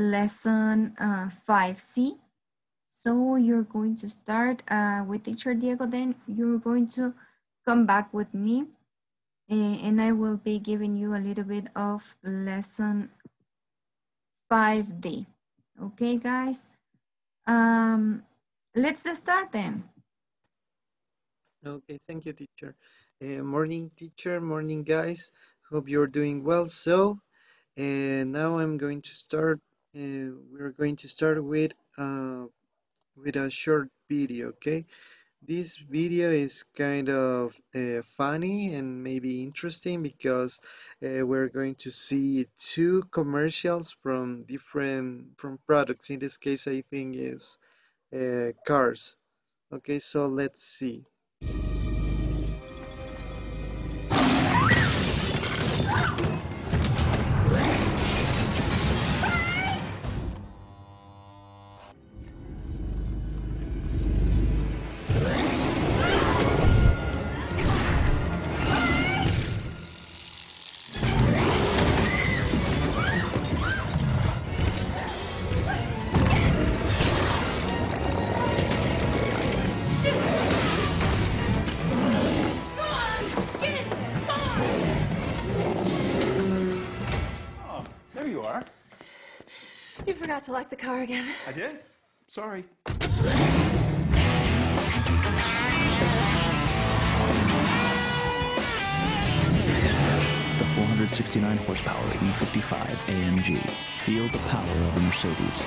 lesson uh, 5C. So you're going to start uh, with teacher Diego, then you're going to come back with me and I will be giving you a little bit of lesson 5D. Okay, guys? Um, let's start then. Okay, thank you, teacher. Uh, morning, teacher. Morning, guys. Hope you're doing well. So, uh, now I'm going to start. Uh, we're going to start with uh, with a short video. Okay, this video is kind of uh, funny and maybe interesting because uh, we're going to see two commercials from different from products. In this case, I think is uh, cars. Okay, so let's see. Car again. I did. Sorry. The 469 horsepower E55 AMG. Feel the power of a Mercedes.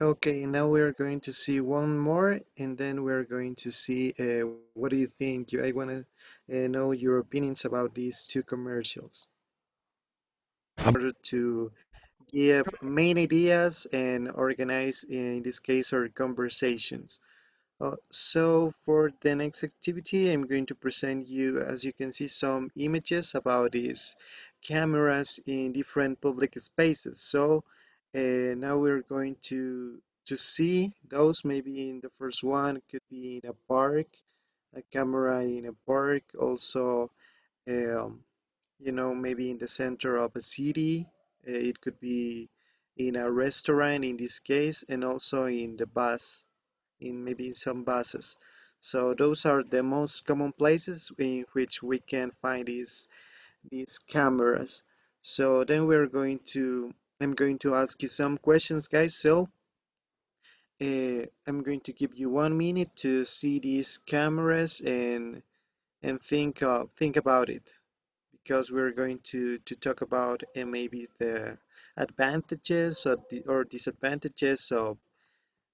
Okay, now we're going to see one more, and then we're going to see uh, what do you think? You- I want to uh, know your opinions about these two commercials. In order to give main ideas and organize, in this case, our conversations. Uh, so for the next activity, I'm going to present you, as you can see, some images about these cameras in different public spaces. So uh, now we're going to to see those. Maybe in the first one, could be in a park, a camera in a park. Also, um, you know, maybe in the center of a city. Uh, it could be in a restaurant in this case, and also in the bus in maybe in some buses. So those are the most common places in which we can find these these cameras. So then we're going to I'm going to ask you some questions, guys. So uh, I'm going to give you one minute to see these cameras and and think of think about it because we're going to to talk about uh, maybe the advantages or, the, or disadvantages of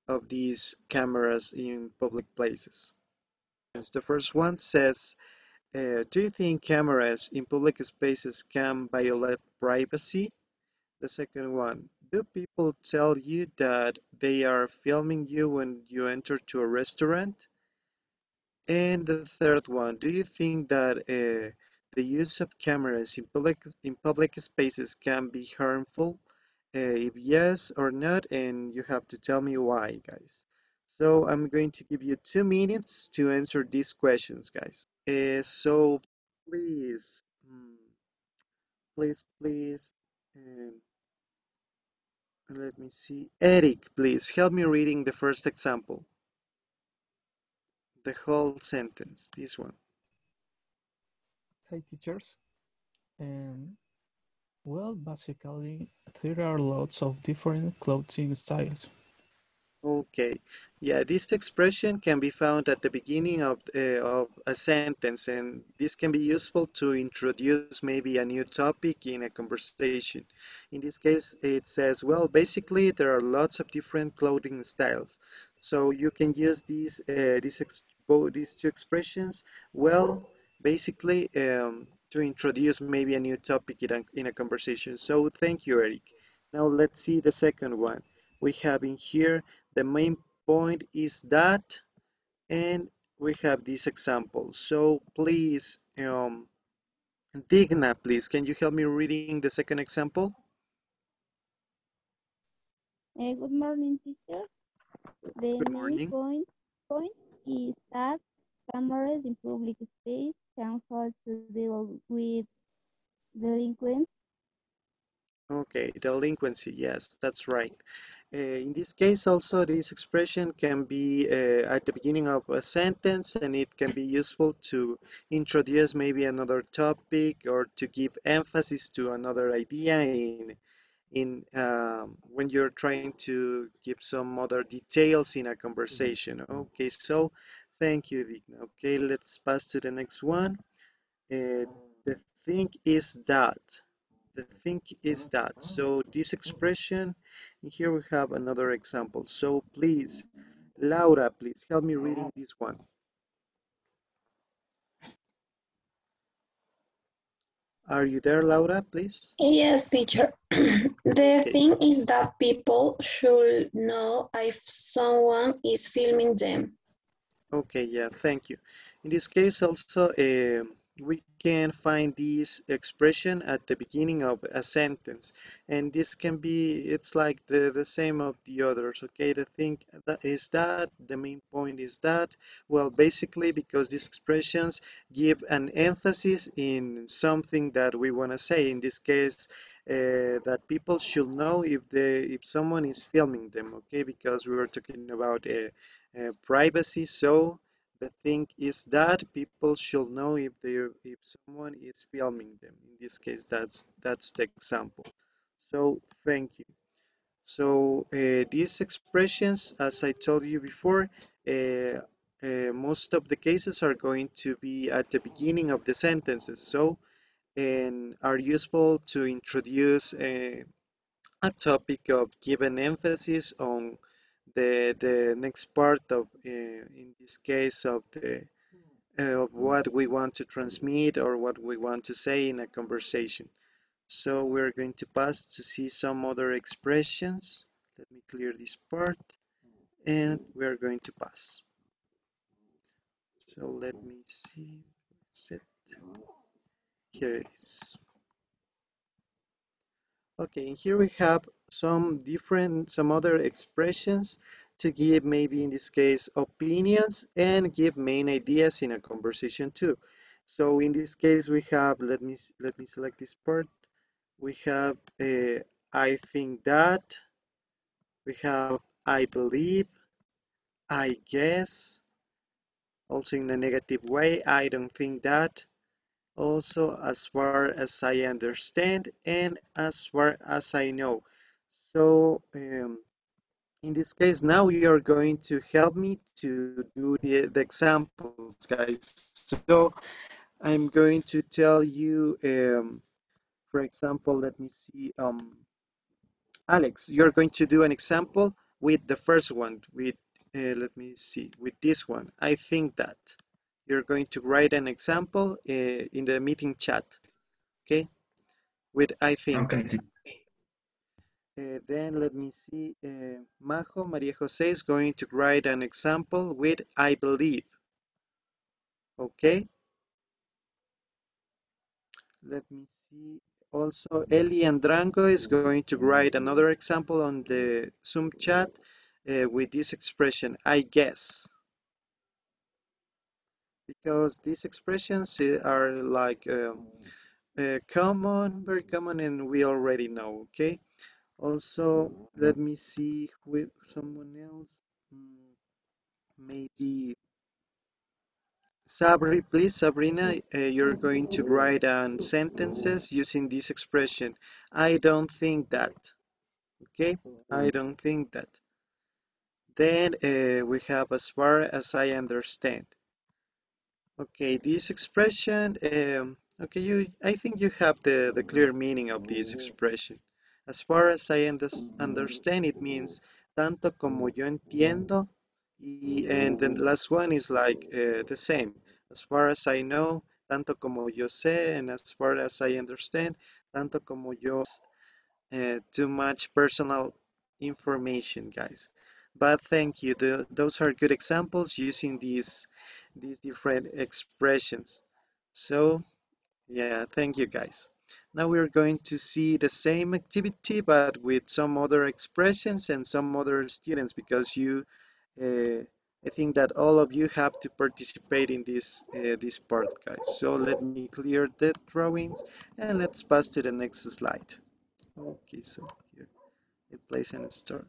of these cameras in public places. The first one says, uh, do you think cameras in public spaces can violate privacy? The second one, do people tell you that they are filming you when you enter to a restaurant? And the third one, do you think that uh, the use of cameras in public in public spaces can be harmful? Uh, if yes or not, and you have to tell me why, guys. So I'm going to give you two minutes to answer these questions, guys. Uh, so please, mm, please, please, um, let me see. Eric, please help me reading the first example. The whole sentence, this one. Hi, teachers. Um, well, basically, there are lots of different clothing styles. Okay, yeah, this expression can be found at the beginning of, uh, of a sentence, and this can be useful to introduce maybe a new topic in a conversation. In this case, it says, well, basically, there are lots of different clothing styles. So you can use these, uh, these, expo these two expressions, well, basically, um, to introduce maybe a new topic in a, in a conversation. So thank you, Eric. Now let's see the second one. We have in here the main point is that, and we have this example. So please, um, Digna, please, can you help me reading the second example? Uh, good morning, teacher. The Good main morning. point, point is that cameras in public space can help to deal with delinquents, Okay, delinquency, yes, that's right. Uh, in this case, also, this expression can be uh, at the beginning of a sentence and it can be useful to introduce maybe another topic or to give emphasis to another idea in, in um, when you're trying to give some other details in a conversation. Okay, so thank you, Digna. Okay, let's pass to the next one. Uh, the thing is that the thing is that. So this expression, here we have another example. So please, Laura, please help me reading this one. Are you there, Laura, please? Yes, teacher. the thing is that people should know if someone is filming them. Okay, yeah, thank you. In this case also, uh, we can find this expression at the beginning of a sentence and this can be it's like the the same of the others okay? The thing that is that the main point is that. Well basically because these expressions give an emphasis in something that we want to say. In this case uh, that people should know if they if someone is filming them okay? Because we were talking about uh, uh, privacy so the thing is that people should know if they if someone is filming them. In this case that's that's the example. So thank you. So uh, these expressions as i told you before uh, uh, most of the cases are going to be at the beginning of the sentences. So and are useful to introduce a, a topic of given emphasis on the the next part of uh, in this case of the uh, of what we want to transmit or what we want to say in a conversation. So we're going to pass to see some other expressions. Let me clear this part. And we're going to pass. So let me see. Set. Here it is. Okay here we have some different some other expressions to give maybe in this case opinions and give main ideas in a conversation too. So in this case we have let me let me select this part. We have uh, I think that. We have I believe. I guess. Also in a negative way I don't think that. Also as far as I understand and as far as I know so um, in this case, now you're going to help me to do the, the examples, guys. So I'm going to tell you, um, for example, let me see, um, Alex, you're going to do an example with the first one, with, uh, let me see, with this one. I think that you're going to write an example uh, in the meeting chat, okay? With I think Okay. Uh, then let me see, uh, Majo Maria Jose is going to write an example with I believe. Okay. Let me see. Also, Eli Andrango is going to write another example on the Zoom chat uh, with this expression, I guess. Because these expressions uh, are like um, uh, common, very common, and we already know, okay? Also, let me see with someone else. Mm, Maybe Sabri, please, Sabrina, uh, you're going to write down sentences using this expression. I don't think that. Okay, I don't think that. Then uh, we have as far as I understand. Okay, this expression, um, okay, you, I think you have the, the clear meaning of this expression. As far as I understand, it means tanto como yo entiendo, and the last one is like uh, the same. As far as I know, tanto como yo sé, and as far as I understand, tanto como yo. Uh, too much personal information, guys. But thank you. The, those are good examples using these these different expressions. So yeah, thank you guys. Now we're going to see the same activity but with some other expressions and some other students because you uh, I think that all of you have to participate in this uh, this part, guys. So let me clear the drawings and let's pass to the next slide. Okay, so here it plays and start.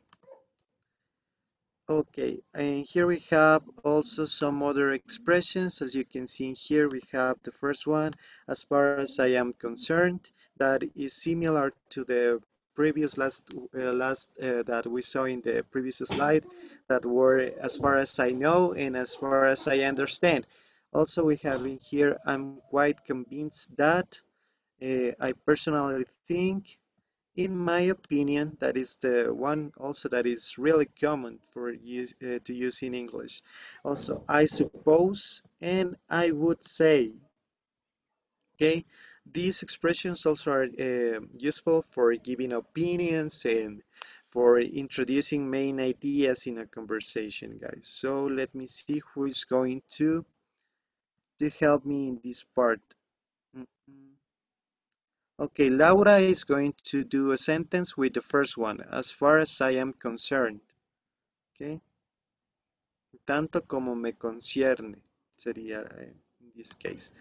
Okay, and here we have also some other expressions. As you can see here, we have the first one, as far as I am concerned, that is similar to the previous last uh, last uh, that we saw in the previous slide that were as far as I know and as far as I understand. Also, we have in here, I'm quite convinced that uh, I personally think in my opinion, that is the one also that is really common for use uh, to use in English. Also, I suppose and I would say. Okay, these expressions also are uh, useful for giving opinions and for introducing main ideas in a conversation, guys. So let me see who is going to to help me in this part. Mm -mm. Okay, Laura is going to do a sentence with the first one, as far as I am concerned. Okay. Tanto como me concierne, sería uh, in this case.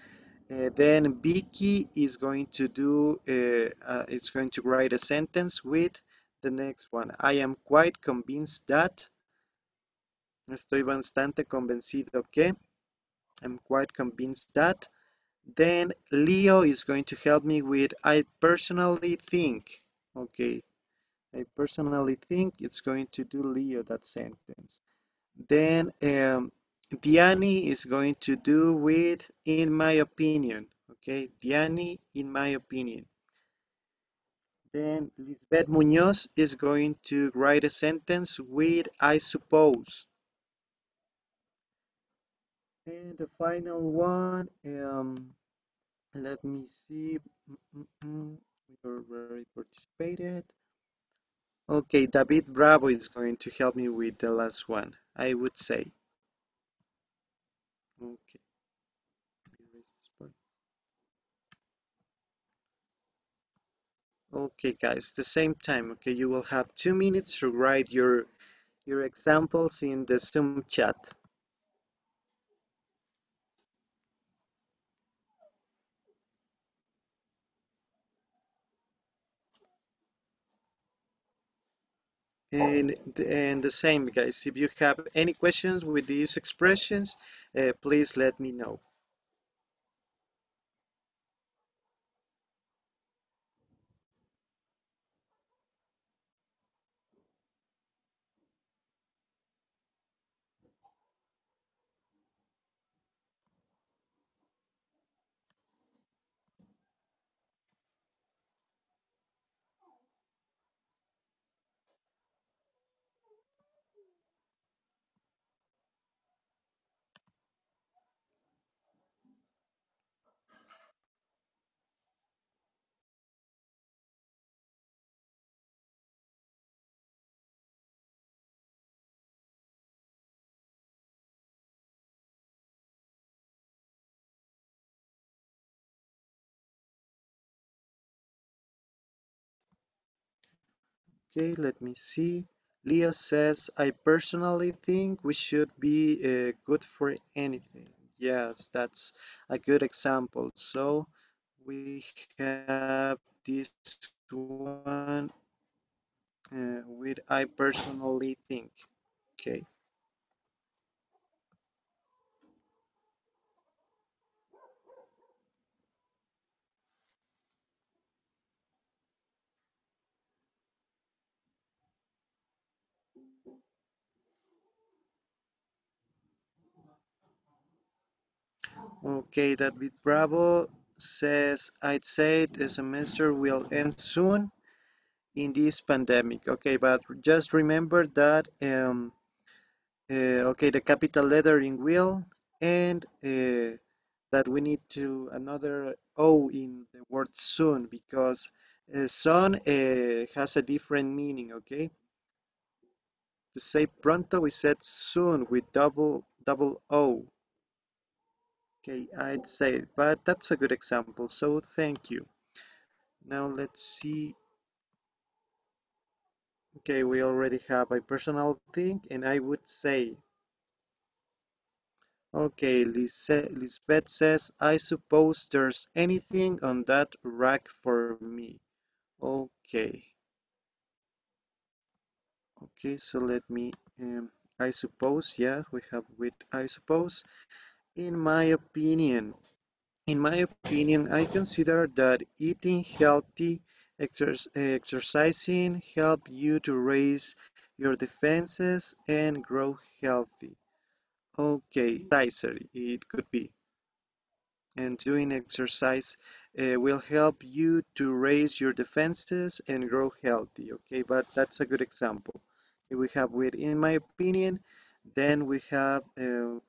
Uh, then Vicky is going to do, uh, uh, it's going to write a sentence with the next one. I am quite convinced that, estoy bastante convencido que, I'm quite convinced that, then Leo is going to help me with I personally think. Okay. I personally think it's going to do Leo that sentence. Then um, Diani is going to do with in my opinion. Okay. Diani in my opinion. Then Lisbeth Munoz is going to write a sentence with I suppose. And the final one, um, let me see. Mm -mm We already participated. Okay, David Bravo is going to help me with the last one, I would say. Okay. Okay, guys, the same time, okay, you will have two minutes to write your, your examples in the Zoom chat. And, and the same, guys, if you have any questions with these expressions, uh, please let me know. Okay, let me see. Leo says, I personally think we should be uh, good for anything. Yes, that's a good example. So we have this one uh, with I personally think. Okay. Okay, that David Bravo says, I'd say the semester will end soon in this pandemic. Okay, but just remember that, um, uh, okay, the capital letter in will and uh, that we need to another O in the word soon because uh, soon uh, has a different meaning, okay? To say pronto, we said soon with double double O. Okay, I'd say, but that's a good example, so thank you. Now let's see. Okay, we already have a personal thing, and I would say. Okay, Lisbeth says, I suppose there's anything on that rack for me. Okay. Okay, so let me, um, I suppose, yeah, we have with I suppose. In my opinion, in my opinion, I consider that eating healthy, exer exercising help you to raise your defenses and grow healthy. Okay, it could be. And doing exercise uh, will help you to raise your defenses and grow healthy. Okay, but that's a good example. If We have with, in my opinion, then we have uh,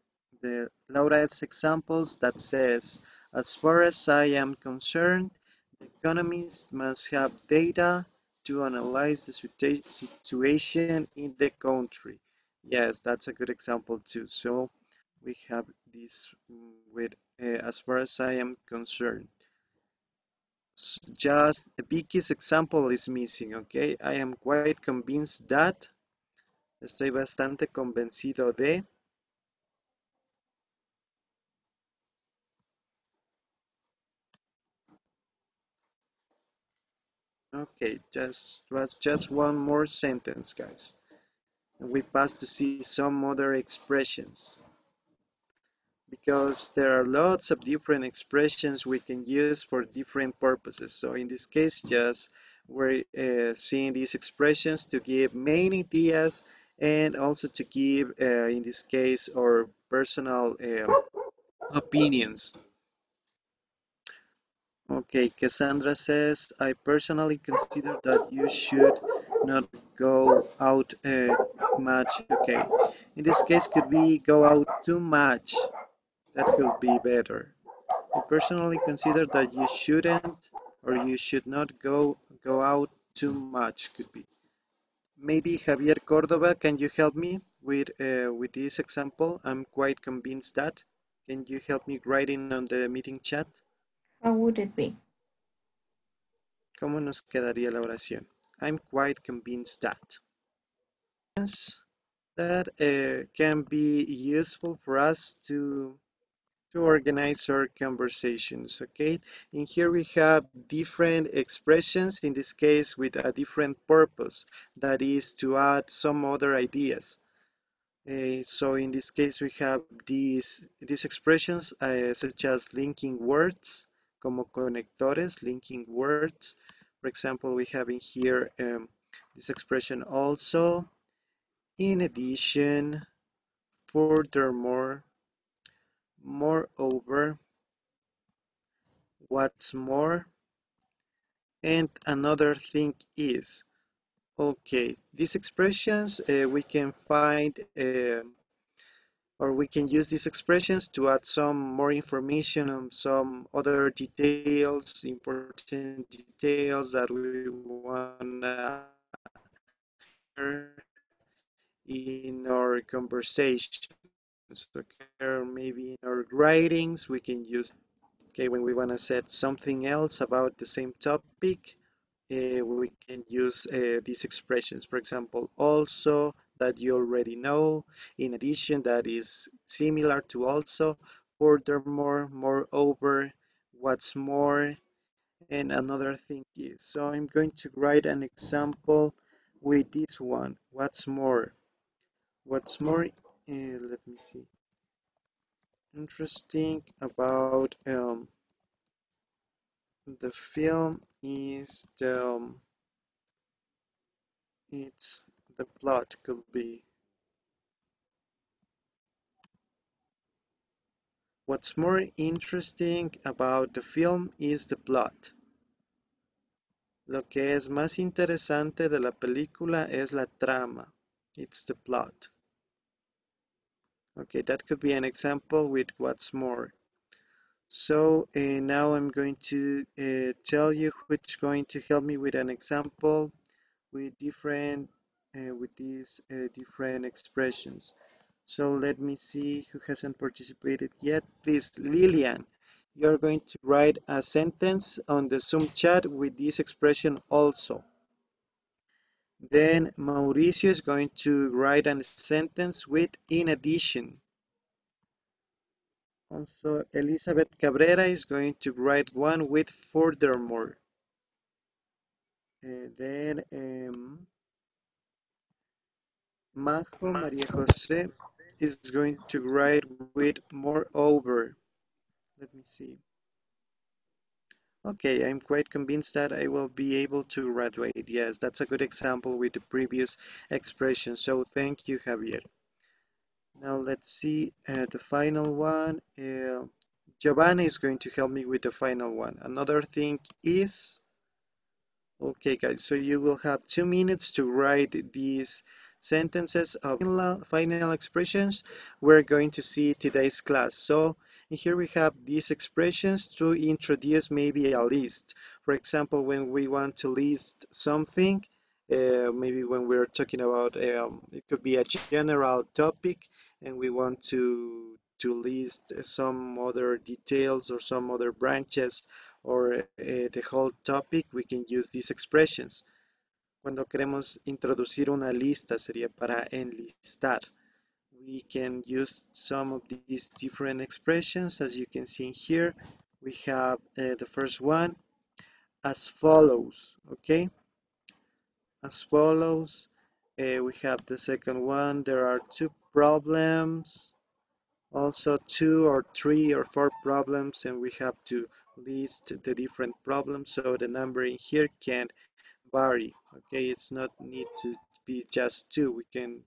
the Laura's examples that says, as far as I am concerned, the economist must have data to analyze the situation in the country. Yes, that's a good example too. So we have this with uh, as far as I am concerned. Just a biggest example is missing, okay? I am quite convinced that Estoy bastante convencido de Okay, just was just one more sentence, guys. And we pass to see some other expressions. Because there are lots of different expressions we can use for different purposes. So in this case, just we're uh, seeing these expressions to give main ideas and also to give, uh, in this case, our personal uh, opinions. Okay, Cassandra says, I personally consider that you should not go out uh, much. Okay, in this case, could we go out too much? That could be better. I personally consider that you shouldn't or you should not go go out too much. Could be. Maybe Javier Cordova, can you help me with uh, with this example? I'm quite convinced that. Can you help me writing on the meeting chat? How would it be? ¿Cómo nos quedaría la oración? I'm quite convinced that. That uh, can be useful for us to to organize our conversations, okay? In here we have different expressions, in this case with a different purpose, that is to add some other ideas. Uh, so in this case we have these, these expressions uh, such as linking words, como conectores, linking words. For example, we have in here um, this expression also, in addition, furthermore, moreover, what's more, and another thing is. Okay, these expressions uh, we can find uh, or we can use these expressions to add some more information on some other details, important details that we want in our conversations. Okay, maybe in our writings, we can use, okay, when we want to set something else about the same topic, uh, we can use uh, these expressions. For example, also that you already know, in addition, that is similar to also, furthermore, moreover, what's more, and another thing is. So I'm going to write an example with this one, what's more. What's more, uh, let me see, interesting about um, the film is the um, it's the plot could be. What's more interesting about the film is the plot. Lo que es más interesante de la película es la trama. It's the plot. Okay that could be an example with what's more. So uh, now I'm going to uh, tell you which is going to help me with an example with different uh, with these uh, different expressions. So let me see who hasn't participated yet. Please, Lillian, you're going to write a sentence on the Zoom chat with this expression also. Then Mauricio is going to write a sentence with in addition. Also, Elizabeth Cabrera is going to write one with furthermore. And then um, Majo Maria Jose is going to write with moreover. Let me see. Okay, I'm quite convinced that I will be able to graduate. Yes, that's a good example with the previous expression. So thank you, Javier. Now let's see uh, the final one. Uh, Giovanna is going to help me with the final one. Another thing is, okay guys, so you will have two minutes to write these sentences of final expressions we're going to see today's class. So here we have these expressions to introduce maybe a list. For example, when we want to list something, uh, maybe when we're talking about, um, it could be a general topic and we want to, to list some other details or some other branches or uh, the whole topic, we can use these expressions. Cuando queremos introducir una lista sería para enlistar. We can use some of these different expressions as you can see here. We have uh, the first one as follows, okay? As follows. Uh, we have the second one. There are two problems. Also two or three or four problems and we have to list the different problems so the number in here can vary okay? It's not need to be just two. We can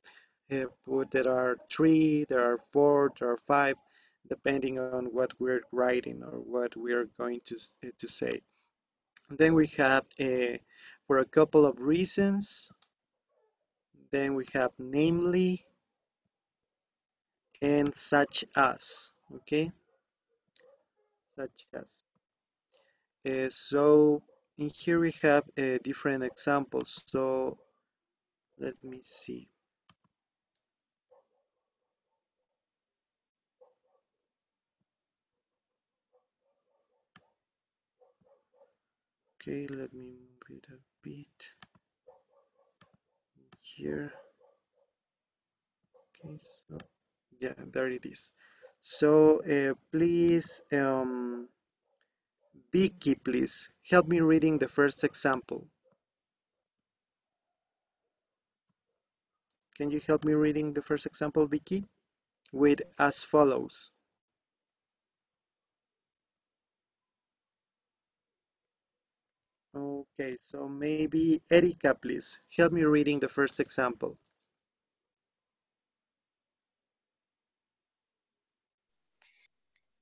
have put there are three there are four there are five depending on what we're writing or what we're going to to say. And then we have a for a couple of reasons. Then we have namely and such as okay? Such as. Uh, so in here we have uh, different examples so let me see. Okay let me move it a bit. Here. Okay so yeah there it is. So uh, please um, Vicky, please help me reading the first example. Can you help me reading the first example, Vicky? With as follows. Okay, so maybe Erika, please help me reading the first example.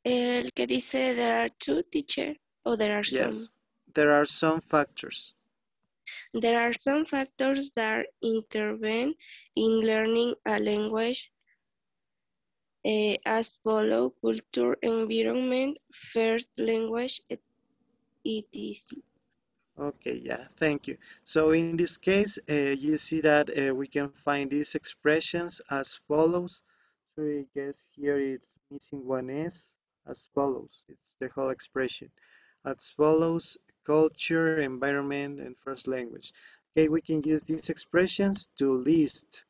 El que dice there are two teachers. Oh, there are yes, some. there are some factors. There are some factors that intervene in learning a language uh, as follow culture, environment, first language, etc. Okay, yeah, thank you. So in this case, uh, you see that uh, we can find these expressions as follows. So I guess here it's missing one S as follows. It's the whole expression as follows culture, environment, and first language. Okay, we can use these expressions to list,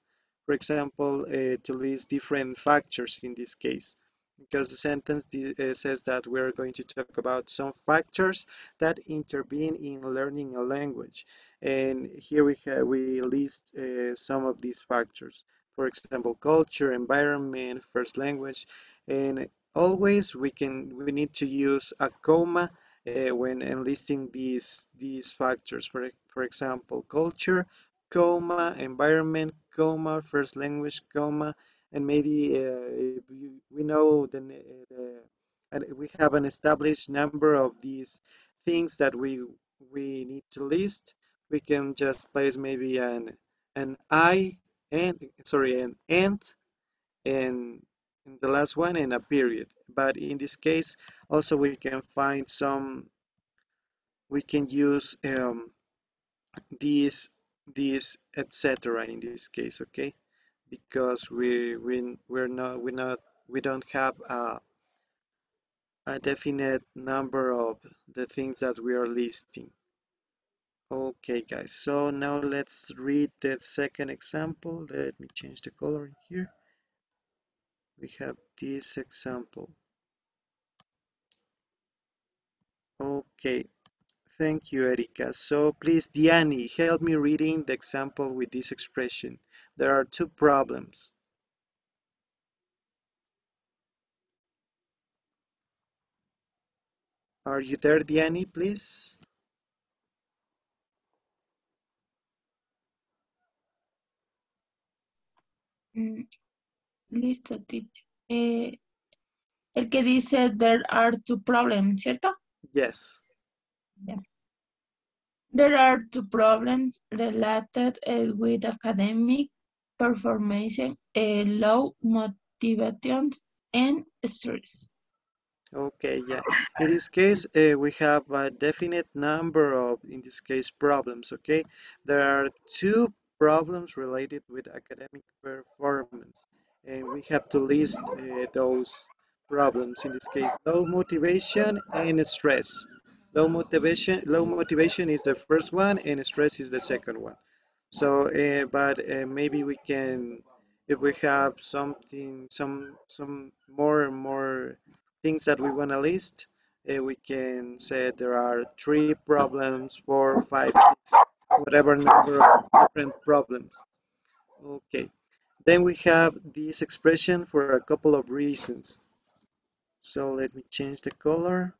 for example, uh, to list different factors in this case because the sentence uh, says that we're going to talk about some factors that intervene in learning a language. And here we, have, we list uh, some of these factors. For example, culture, environment, first language, and always we can we need to use a comma uh, when enlisting these these factors. For for example, culture, comma, environment, comma, first language, comma, and maybe uh, we know the, we have an established number of these things that we we need to list. We can just place maybe an an I and sorry an and and in the last one and a period. But in this case also we can find some we can use um, these these etc in this case okay? Because we we we're not we not we don't have a, a definite number of the things that we are listing. Okay guys so now let's read the second example. Let me change the color here we have this example Okay, thank you, Erika. So please, Diani, help me reading the example with this expression. There are two problems. Are you there, Diani, please? Mm, listo, teacher. Eh, el que dice there are two problems, ¿cierto? Yes. There are two problems related uh, with academic performance, uh, low motivation and stress. Okay, yeah. In this case, uh, we have a definite number of, in this case, problems, okay? There are two problems related with academic performance, and we have to list uh, those problems, in this case, low motivation and stress. Low motivation, low motivation is the first one, and stress is the second one. So, uh, but uh, maybe we can, if we have something, some, some more and more things that we want to list, uh, we can say there are three problems, four, five, six, whatever number of different problems. Okay. Then we have this expression for a couple of reasons. So let me change the color.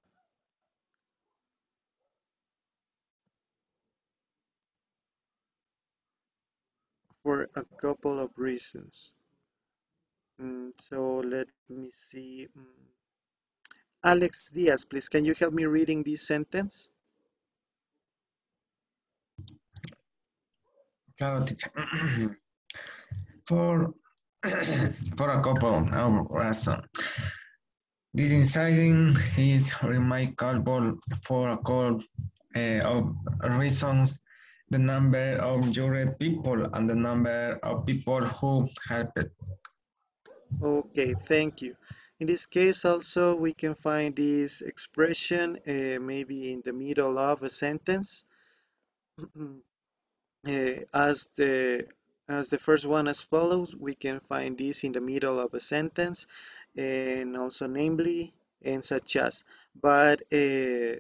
For a couple of reasons. Mm, so let me see. Mm. Alex Diaz, please, can you help me reading this sentence? For, for a couple of reasons. This inciting is remarkable for a couple uh, of reasons. The number of injured people and the number of people who helped. Okay, thank you. In this case, also, we can find this expression uh, maybe in the middle of a sentence. uh, as the as the first one as follows, we can find this in the middle of a sentence, and also namely and such as. But uh,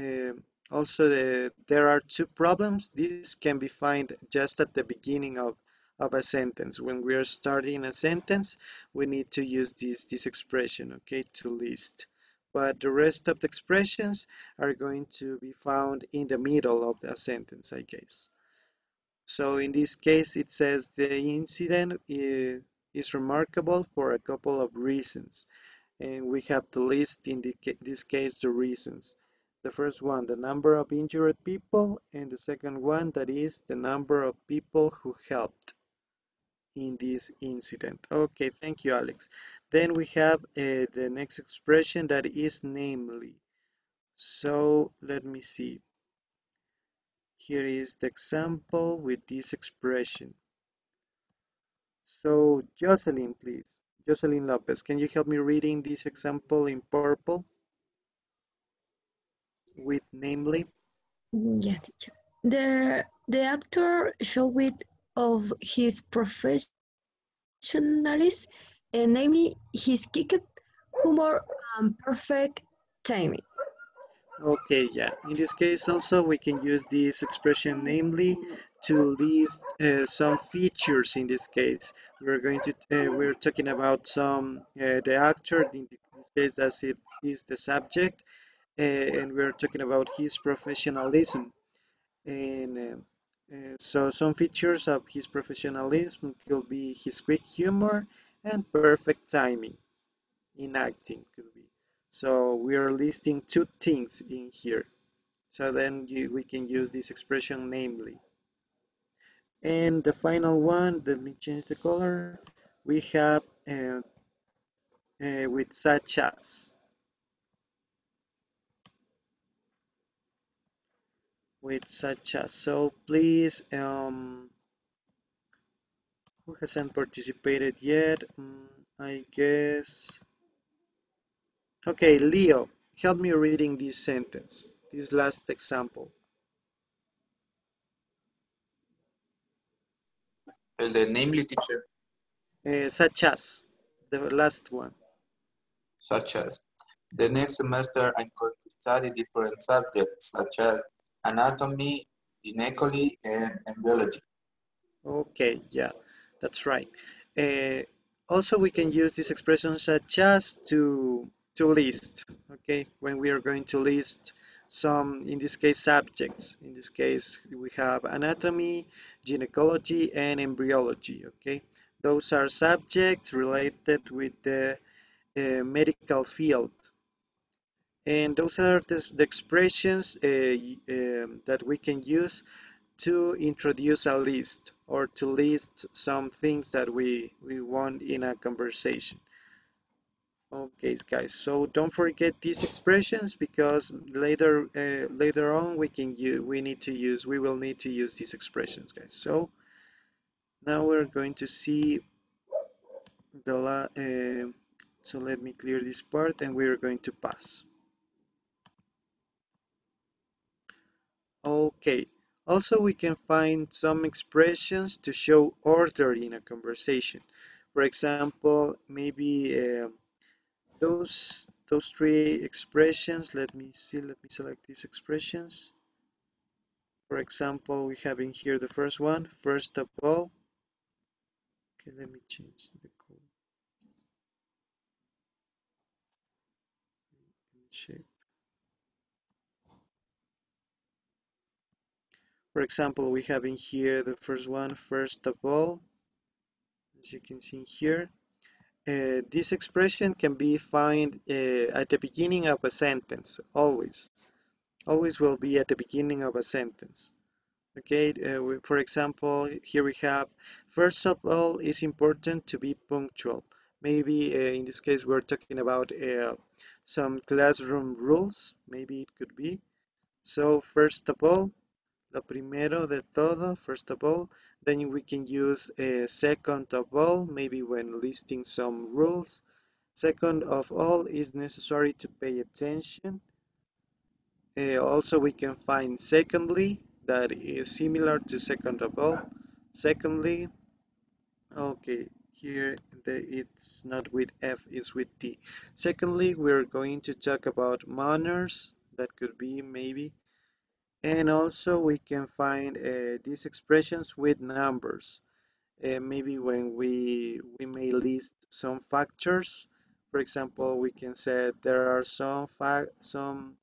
uh, also, the, there are two problems. This can be found just at the beginning of of a sentence. When we are starting a sentence, we need to use this, this expression, okay, to list. But the rest of the expressions are going to be found in the middle of the sentence, I guess. So in this case, it says the incident is, remarkable for a couple of reasons. And we have to list in this case the reasons. The first one, the number of injured people, and the second one, that is the number of people who helped in this incident. Okay, thank you, Alex. Then we have uh, the next expression that is namely. So let me see. Here is the example with this expression. So Jocelyn, please. Jocelyn Lopez, can you help me reading this example in purple? With namely? Yes, teacher. The, the actor showed it of his professionalism, and namely his kicked humor and perfect timing. Okay, yeah. In this case also we can use this expression namely to list uh, some features in this case. We're going to, uh, we're talking about some, uh, the actor, in this case it is the subject, uh, and we're talking about his professionalism. And uh, uh, so some features of his professionalism could be his quick humor and perfect timing in acting could. So we are listing two things in here. So then you, we can use this expression namely. And the final one, let me change the color. We have uh, uh, with such as. With such as. So please, um, who hasn't participated yet? Mm, I guess. Okay, Leo, help me reading this sentence, this last example. El de namely teacher. Uh, such as, the last one. Such as. The next semester, I'm going to study different subjects such as anatomy, gynecology, and embryology. Okay, yeah, that's right. Uh, also, we can use this expression such as to to list. Okay, when we are going to list some, in this case, subjects. In this case, we have anatomy, gynecology, and embryology. Okay, those are subjects related with the uh, medical field. And those are the, the expressions uh, um, that we can use to introduce a list or to list some things that we, we want in a conversation. Okay, guys, so don't forget these expressions because later uh, later on we can use, we need to use, we will need to use these expressions, guys. So now we're going to see the, la uh, so let me clear this part and we're going to pass. Okay, also we can find some expressions to show order in a conversation. For example, maybe uh, those those three expressions, let me see, let me select these expressions. For example, we have in here the first one, first of all. Okay, let me change the color. Shape. For example, we have in here the first one, first of all, as you can see here. Uh, this expression can be found uh, at the beginning of a sentence, always. Always will be at the beginning of a sentence. Okay, uh, we, for example, here we have, first of all, it's important to be punctual. Maybe uh, in this case, we're talking about uh, some classroom rules, maybe it could be. So first of all, lo primero de todo, first of all. Then we can use a second of all, maybe when listing some rules. Second of all is necessary to pay attention. Uh, also, we can find secondly, that is similar to second of all. Secondly, okay, here the, it's not with F, it's with T. Secondly, we're going to talk about manners. That could be maybe and also we can find uh, these expressions with numbers. Uh, maybe when we, we may list some factors, for example, we can say there are some, some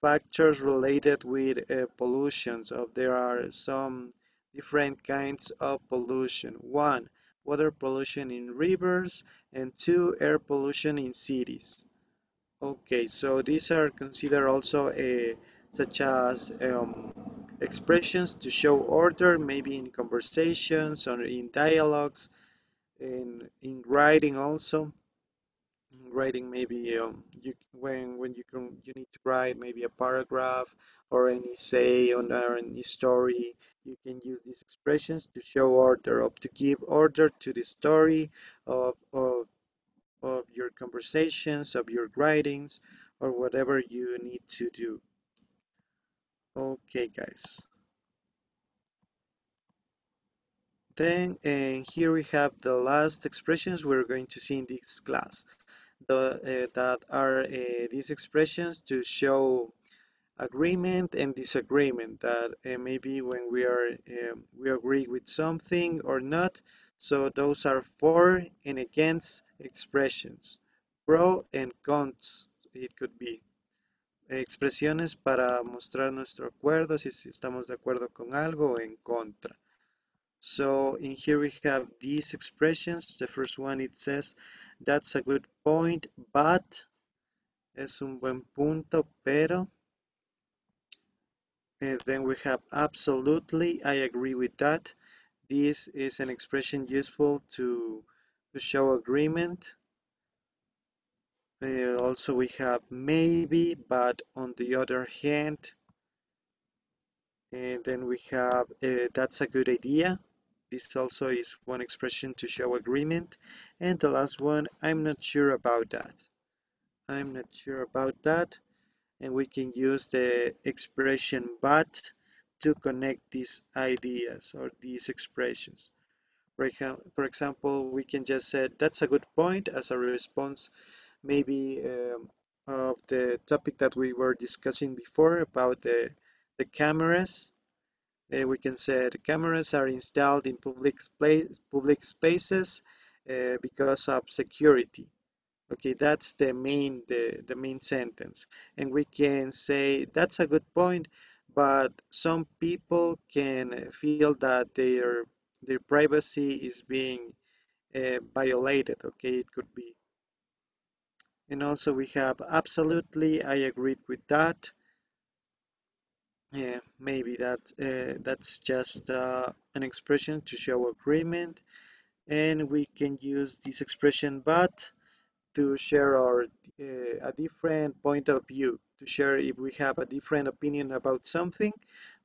factors related with uh, pollution. So there are some different kinds of pollution. One, water pollution in rivers, and two, air pollution in cities. Okay, so these are considered also a such as um, expressions to show order, maybe in conversations or in dialogues, in, in writing also. In writing maybe um, you, when when you can you need to write maybe a paragraph or an essay on or any story you can use these expressions to show order or to give order to the story of, of of your conversations of your writings or whatever you need to do Okay, guys. Then and here we have the last expressions we're going to see in this class. The, uh, that are uh, these expressions to show agreement and disagreement that uh, maybe when we are um, we agree with something or not so those are for and against expressions pro and cons it could be expresiones para mostrar nuestro acuerdo, si estamos de acuerdo con algo o en contra. So in here we have these expressions. The first one it says, that's a good point, but es un buen punto, pero. And then we have absolutely, I agree with that. This is an expression useful to, to show agreement. Uh, also we have maybe, but on the other hand, and then we have uh, that's a good idea. This also is one expression to show agreement. And the last one, I'm not sure about that. I'm not sure about that. And we can use the expression but to connect these ideas or these expressions. For example, we can just say that's a good point as a response maybe um, of the topic that we were discussing before about the, the cameras. Uh, we can say the cameras are installed in public, place, public spaces uh, because of security. Okay, that's the main the, the main sentence. And we can say that's a good point, but some people can feel that their their privacy is being uh, violated. Okay, it could be. And also we have absolutely, I agreed with that. Yeah, maybe that uh, that's just uh, an expression to show agreement. And we can use this expression but to share our uh, a different point of view to share if we have a different opinion about something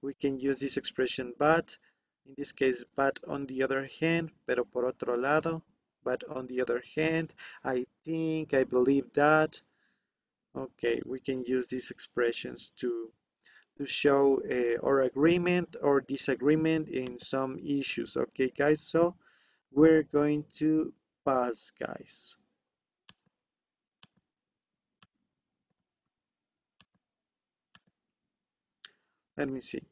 we can use this expression but in this case but on the other hand pero por otro lado but on the other hand I think I believe that okay we can use these expressions to to show uh, our agreement or disagreement in some issues okay guys? So we're going to pass guys. Let me see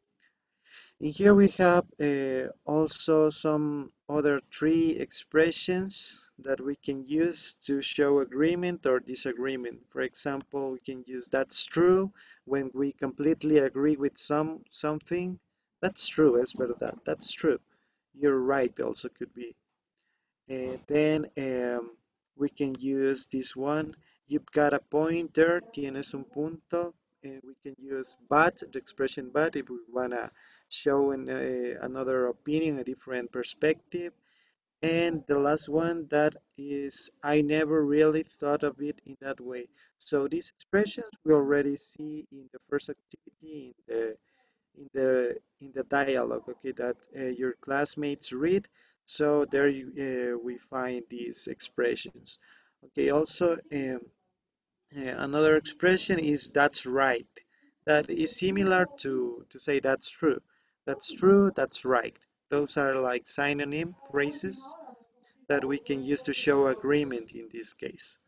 here we have uh, also some other three expressions that we can use to show agreement or disagreement. For example we can use that's true when we completely agree with some something. That's true es verdad that's true. You're right also could be. And then um, we can use this one. You've got a point there tienes un punto and we can use but, the expression but, if we want to show an, uh, another opinion, a different perspective. And the last one that is, I never really thought of it in that way. So these expressions we already see in the first activity in the in the in the dialogue, okay, that uh, your classmates read. So there you, uh, we find these expressions. Okay, also um, another expression is that's right. That is similar to, to say that's true. That's true, that's right. Those are like synonym phrases that we can use to show agreement in this case.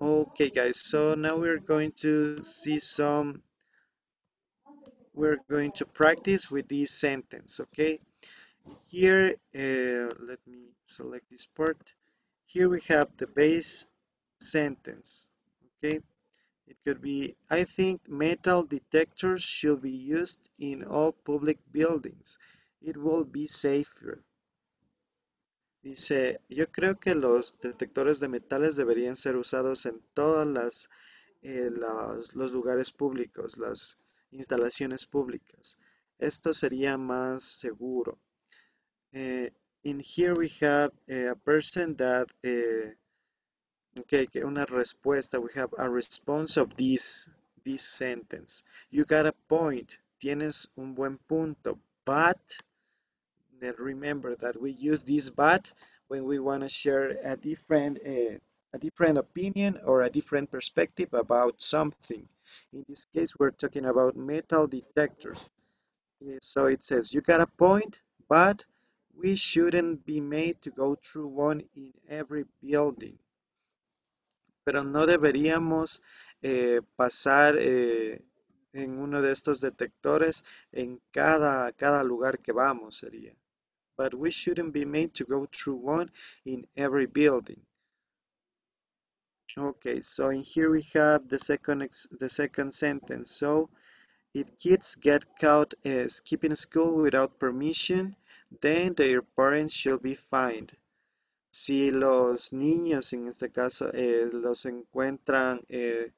Okay guys, so now we're going to see some, we're going to practice with this sentence, okay? Here, uh, let me select this part. Here we have the base sentence okay it could be I think metal detectors should be used in all public buildings. It will be safer. Dice yo creo que los detectores de metales deberían ser usados en todas las, eh, los lugares públicos las instalaciones públicas. Esto sería más seguro. Uh, in here we have a person that Okay, una respuesta. We have a response of this, this sentence. You got a point. Tienes un buen punto. But, remember that we use this but when we want to share a different, uh, a different opinion or a different perspective about something. In this case, we're talking about metal detectors. So it says, you got a point, but we shouldn't be made to go through one in every building pero no deberíamos eh, pasar eh, en uno de estos detectores en cada, cada lugar que vamos sería. But we shouldn't be made to go through one in every building. Okay, so in here we have the second the second sentence. So if kids get caught uh, skipping school without permission, then their parents should be fined. Si los niños, en este caso, eh, los encuentran eh,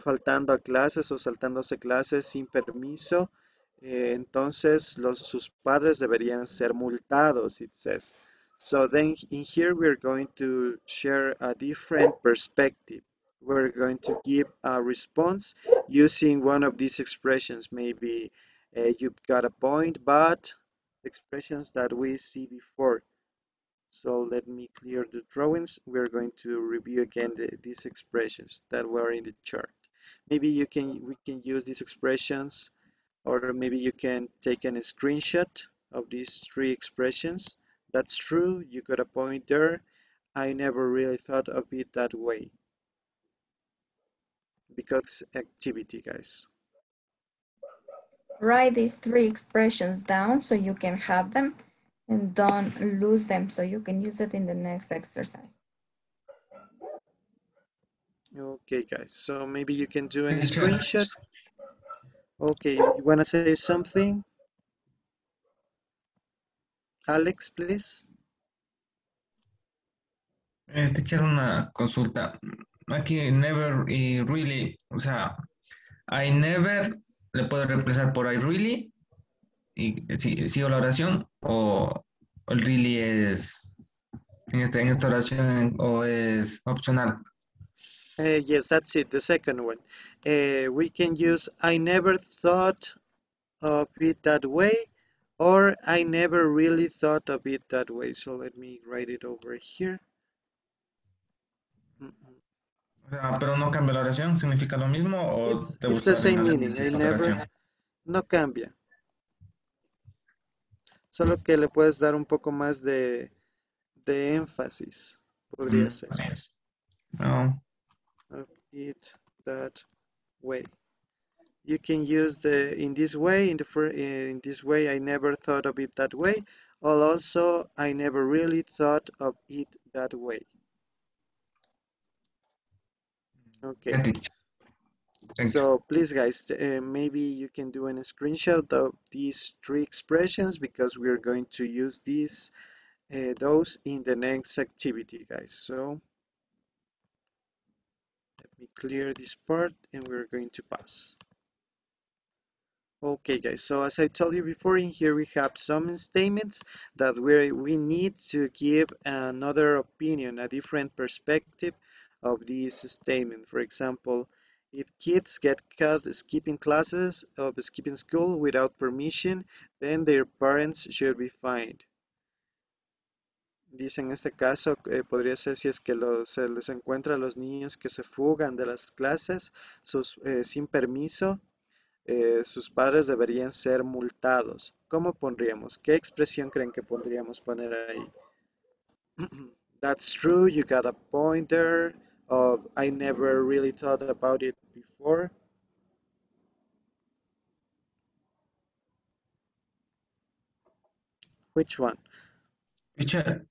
faltando a clases o saltándose clases sin permiso, eh, entonces los, sus padres deberían ser multados, it says. So then in here we're going to share a different perspective. We're going to give a response using one of these expressions. Maybe uh, you've got a point, but expressions that we see before. So let me clear the drawings. We're going to review again the, these expressions that were in the chart. Maybe you can we can use these expressions or maybe you can take a screenshot of these three expressions. That's true, you got a point there. I never really thought of it that way. because activity, guys. Write these three expressions down so you can have them and don't lose them so you can use it in the next exercise. Okay, guys, so maybe you can do a screenshot. Okay, you want to say something? Alex, please. Eh, teacher, una consulta. Aquí never y really, o sea, I never le puedo reemplazar por I really y si, sigo la oración o el really es en, este, en esta oración o es opcional. Uh, yes, that's it, the second one. Uh, we can use I never thought of it that way or I never really thought of it that way. So let me write it over here. Mm, mm. Pero no cambia la oración, ¿significa lo mismo o It's, te it's gusta the same meaning. I never, no cambia. Solo que le puedes dar un poco más de, de énfasis, podría Mm, ser. No. of it that way. You can use the in this way, in the in this way, I never thought of it that way, or also I never really thought of it that way. Okay. Thank you. So please, guys, uh, maybe you can do a screenshot of these three expressions because we are going to use these uh, those in the next activity, guys. So let me clear this part and we're going to pass. Okay, guys, so as I told you before, in here we have some statements that we we need to give another opinion, a different perspective of this statement. For example, if kids get caught skipping classes or skipping school without permission, then their parents should be fined. Dice en este caso, eh, podría ser si es que lo- se les encuentra a los niños que se fugan de las clases eh, sin permiso, eh, sus padres deberían ser multados. ¿Cómo pondríamos? ¿Qué expresión creen que podríamos poner ahí? That's true, you got a point Of, I never really thought about it before. Which one? Teacher,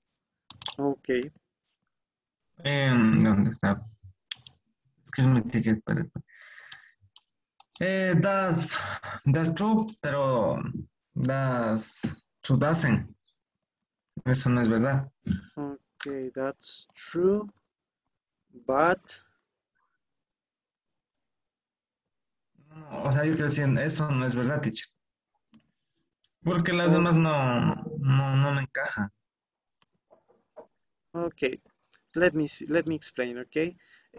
Okay. em, ¿dónde está? Excuse me, teacher, espérate. Eh, das, das true, pero das to doesn't. Eso no es verdad. Okay, that's true. But O sea, yo quiero decir, eso no es verdad, teacher. Porque las demás no, no, no me encajan. Okay, let me see, let me explain, okay?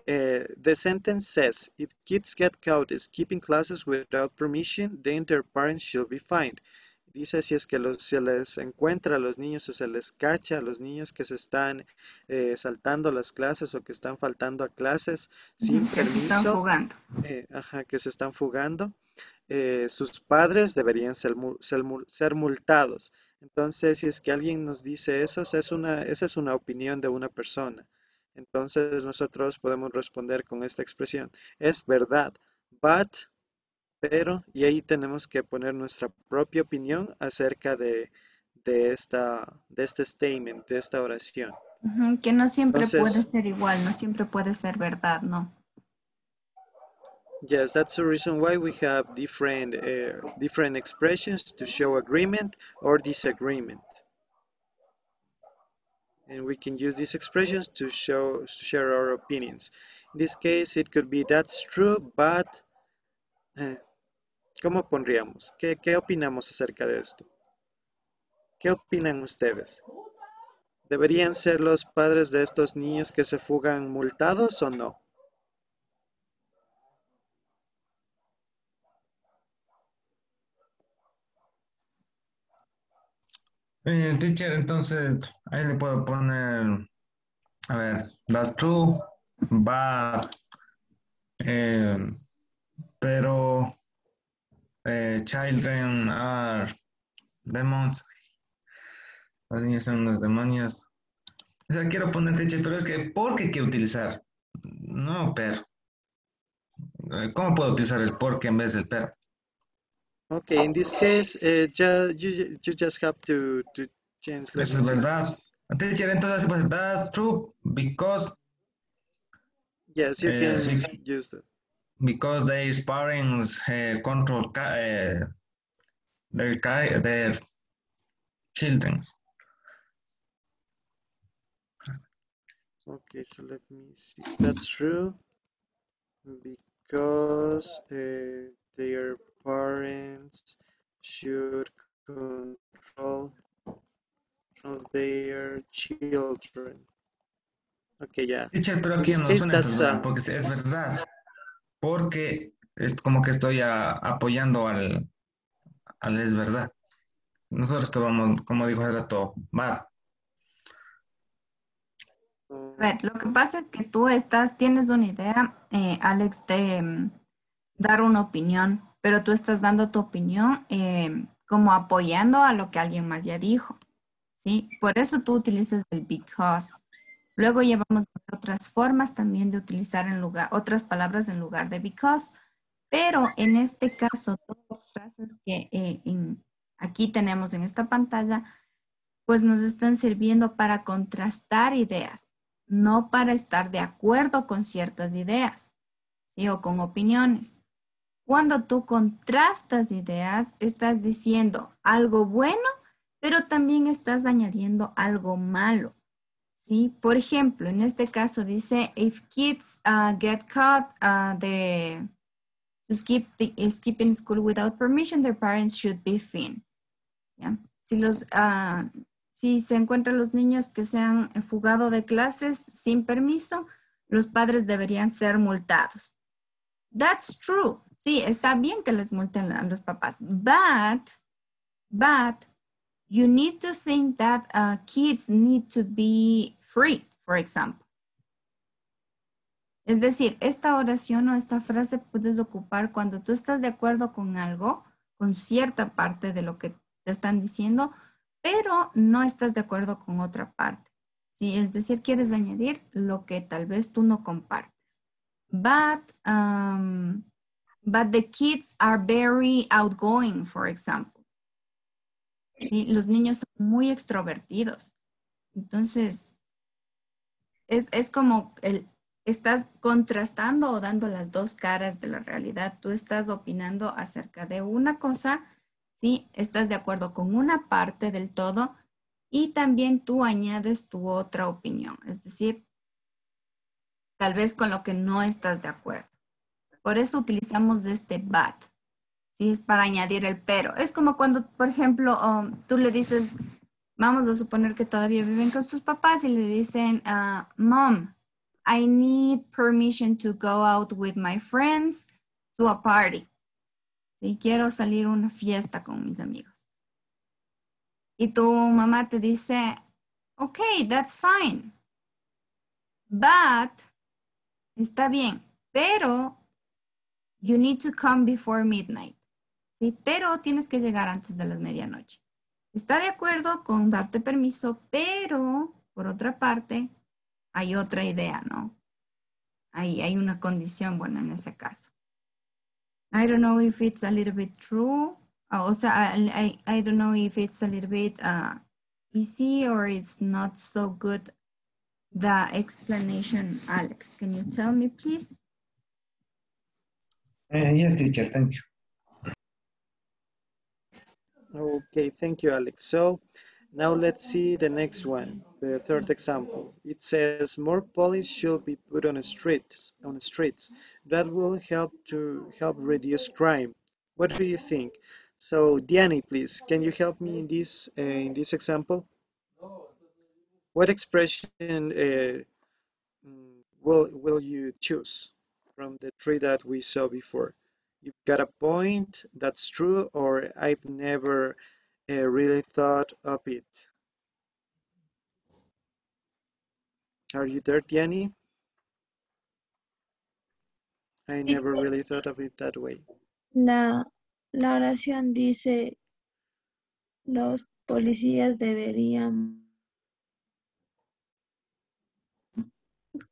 Uh, the sentence says, if kids get caught skipping classes without permission, then their parents should be fined. Dice si es que los- se les encuentra a los niños o se les cacha a los niños que se están eh, saltando las clases o que están faltando a clases sin Que se están permiso, fugando. eh, ajá, que se están fugando, eh, sus padres deberían ser, mu- ser mul- ser multados. Entonces, si es que alguien nos dice eso, esa es una, esa es una opinión de una persona. Entonces, nosotros podemos responder con esta expresión. Es verdad, but, pero, y ahí tenemos que poner nuestra propia opinión acerca de, de esta, de este statement, de esta oración. Que no siempre puede ser igual, no siempre puede ser verdad, ¿no? Yes, that's the reason why we have different uh, different expressions to show agreement or disagreement. And we can use these expressions to show to share our opinions. In this case, it could be that's true, but eh, ¿cómo pondríamos? ¿Qué, qué opinamos acerca de esto? ¿Qué opinan ustedes? ¿Deberían ser los padres de estos niños que se fugan multados o no? Eh, teacher, entonces ahí le puedo poner, a ver, that's true, but, eh, pero, eh, children are demons. Los niños son los demonios. O sea, quiero poner teacher, pero es que, ¿por qué quiero utilizar? No, pero. eh, ¿cómo puedo utilizar el porque en vez del pero? Okay, in this case, uh, just, you, you just have to, to change. let Eso es see. verdad. Teacher, entonces, pues, that's true because, Yes, you Eh, can sí. use that. Because their parents eh, control eh, their, their children. Okay, so let me see. That's true because uh, their parents should control, their children. Okay, yeah. Teacher, pero aquí no case, suena that's entonces, porque es verdad. Porque es como que estoy apoyando al, al es verdad. Nosotros tomamos, como dijo hace rato, va. A ver, lo que pasa es que tú estás, tienes una idea, eh, Alex, de mm, dar una opinión, pero tú estás dando tu opinión eh, como apoyando a lo que alguien más ya dijo, ¿sí? Por eso tú utilizas el because. Luego ya vamos a ver otras formas también de utilizar otras palabras en lugar de because, pero en este caso, todas las frases que eh, aquí tenemos en esta pantalla, pues nos están sirviendo para contrastar ideas, no para estar de acuerdo con ciertas ideas, ¿sí? O con opiniones. Cuando tú contrastas ideas, estás diciendo algo bueno, pero también estás añadiendo algo malo, ¿sí? Por ejemplo, en este caso dice, if kids uh, get caught, uh, the, to skip, the, skipping school without permission, their parents should be fined. ¿ya? Si los, ah, si se encuentran los niños que se han fugado de clases sin permiso, los padres deberían ser multados. That's true. Sí, está bien que les multen a los papás, but, but you need to think that uh, kids need to be free, for example. Es decir, esta oración o esta frase puedes ocupar cuando tú estás de acuerdo con algo, con cierta parte de lo que te están diciendo, pero no estás de acuerdo con otra parte. Sí, es decir, quieres añadir lo que tal vez tú no compartes. But, um, but the kids are very outgoing, for example. Los niños son muy extrovertidos. Entonces, es, es como el, estás contrastando o dando las dos caras de la realidad. Tú estás opinando acerca de una cosa, ¿sí? Estás de acuerdo con una parte del todo y también tú añades tu otra opinión, es decir, tal vez con lo que no estás de acuerdo. Por eso utilizamos este but, ¿sí? Es para añadir el pero. Es como cuando, por ejemplo, um, tú le dices, vamos a suponer que todavía viven con sus papás y le dicen, ah, Mom, I need permission to go out with my friends to a party. Si quiero salir a una fiesta con mis amigos. Y tu mamá te dice, ok, that's fine. But, está bien, pero you need to come before midnight. Sí, pero tienes que llegar antes de las medianoche. Está de acuerdo con darte permiso, pero por otra parte, hay otra idea, ¿no? Hay, hay una condición, bueno, en ese caso. I don't know if it's a little bit true. Uh, o sea, I, I, I don't know if it's a little bit uh, easy or it's not so good. The explanation, Alex, can you tell me, please? Eh, yes, teacher, thank you. Okay, thank you, Alex. So now let's see the next one, the third example. It says more police should be put on streets. On streets, that will help to help reduce crime. What do you think? So, Diani, please, can you help me in this uh, in this example? What expression uh, mm, will will you choose from the three that we saw before? You've got a point, that's true, or I've never uh, really thought of it. Are you there, Tiani? I never really thought of it that way. La, la oración dice, los policías deberían...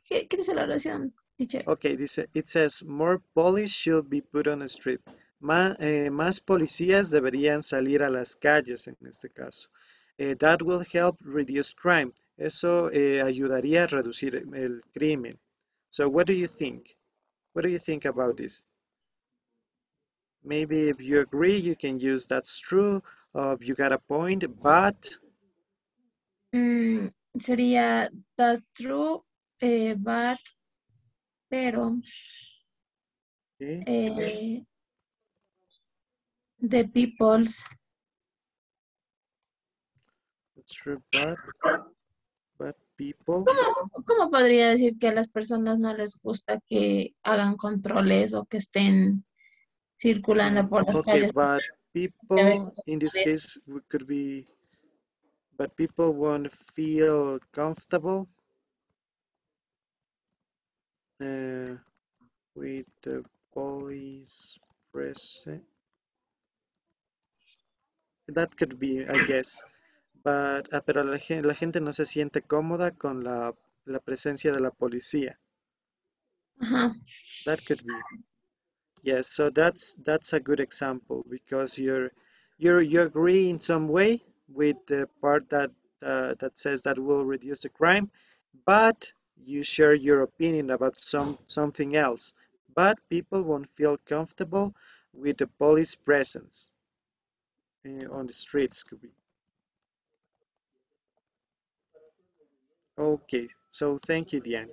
¿Qué, qué dice la oración? Teacher. Okay, dice, it says more police should be put on the street. Más, eh, más policías deberían salir a las calles en este caso. Eh, that will help reduce crime. Eso eh, ayudaría a reducir el crimen. So what do you think? What do you think about this? Maybe if you agree, you can use that's true, or you got a point, but Mm, sería that's true, eh, but, pero, eh, the people's, people. ¿cómo, cómo podría decir que a las personas no les gusta que hagan controles o que estén circulando por las Okay, calles? but people in this case we could be, but people won't feel comfortable with the police present. That could be, I guess. But, ah, pero la, la gente no se siente cómoda con la, la presencia de la policía. Ajá. That could be. Yes, so that's that's a good example because you're you're you agree in some way with the part that uh, that says that will reduce the crime, but you share your opinion about some something else. But people won't feel comfortable with the police presence uh, on the streets could be. Okay, so thank you, Diane.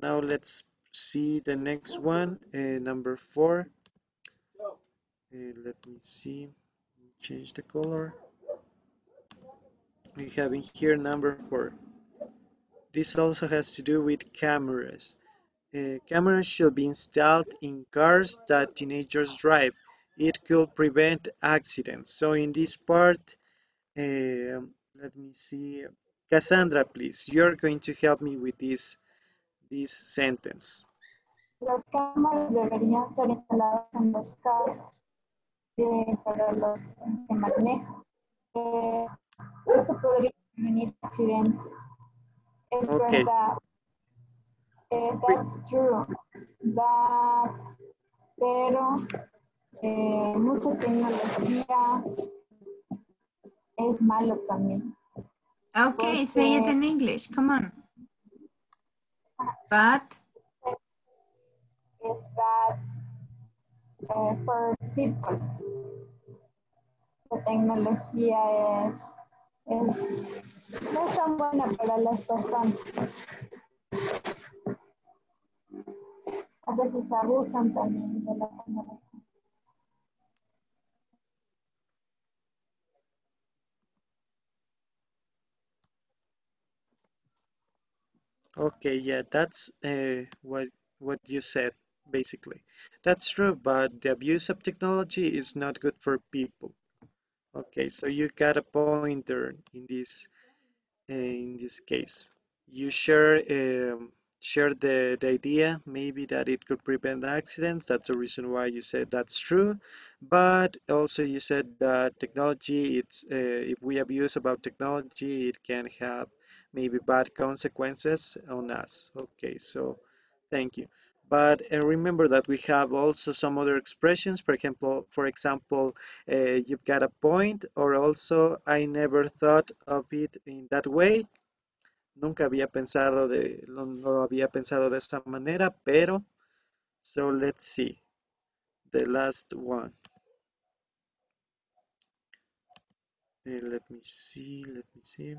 Now let's see the next one, uh, number four. Uh, let me see, change the color. We have in here number four. This also has to do with cameras. Uh, cameras should be installed in cars that teenagers drive. It could prevent accidents. So in this part, um, let me see. Cassandra, please, you're going to help me with this, this sentence. Las cámaras deberían ser instaladas en los carros eh, para los que manejan. Eh, esto podría prevenir accidentes. Es Okay. verdad. Eh, that's true. But, pero eh, mucha tecnología es malo también. Okay, say it in English. Come on. But is bad eh, for people. La tecnología es, es no. A veces abusan también de la tecnología. Okay, yeah, that's uh, what what you said basically. That's true, but the abuse of technology is not good for people. Okay, so you got a pointer in this in this case. You share um, share the, the idea maybe that it could prevent accidents. That's the reason why you said that's true. But also you said that technology, it's uh, if we abuse about technology, it can have maybe bad consequences on us. Okay, so thank you. But uh, remember that we have also some other expressions. For example, for example, uh, you've got a point, or also I never thought of it in that way. Nunca había pensado de, no, no había pensado de esta manera, pero, so let's see, the last one. Uh, let me see, let me see.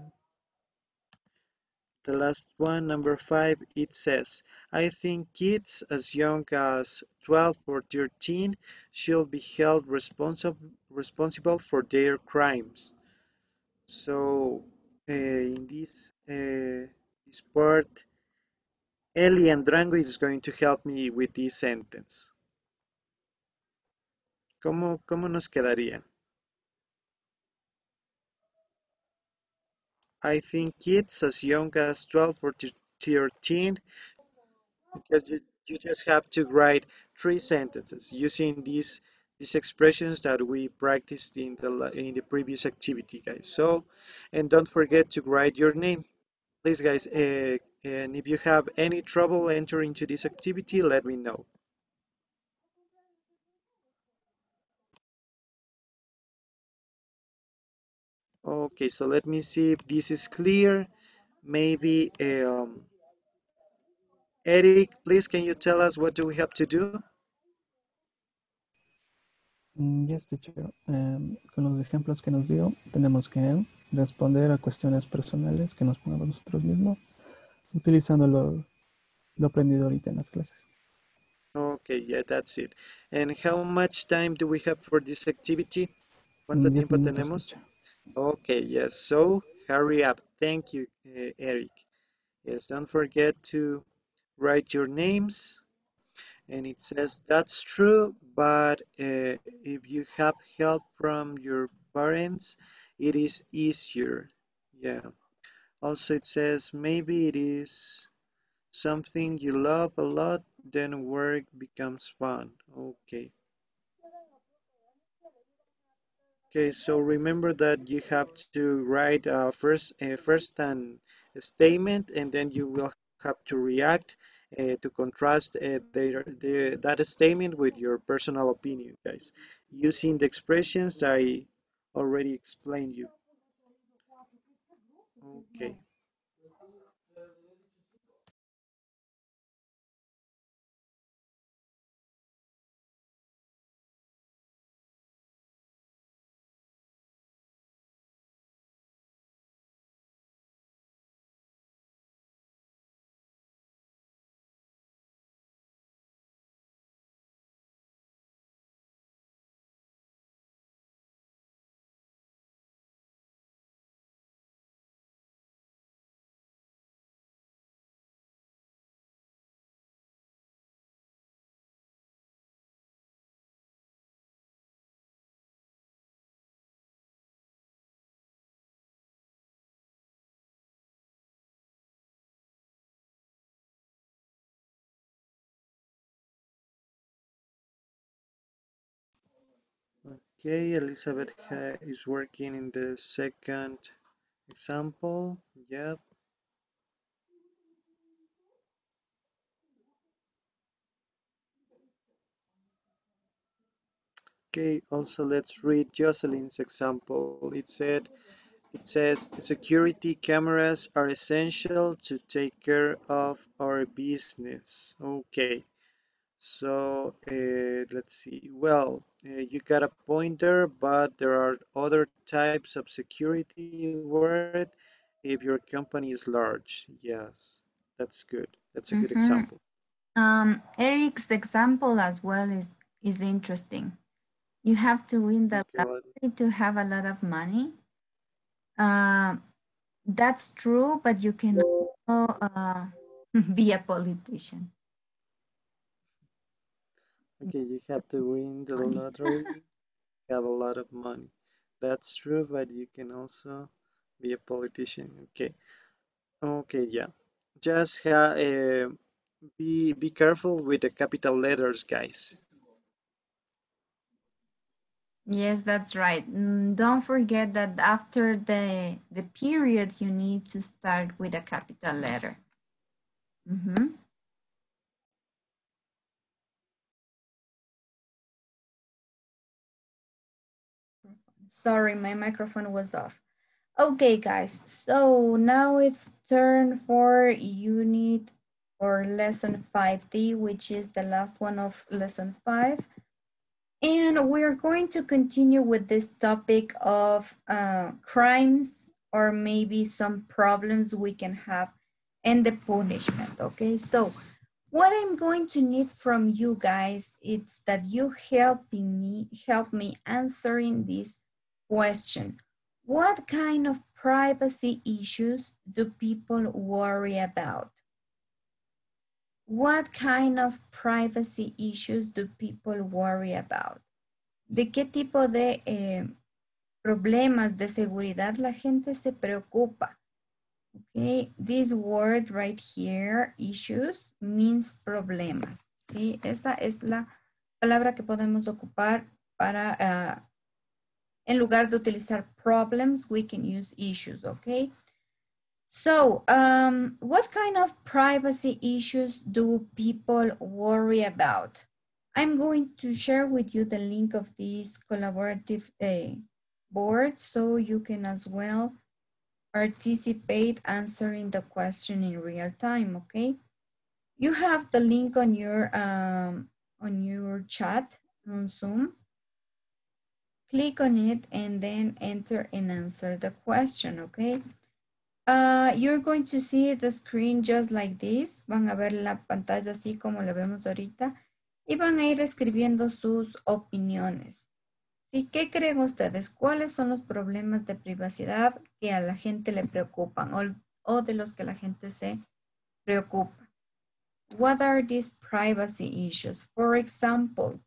The last one, number five, it says, I think kids as young as 12 or 13 should be held responsible responsible for their crimes. So, uh, in this, uh, this part, Eli Andrango is going to help me with this sentence. ¿Cómo, cómo nos quedaría? I think kids as young as 12 or 13, because you, you just have to write three sentences using these these expressions that we practiced in the in the previous activity, guys. So, and don't forget to write your name. Please, guys, uh, And if you have any trouble entering to this activity, let me know. Okay, so let me see if this is clear. Maybe, um, Eric, please, can you tell us what do we have to do? Mm, Yes, teacher. Em, con los ejemplos que nos dio, tenemos que responder a cuestiones personales que nos pongamos nosotros mismos, utilizando lo, lo aprendido ahorita en las clases. Okay, yeah, that's it. And how much time do we have for this activity? ¿Cuánto Mm, tiempo minutos, tenemos? teacher. Okay, yes, so hurry up. Thank you, uh, Eric. Yes, don't forget to write your names. And it says that's true, but uh, if you have help from your parents, it is easier. Yeah. Also, it says maybe it is something you love a lot, then work becomes fun. Okay. Okay, so remember that you have to write a first, uh, first an a statement, and then you will have to react uh, to contrast uh, their, that statement with your personal opinion, guys, using the expressions I already explained you. Okay. Okay, Elizabeth is working in the second example. Yep. Okay, also let's read Jocelyn's example. It said, it says, security cameras are essential to take care of our business. Okay, so uh, let's see. Well, uh, you got a pointer, but there are other types of security worth if your company is large. Yes, that's good. That's a good Mhm. example. Um, Eric's example as well is is interesting. You have to win the Okay, lottery to have a lot of money. Um, that's true, but you can also uh, be a politician. Okay, you have to win the lottery, have a lot of money. That's true, but you can also be a politician. Okay. Okay, yeah. Just ha uh, be be careful with the capital letters, guys. Yes, that's right. Mm, Don't forget that after the the period, you need to start with a capital letter. Mhm. Sorry, my microphone was off. Okay, guys, so now it's turn for unit or lesson 5D, which is the last one of lesson 5. And we're going to continue with this topic of uh, crimes or maybe some problems we can have and the punishment, okay? So what I'm going to need from you guys is that you helping me, help me answering this question. What kind of privacy issues do people worry about? What kind of privacy issues do people worry about? ¿De qué tipo de eh, problemas de seguridad la gente se preocupa? Okay, this word right here, issues, means problemas. ¿sí? Esa es la palabra que podemos ocupar para, ah, en lugar de utilizar problems, we can use issues, okay? So, um, what kind of privacy issues do people worry about? I'm going to share with you the link of this collaborative uh, board so you can as well participate answering the question in real time, okay? You have the link on your, um, on your chat on Zoom. Click on it and then enter and answer the question, okay? Uh, you're going to see the screen just like this. Van a ver la pantalla así como la vemos ahorita. Y van a ir escribiendo sus opiniones. ¿Sí? ¿Qué creen ustedes? ¿Cuáles son los problemas de privacidad que a la gente le preocupan o, o de los que la gente se preocupa? What are these privacy issues? For example,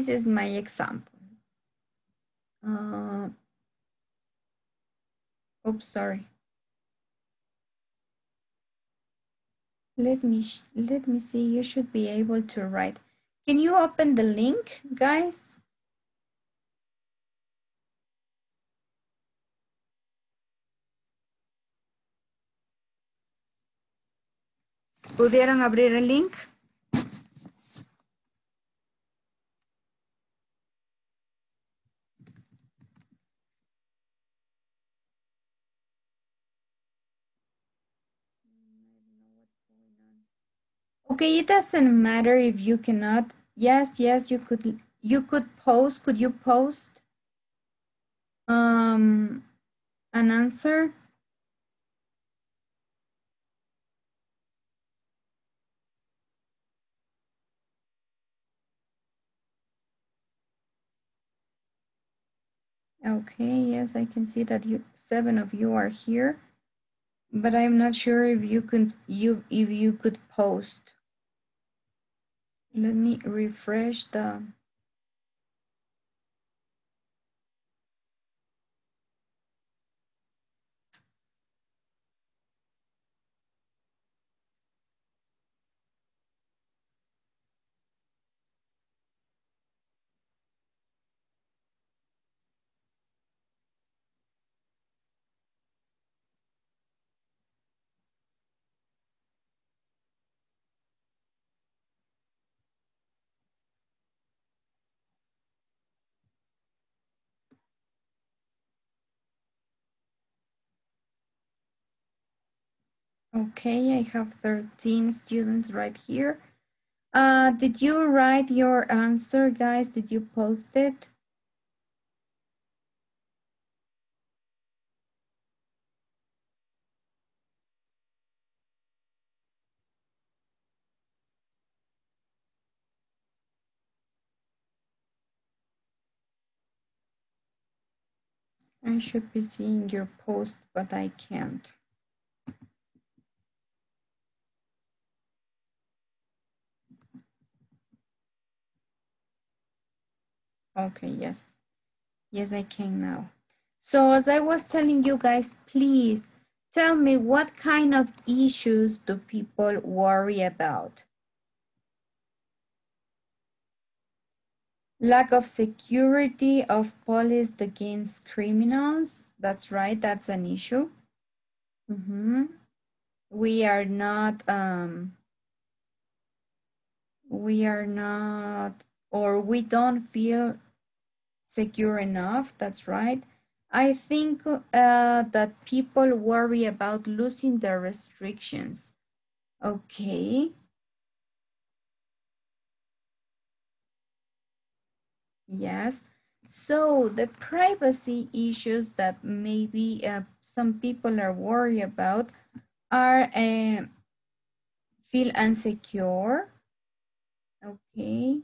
This is my example. Uh, oops, sorry. Let me, let me see, you should be able to write. Can you open the link, guys? ¿Pudieron abrir el link? Okay, it doesn't matter if you cannot. Yes, yes, you could you could post. Could you post um an answer? Okay, yes, I can see that you seven of you are here, but I'm not sure if you could you if you could post. Let me refresh the Okay, I have 13 students right here. Uh, did you write your answer, guys? Did you post it? I should be seeing your post, but I can't. Okay, yes. Yes, I can now. So as I was telling you guys, please tell me what kind of issues do people worry about? Lack of security of police against criminals. That's right, that's an issue. Mm -hmm. We are not, um, we are not or we don't feel secure enough. That's right. I think uh, that people worry about losing their restrictions. Okay. Yes. So the privacy issues that maybe uh, some people are worried about are uh, feel insecure. Okay.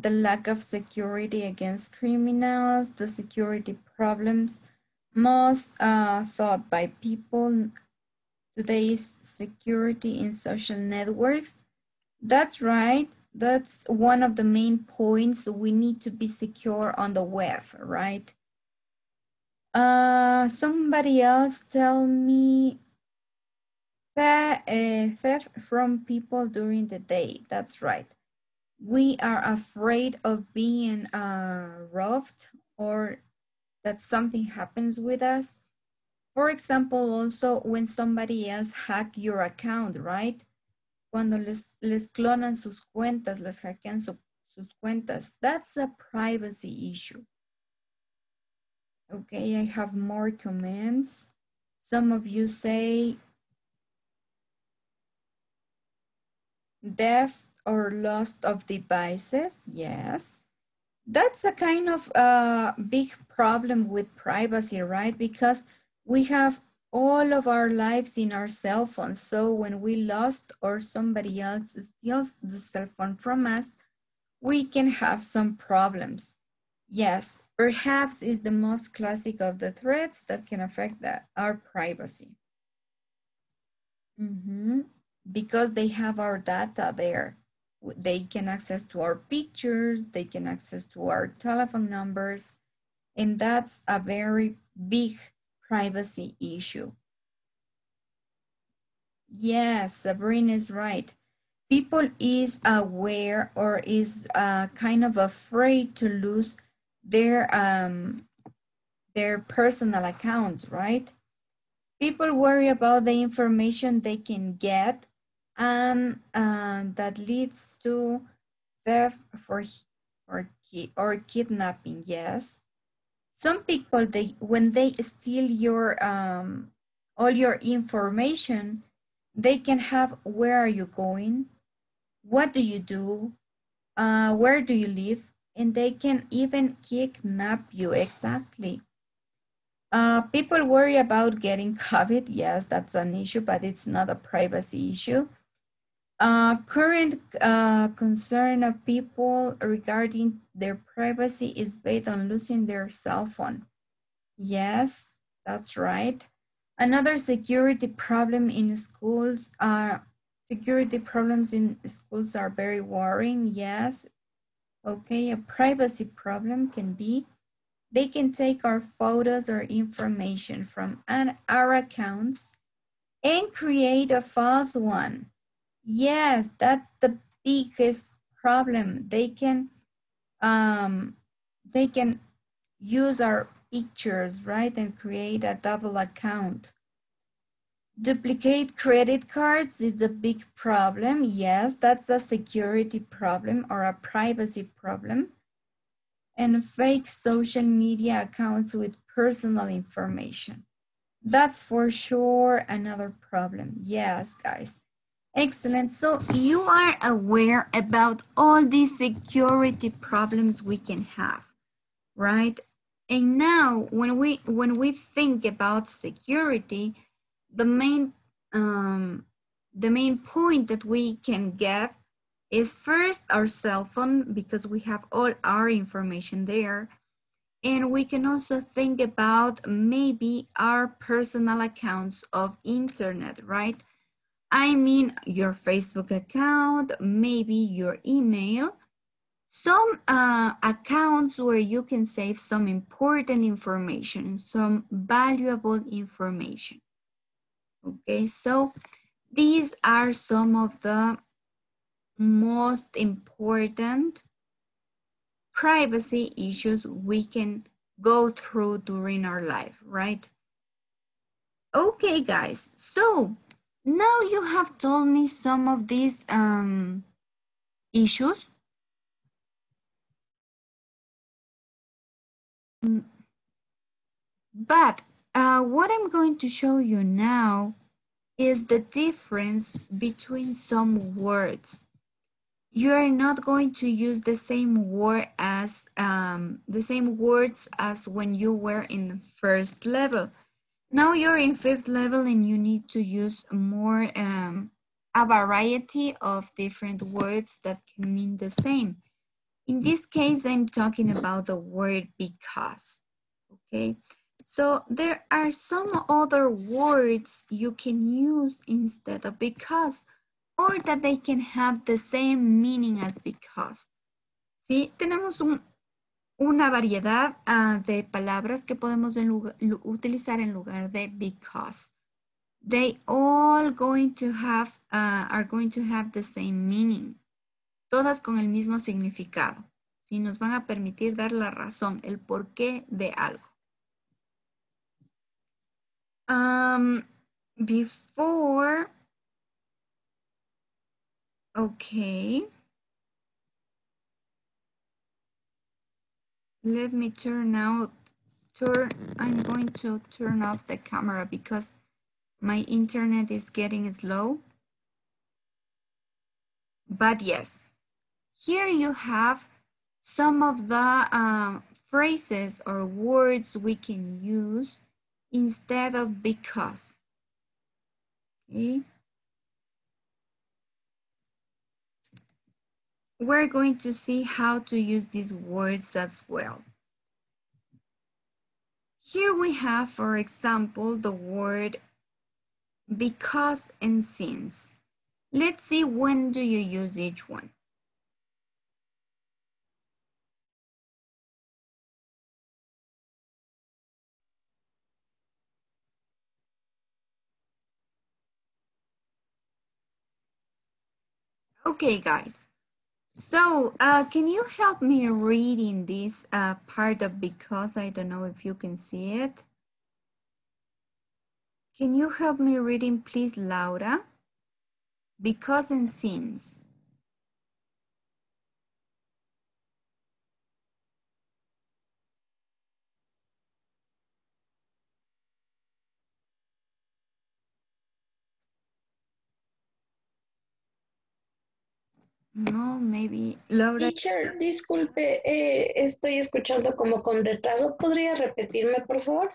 The lack of security against criminals, the security problems most uh, thought by people today's security in social networks. That's right. That's one of the main points. We need to be secure on the web, right? Uh, somebody else tell me that uh, theft from people during the day. That's right. We are afraid of being uh, robbed or that something happens with us. For example, also when somebody else hack your account, right? Cuando les, les clonan sus cuentas, les hackean su, sus cuentas, that's a privacy issue. Okay, I have more comments. Some of you say death or loss of devices. Yes. That's a kind of uh, big problem with privacy, right? Because we have all of our lives in our cell phones. So when we lost or somebody else steals the cell phone from us, we can have some problems. Yes, perhaps is the most classic of the threats that can affect the, our privacy. Mm -hmm. Because they have our data there. They can access to our pictures, they can access to our telephone numbers, and that's a very big privacy issue. Yes, Sabrina is right. People is aware or is uh, kind of afraid to lose their um, their personal accounts, right? People worry about the information they can get and uh, that leads to theft for or, or kidnapping, yes. Some people, they when they steal your um, all your information, they can have where are you going, what do you do, uh, where do you live, and they can even kidnap you exactly. Uh, people worry about getting COVID. Yes, that's an issue, but it's not a privacy issue. Uh, current uh, concern of people regarding their privacy is based on losing their cell phone. Yes, that's right. Another security problem in schools are security problems in schools are very worrying. Yes. Okay, a privacy problem can be they can take our photos or information from an, our accounts and create a false one Yes, that's the biggest problem. They can um, they can use our pictures, right, and create a double account. Duplicate credit cards is a big problem. Yes, that's a security problem or a privacy problem. And fake social media accounts with personal information. That's for sure another problem. Yes, guys. Excellent. So you are aware about all these security problems we can have, right? And now when we when we think about security, the main um, the main point that we can get is first our cell phone because we have all our information there. And we can also think about maybe our personal accounts of internet, right? I mean your Facebook account, maybe your email, some uh, accounts where you can save some important information, some valuable information. Okay, so these are some of the most important privacy issues we can go through during our life, right? Okay, guys, so now you have told me some of these um, issues. But uh, what I'm going to show you now is the difference between some words. You are not going to use the same word as um, the same words as when you were in the first level. Now you're in fifth level and you need to use more, um, a variety of different words that can mean the same. In this case, I'm talking about the word because, okay? So there are some other words you can use instead of because or that they can have the same meaning as because. ¿Sí? Tenemos un, una variedad uh, de palabras que podemos utilizar en lugar de because. They all going to have, uh, are going to have the same meaning. Todas con el mismo significado. ¿Sí? Nos van a permitir dar la razón, el porqué de algo. Um, before, okay. Let me turn out, turn, I'm going to turn off the camera because my internet is getting slow. But yes, here you have some of the um, phrases or words we can use instead of because. Okay. We're going to see how to use these words as well. Here we have, for example, the word because and since. Let's see when do you use each one. Okay, guys. So, uh, can you help me reading this uh, part of because? I don't know if you can see it. Can you help me reading, please, Laura? Because and since. No, maybe Laura. Teacher, disculpe, eh, estoy escuchando como con retraso. ¿Podría repetirme, por favor?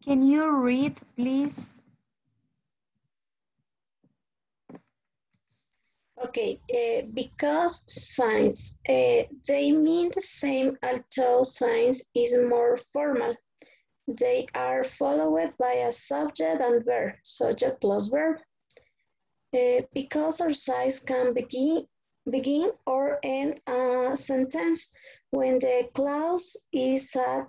Can you read, please? Okay, uh, because signs, uh, they mean the same although signs is more formal. They are followed by a subject and verb, subject plus verb. Uh, because or size can begin, begin or end a sentence when the clause is at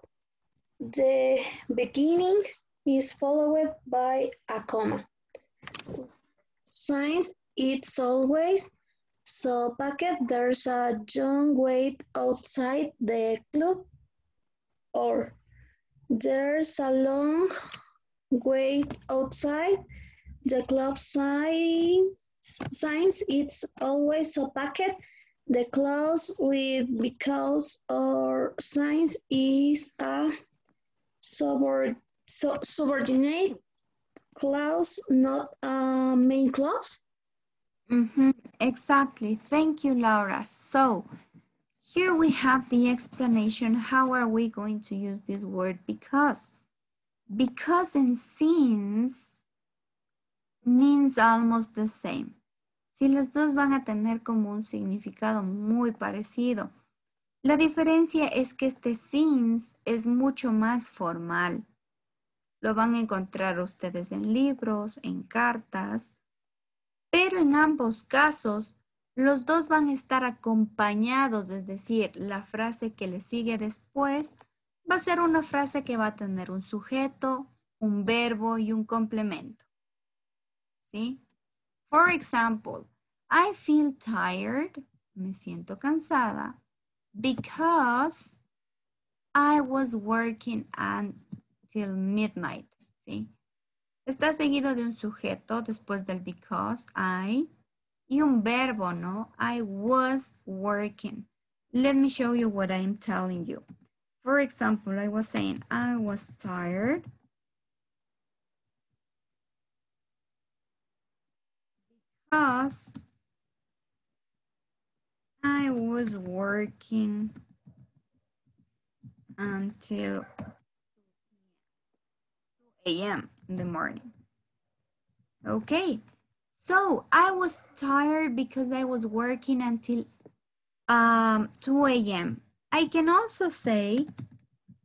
the beginning is followed by a comma. Since it's always so packet there's a young wait outside the club or there's a long wait outside the club sign, signs it's always a packet. The clause with because or signs is a subordinate clause, not a main clause. Mm -hmm. Exactly. Thank you, Laura. So here we have the explanation. How are we going to use this word because? Because and since means almost the same. Si las dos van a tener como un significado muy parecido. La diferencia es que este since es mucho más formal. Lo van a encontrar ustedes en libros, en cartas, pero en ambos casos los dos van a estar acompañados, es decir, la frase que le sigue después va a ser una frase que va a tener un sujeto, un verbo y un complemento. ¿Sí? For example, I feel tired, me siento cansada, because I was working until midnight, ¿sí? Está seguido de un sujeto después del because, I, y un verbo, ¿no? I was working. Let me show you what I'm telling you. For example, I was saying I was tired because I was working until 2 a.m. in the morning. Okay, so I was tired because I was working until um, 2 a.m. I can also say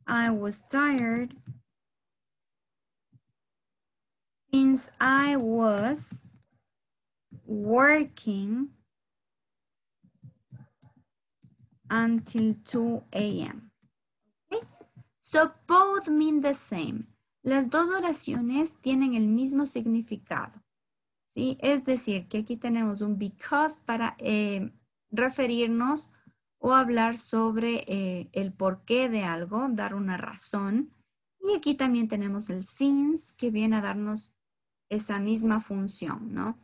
I was tired since I was working until 2 a.m. Okay? So both mean the same. Las dos oraciones tienen el mismo significado. ¿sí? Es decir, que aquí tenemos un because para eh, referirnos o hablar sobre eh, el porqué de algo, dar una razón. Y aquí también tenemos el since que viene a darnos esa misma función, ¿no?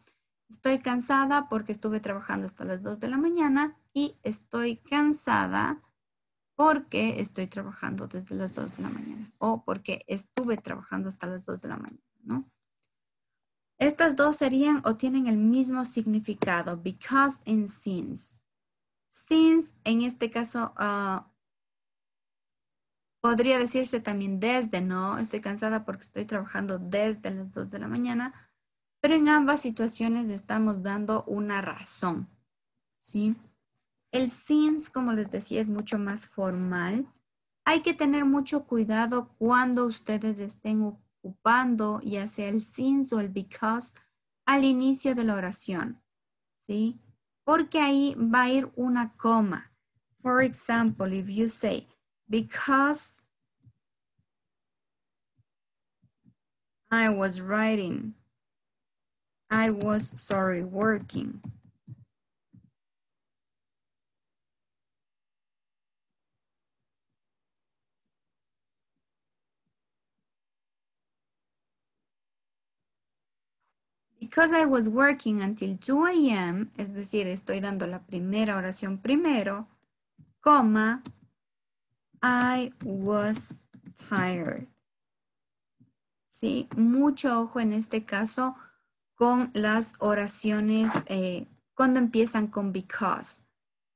Estoy cansada porque estuve trabajando hasta las 2 de la mañana y estoy cansada porque estoy trabajando desde las 2 de la mañana o porque estuve trabajando hasta las 2 de la mañana, ¿no? Estas dos serían o tienen el mismo significado, because and since. Since, en este caso, ah, podría decirse también desde, ¿no? Estoy cansada porque estoy trabajando desde las 2 de la mañana, pero en ambas situaciones estamos dando una razón, ¿sí? El since, como les decía, es mucho más formal. Hay que tener mucho cuidado cuando ustedes estén ocupando ya sea el since o el because al inicio de la oración, ¿sí? Porque ahí va a ir una coma. For example, if you say, because I was writing, I was, sorry, working. Because I was working until 2 a.m., es decir, estoy dando la primera oración primero, coma, I was tired. Sí, mucho ojo en este caso con las oraciones eh, cuando empiezan con because.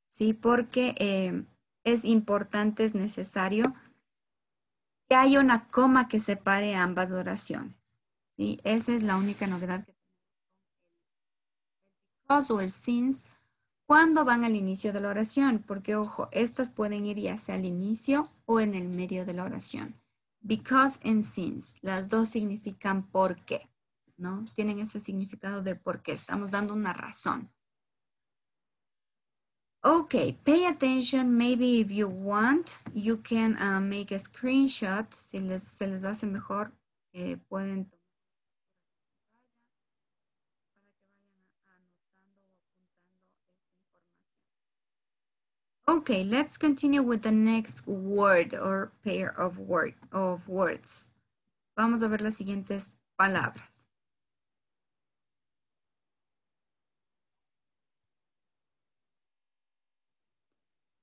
Sí, porque eh, es importante, es necesario que haya una coma que separe ambas oraciones. Sí, esa es la única novedad que o el since cuando van al inicio de la oración, porque ojo, estas pueden ir ya sea al inicio o en el medio de la oración. Because and since, las dos significan por qué, ¿no? Tienen ese significado de por qué, estamos dando una razón. Okay, pay attention. Maybe if you want, you can uh, make a screenshot. Si les, se les hace mejor, eh, pueden Okay, let's continue with the next word or pair of, word, of words. Vamos a ver las siguientes palabras.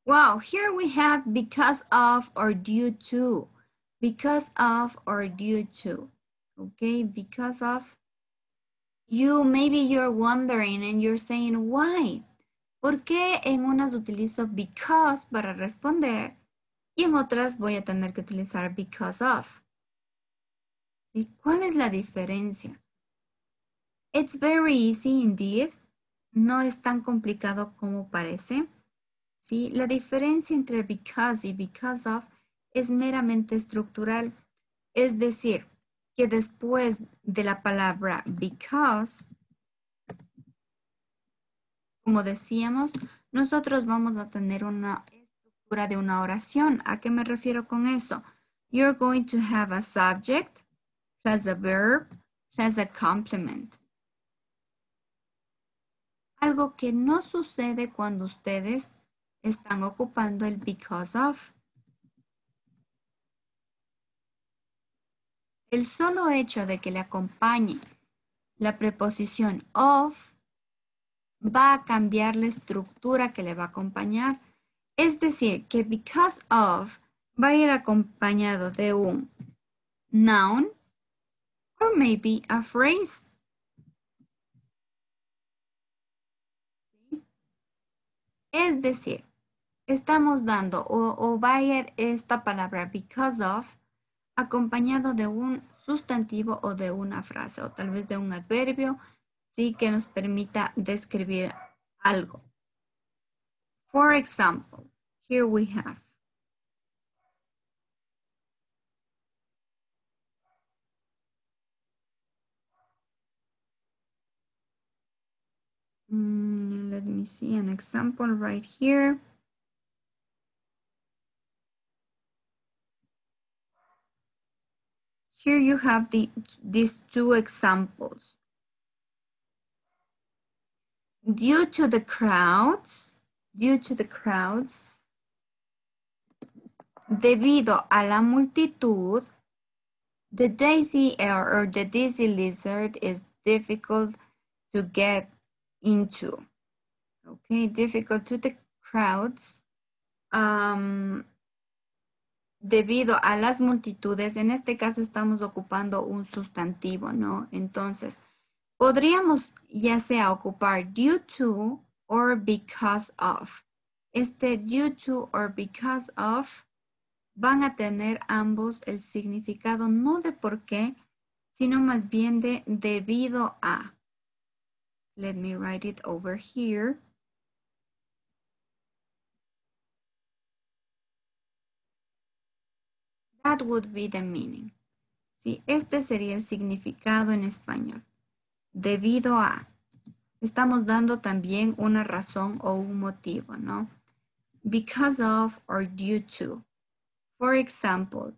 Wow, here we have because of or due to. Because of or due to. Okay, because of. You, maybe you're wondering and you're saying, why? ¿Por qué en unas utilizo because para responder y en otras voy a tener que utilizar because of? ¿Sí? ¿Cuál es la diferencia? It's very easy indeed. No es tan complicado como parece. ¿Sí? La diferencia entre because y because of es meramente estructural. Es decir, que después de la palabra because como decíamos, nosotros vamos a tener una estructura de una oración. ¿A qué me refiero con eso? You're going to have a subject plus a verb plus a complement. Algo que no sucede cuando ustedes están ocupando el because of. El solo hecho de que le acompañe la preposición of va a cambiar la estructura que le va a acompañar. Es decir, que because of va a ir acompañado de un noun or maybe a phrase. Es decir, estamos dando o, va a ir esta palabra because of acompañado de un sustantivo o de una frase o tal vez de un adverbio, sí que nos permita describir algo. For example, here we have mm, let me see an example right here. Here you have the, these two examples. Due to the crowds, due to the crowds, debido a la multitud, the daisy or, the daisy lizard is difficult to get into. Okay, difficult to the crowds. Um, debido a las multitudes, en este caso estamos ocupando un sustantivo, ¿no? Entonces, podríamos ya sea ocupar due to or because of. Este due to or because of van a tener ambos el significado no de por qué, sino más bien de debido a. Let me write it over here. That would be the meaning. Sí, este sería el significado en español. Debido a. Estamos dando también una razón o un motivo, ¿no? Because of or due to. For example,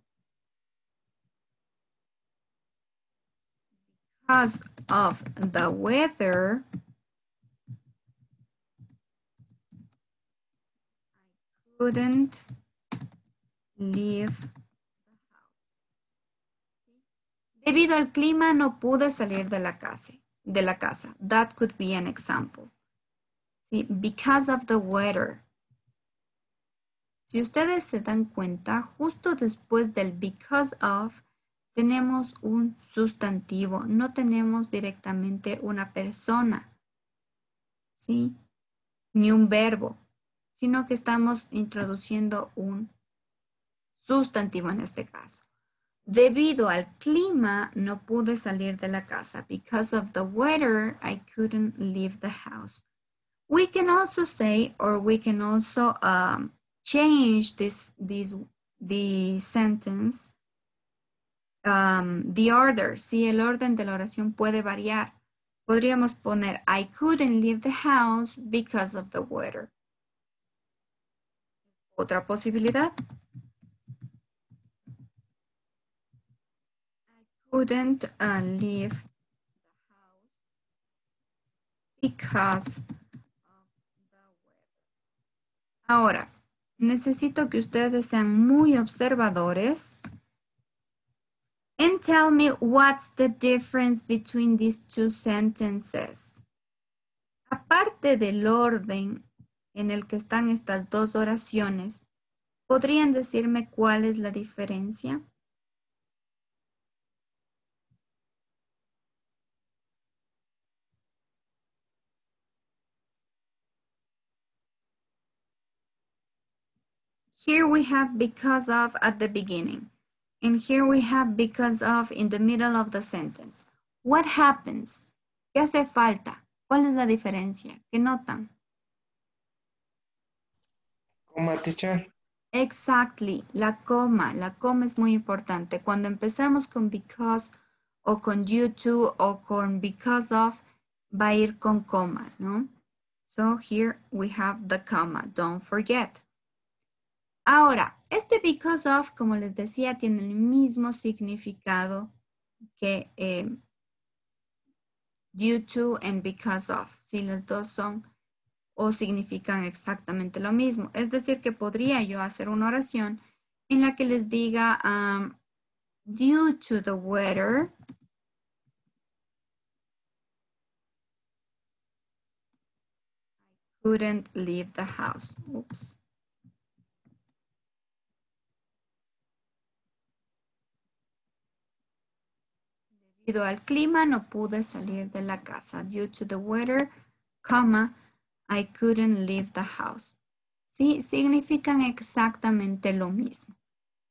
because of the weather, I couldn't leave Debido al clima no pude salir de la casa. De la casa. That could be an example. Because of the weather. Si ustedes se dan cuenta, justo después del because of, tenemos un sustantivo, no tenemos directamente una persona, ¿sí? Ni un verbo, sino que estamos introduciendo un sustantivo en este caso. Debido al clima, no pude salir de la casa. Because of the weather, I couldn't leave the house. We can also say, or we can also um, change this, this, the sentence, um, the order. Si el orden de la oración puede variar. Podríamos poner, I couldn't leave the house because of the weather. Otra posibilidad. Couldn't uh, leave the house because of the weather. Ahora, necesito que ustedes sean muy observadores and tell me what's the difference between these two sentences. Aparte del orden en el que están estas dos oraciones, ¿podrían decirme cuál es la diferencia? Here we have because of at the beginning. And here we have because of in the middle of the sentence. What happens? ¿Qué hace falta? ¿Cuál es la diferencia? ¿Qué notan? Coma, teacher. Exactly, la coma. La coma es muy importante. Cuando empezamos con because o con due to o con because of, va a ir con coma, ¿no? So here we have the comma, don't forget. Ahora, este because of, como les decía, tiene el mismo significado que eh, due to and because of. Si las dos son o significan exactamente lo mismo. Es decir, que podría yo hacer una oración en la que les diga um, due to the weather, couldn't leave the house. Oops. Debido al clima no pude salir de la casa. Due to the weather, comma, I couldn't leave the house. Sí, significan exactamente lo mismo.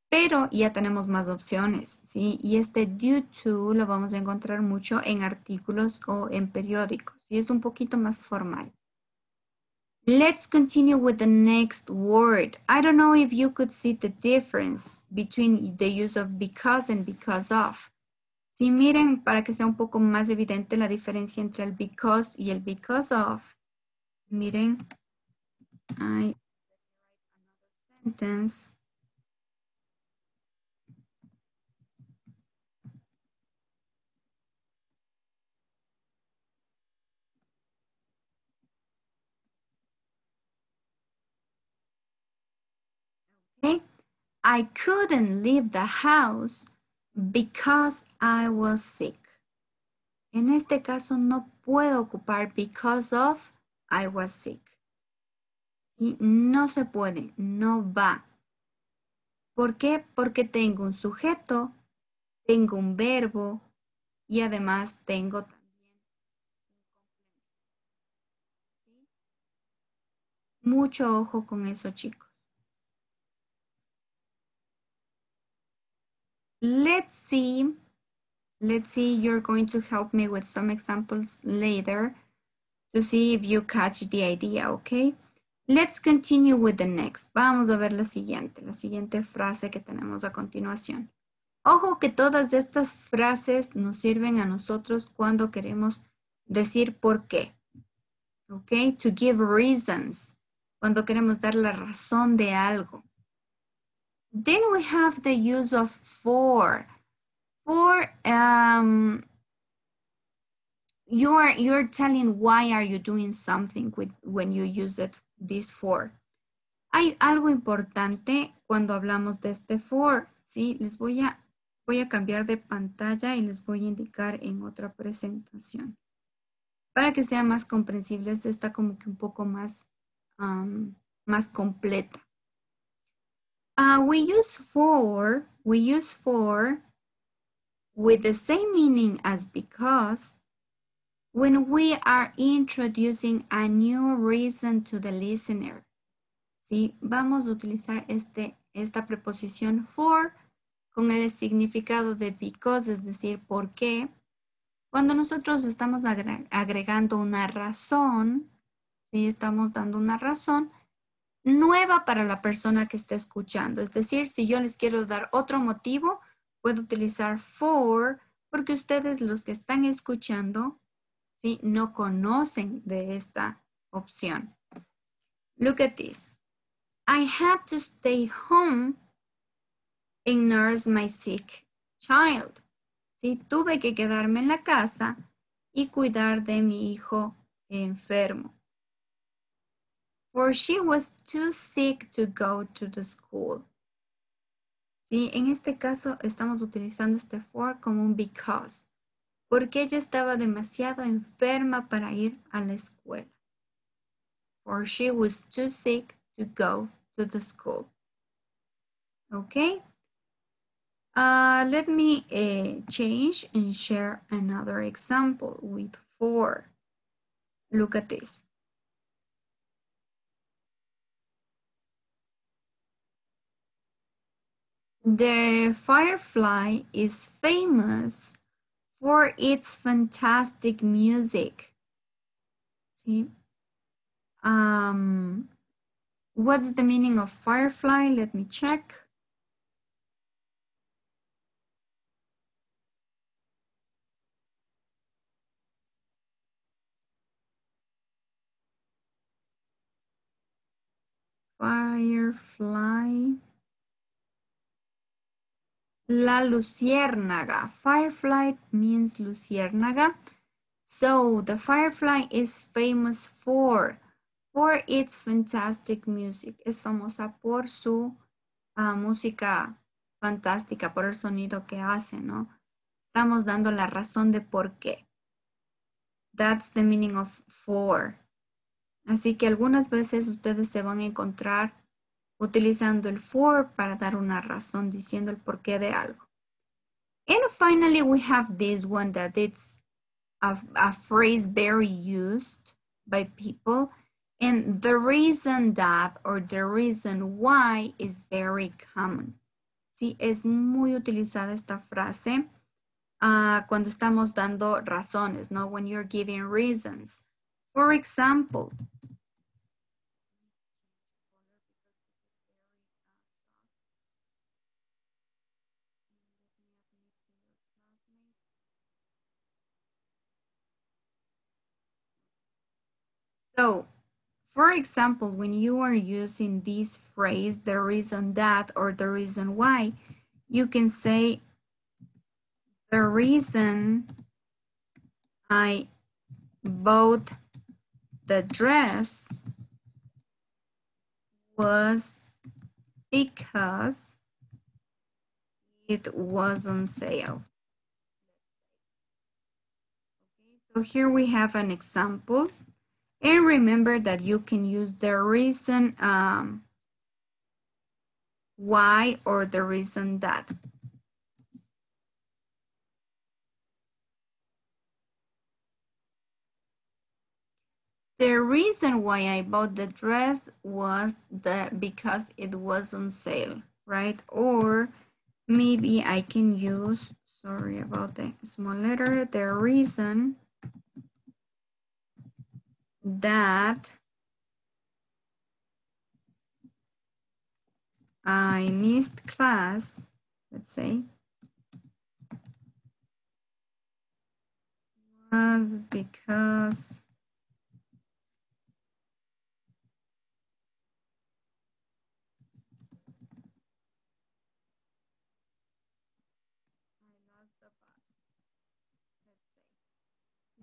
Pero ya tenemos más opciones, ¿sí? Y este due to lo vamos a encontrar mucho en artículos o en periódicos. Y es un poquito más formal. Let's continue with the next word. I don't know if you could see the difference between the use of because and because of. Si miren, para que sea un poco más evidente la diferencia entre el because y el because of, Miren, I sentence. Okay, I couldn't leave the house because I was sick. En este caso no puedo ocupar because of I was sick. No se puede, no va. ¿Por qué? Porque tengo un sujeto, tengo un verbo y además tengo también. Mucho ojo con eso, chicos. Let's see. Let's see, you're going to help me with some examples later to see if you catch the idea, okay? Let's continue with the next. Vamos a ver la siguiente, la siguiente frase que tenemos a continuación. Ojo que todas estas frases nos sirven a nosotros cuando queremos decir por qué. Okay, to give reasons. Cuando queremos dar la razón de algo. Then we have the use of for. For um, you're you're telling why are you doing something with when you use it this for. Hay algo importante cuando hablamos de este for, ¿sí? Les voy a, voy a cambiar de pantalla y les voy a indicar en otra presentación. Para que sea más comprensible, esta está como que un poco más, um, más completa. Uh, we use for, we use for with the same meaning as because when we are introducing a new reason to the listener. ¿sí? Vamos a utilizar este, esta preposición for con el significado de because, es decir, por qué. Cuando nosotros estamos agregando una razón, ¿sí? estamos dando una razón nueva para la persona que está escuchando. Es decir, si yo les quiero dar otro motivo, puedo utilizar for porque ustedes los que están escuchando ¿sí? no conocen de esta opción. Look at this. I had to stay home and nurse my sick child. ¿sí? Tuve que quedarme en la casa y cuidar de mi hijo enfermo. For she was too sick to go to the school. ¿Sí? En este caso estamos utilizando este for como un because porque ella estaba demasiado enferma para ir a la escuela. For she was too sick to go to the school. Okay. Uh, let me uh, change and share another example with for. Look at this. The firefly is famous for its fantastic music. See? Um, what's the meaning of firefly? Let me check. Firefly. La luciérnaga. Firefly means luciérnaga. So the firefly is famous for, for its fantastic music. Es famosa por su uh, música fantástica, por el sonido que hace, ¿no? Estamos dando la razón de por qué. That's the meaning of for. Así que algunas veces ustedes se van a encontrar utilizando el for para dar una razón diciendo el porqué de algo. And finally, we have this one that it's a, a phrase very used by people. And the reason that or the reason why is very common. Sí, es muy utilizada esta frase uh, cuando estamos dando razones, ¿no? When you're giving reasons. For example, So, For example, when you are using this phrase, the reason that or the reason why, you can say the reason I bought the dress was because it was on sale. Okay, so here we have an example. And remember that you can use the reason um, why or the reason that. The reason why I bought the dress was that because it was on sale, right? Or maybe I can use, sorry about the small letter, the reason that I missed class, let's say, was because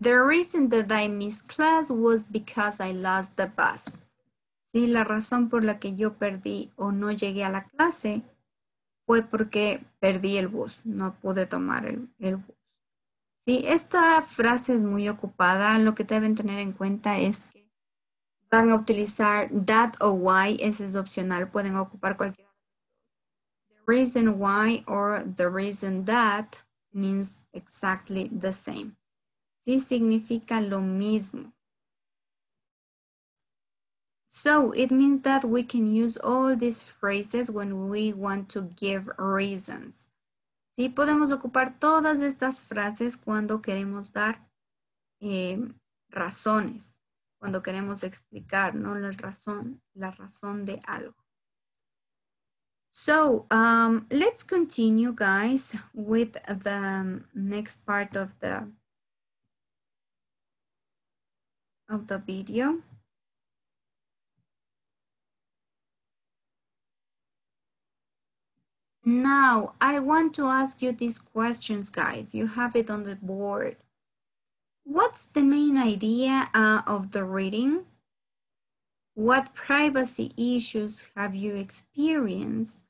The reason that I missed class was because I lost the bus. Sí, la razón por la que yo perdí o no llegué a la clase fue porque perdí el bus, no pude tomar el, el bus. Sí, esta frase es muy ocupada. Lo que deben tener en cuenta es que van a utilizar that o why, ese es opcional, pueden ocupar cualquiera. The reason why or the reason that means exactly the same. Sí significa lo mismo. So it means that we can use all these phrases when we want to give reasons. Sí, podemos ocupar todas estas frases cuando queremos dar eh, razones, cuando queremos explicar, ¿no? La razón, la razón de algo. So um, let's continue, guys, with the next part of the of the video. Now, I want to ask you these questions, guys. You have it on the board. What's the main idea uh, of the reading? What privacy issues have you experienced?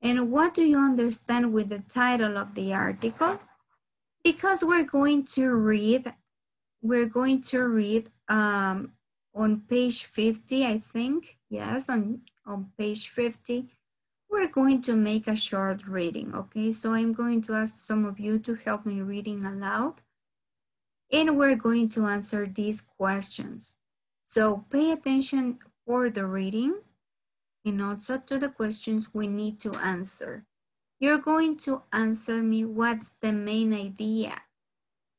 And what do you understand with the title of the article? Because we're going to read, we're going to read um, on page 50, I think. Yes, on, on page 50 we're going to make a short reading, okay? So I'm going to ask some of you to help me reading aloud. And we're going to answer these questions. So pay attention for the reading and also to the questions we need to answer. You're going to answer me what's the main idea.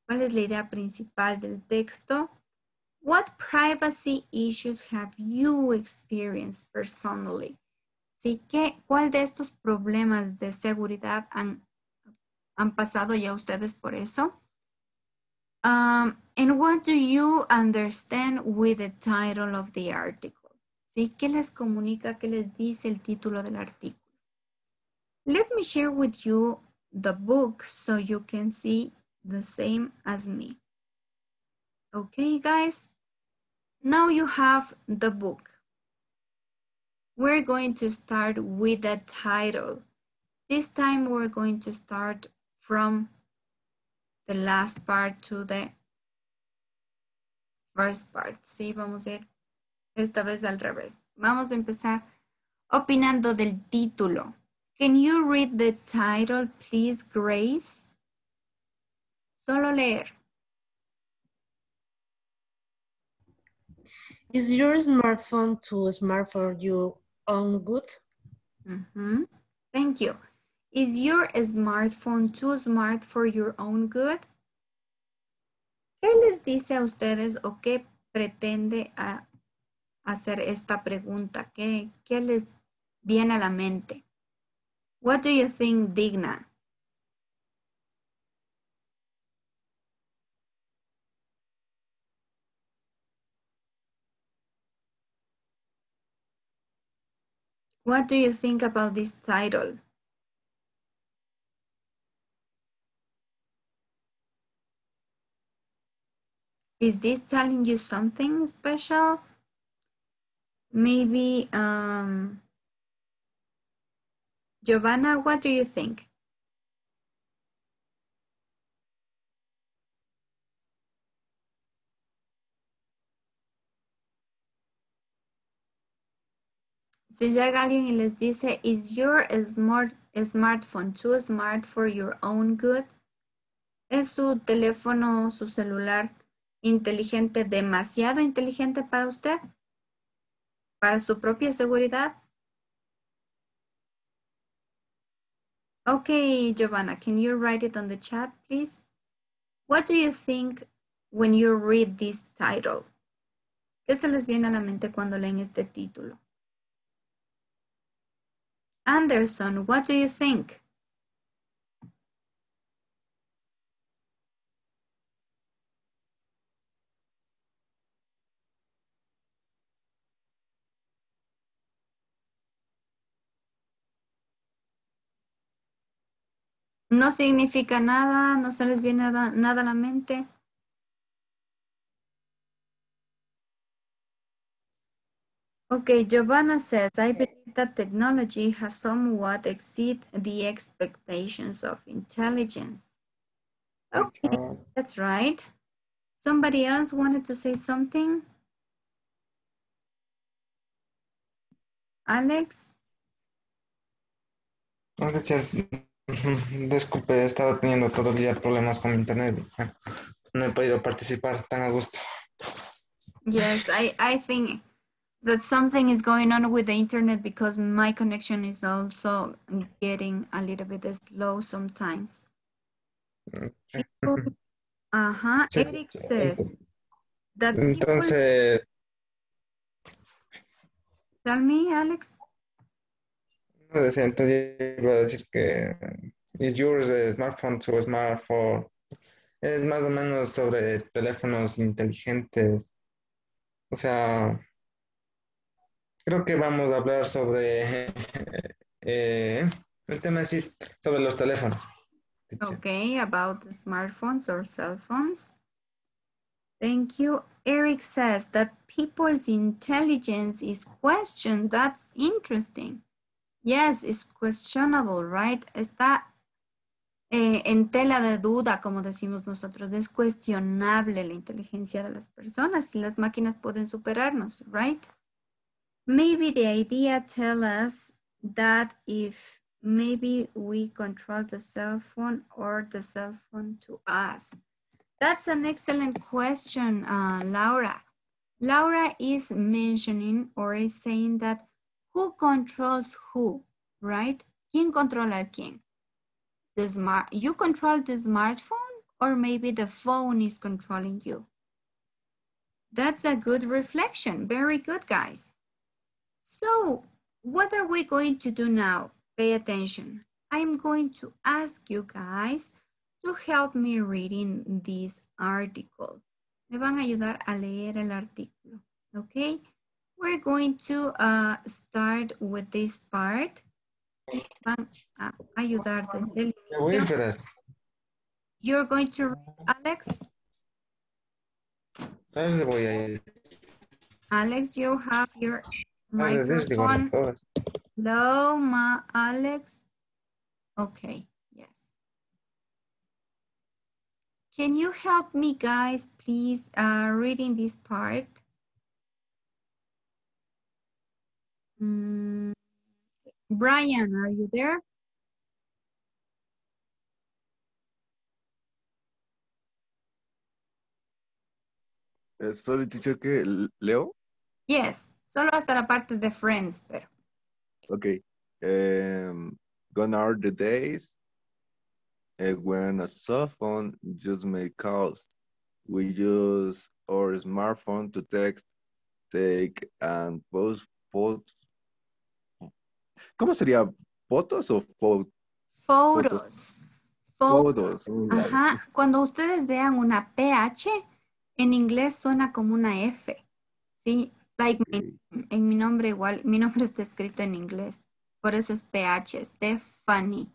¿Cuál es la idea principal del texto? What privacy issues have you experienced personally? ¿Sí? ¿Qué, ¿Cuál de estos problemas de seguridad han, han pasado ya ustedes por eso? Um, and what do you understand with the title of the article? ¿Sí? ¿Qué les comunica, qué les dice el título del artículo? Let me share with you the book so you can see the same as me. Okay, guys? Now you have the book. We're going to start with the title. This time we're going to start from the last part to the first part. Sí, vamos a ir esta vez al revés. Vamos a empezar opinando del título. Can you read the title, please, Grace? Solo leer. Is your smartphone too smart for you own good? Mm -hmm. Thank you. Is your smartphone too smart for your own good? ¿Qué les dice a ustedes o qué pretende a hacer esta pregunta? ¿Qué, ¿Qué les viene a la mente? What do you think, Digna? What do you think about this title? Is this telling you something special? Maybe, um, Giovanna, what do you think? Si llega alguien y les dice, is your smart, smartphone too smart for your own good? ¿Es su teléfono, su celular inteligente, demasiado inteligente para usted? ¿Para su propia seguridad? Okay, Giovanna, can you write it on the chat, please? What do you think when you read this title? ¿Qué se les viene a la mente cuando leen este título? Anderson, what do you think? No significa nada, no se les viene nada, nada a la mente. Okay, Giovanna says, I believe that technology has somewhat exceed the expectations of intelligence. Okay, that's right. Somebody else wanted to say something? Alex? No, teacher, disculpe, he estado teniendo todo el día problemas con internet. No he podido participar tan a gusto. Yes, I, I think that something is going on with the internet because my connection is also getting a little bit slow sometimes. Ajá, uh-huh, Sí. Eric says that people- Entonces, Tell me, Alex. no decía, entonces iba a decir que is yours a smartphone to a smartphone. Es más o menos sobre teléfonos inteligentes. O sea, creo que vamos a hablar sobre eh, el tema es sobre los teléfonos. Okay, about smartphones or cell phones. Thank you. Eric says that people's intelligence is questioned. That's interesting. Yes, it's questionable, right? Está eh, en tela de duda, como decimos nosotros. Es cuestionable la inteligencia de las personas y las máquinas pueden superarnos, right? Maybe the idea tell us that if maybe we control the cell phone or the cell phone to us. That's an excellent question, uh, Laura. Laura is mentioning or is saying that who controls who, right? ¿Quién controla a quién? The smart, you control the smartphone or maybe the phone is controlling you? That's a good reflection. Very good, guys. So what are we going to do now? Pay attention. I'm going to ask you guys to help me reading this article. Me van a ayudar a leer el artículo, okay? We're going to uh, start with this part. Sí, van a ayudar desde el inicio. You're going to read, Alex. ¿A dónde voy a ir? Alex, you have your De Disney, bueno, microphone. Hello, ma Alex. Okay, yes. Can you help me, guys, please, uh, reading this part? Mm, Brian, are you there? Eh, sorry, teacher, ¿qué? ¿Leo? Yes, solo hasta la parte de friends, pero. Okay. Um, gone are the days uh, when a cell phone just made calls. We use our smartphone to text, take, and post photos. ¿Cómo sería? ¿Fotos o fo- Photos. Fotos. Ajá, cuando ustedes vean una PH, en inglés suena como una F, ¿sí? Like mi- en mi nombre igual, mi nombre está escrito en inglés. Por eso es PH, Stephanie.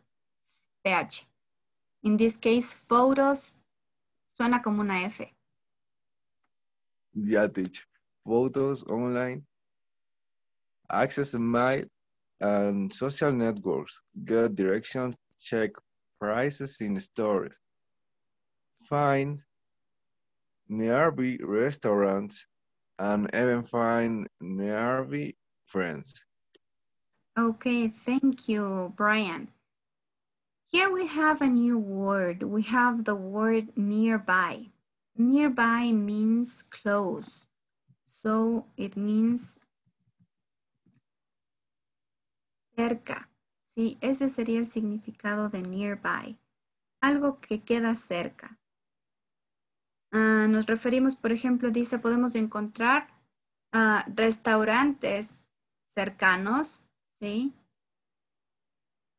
PH. In this case, photos suena como una F. Yeah, teacher. Photos online, access mail, and social networks. Get directions, check prices in stores. Find nearby restaurants and even find nearby friends. Okay, thank you, Brian. Here we have a new word. We have the word nearby. Nearby means close. So it means cerca. Sí, ese sería el significado de nearby. Algo que queda cerca. Ah, nos referimos, por ejemplo, dice, podemos encontrar ah, restaurantes cercanos, ¿sí?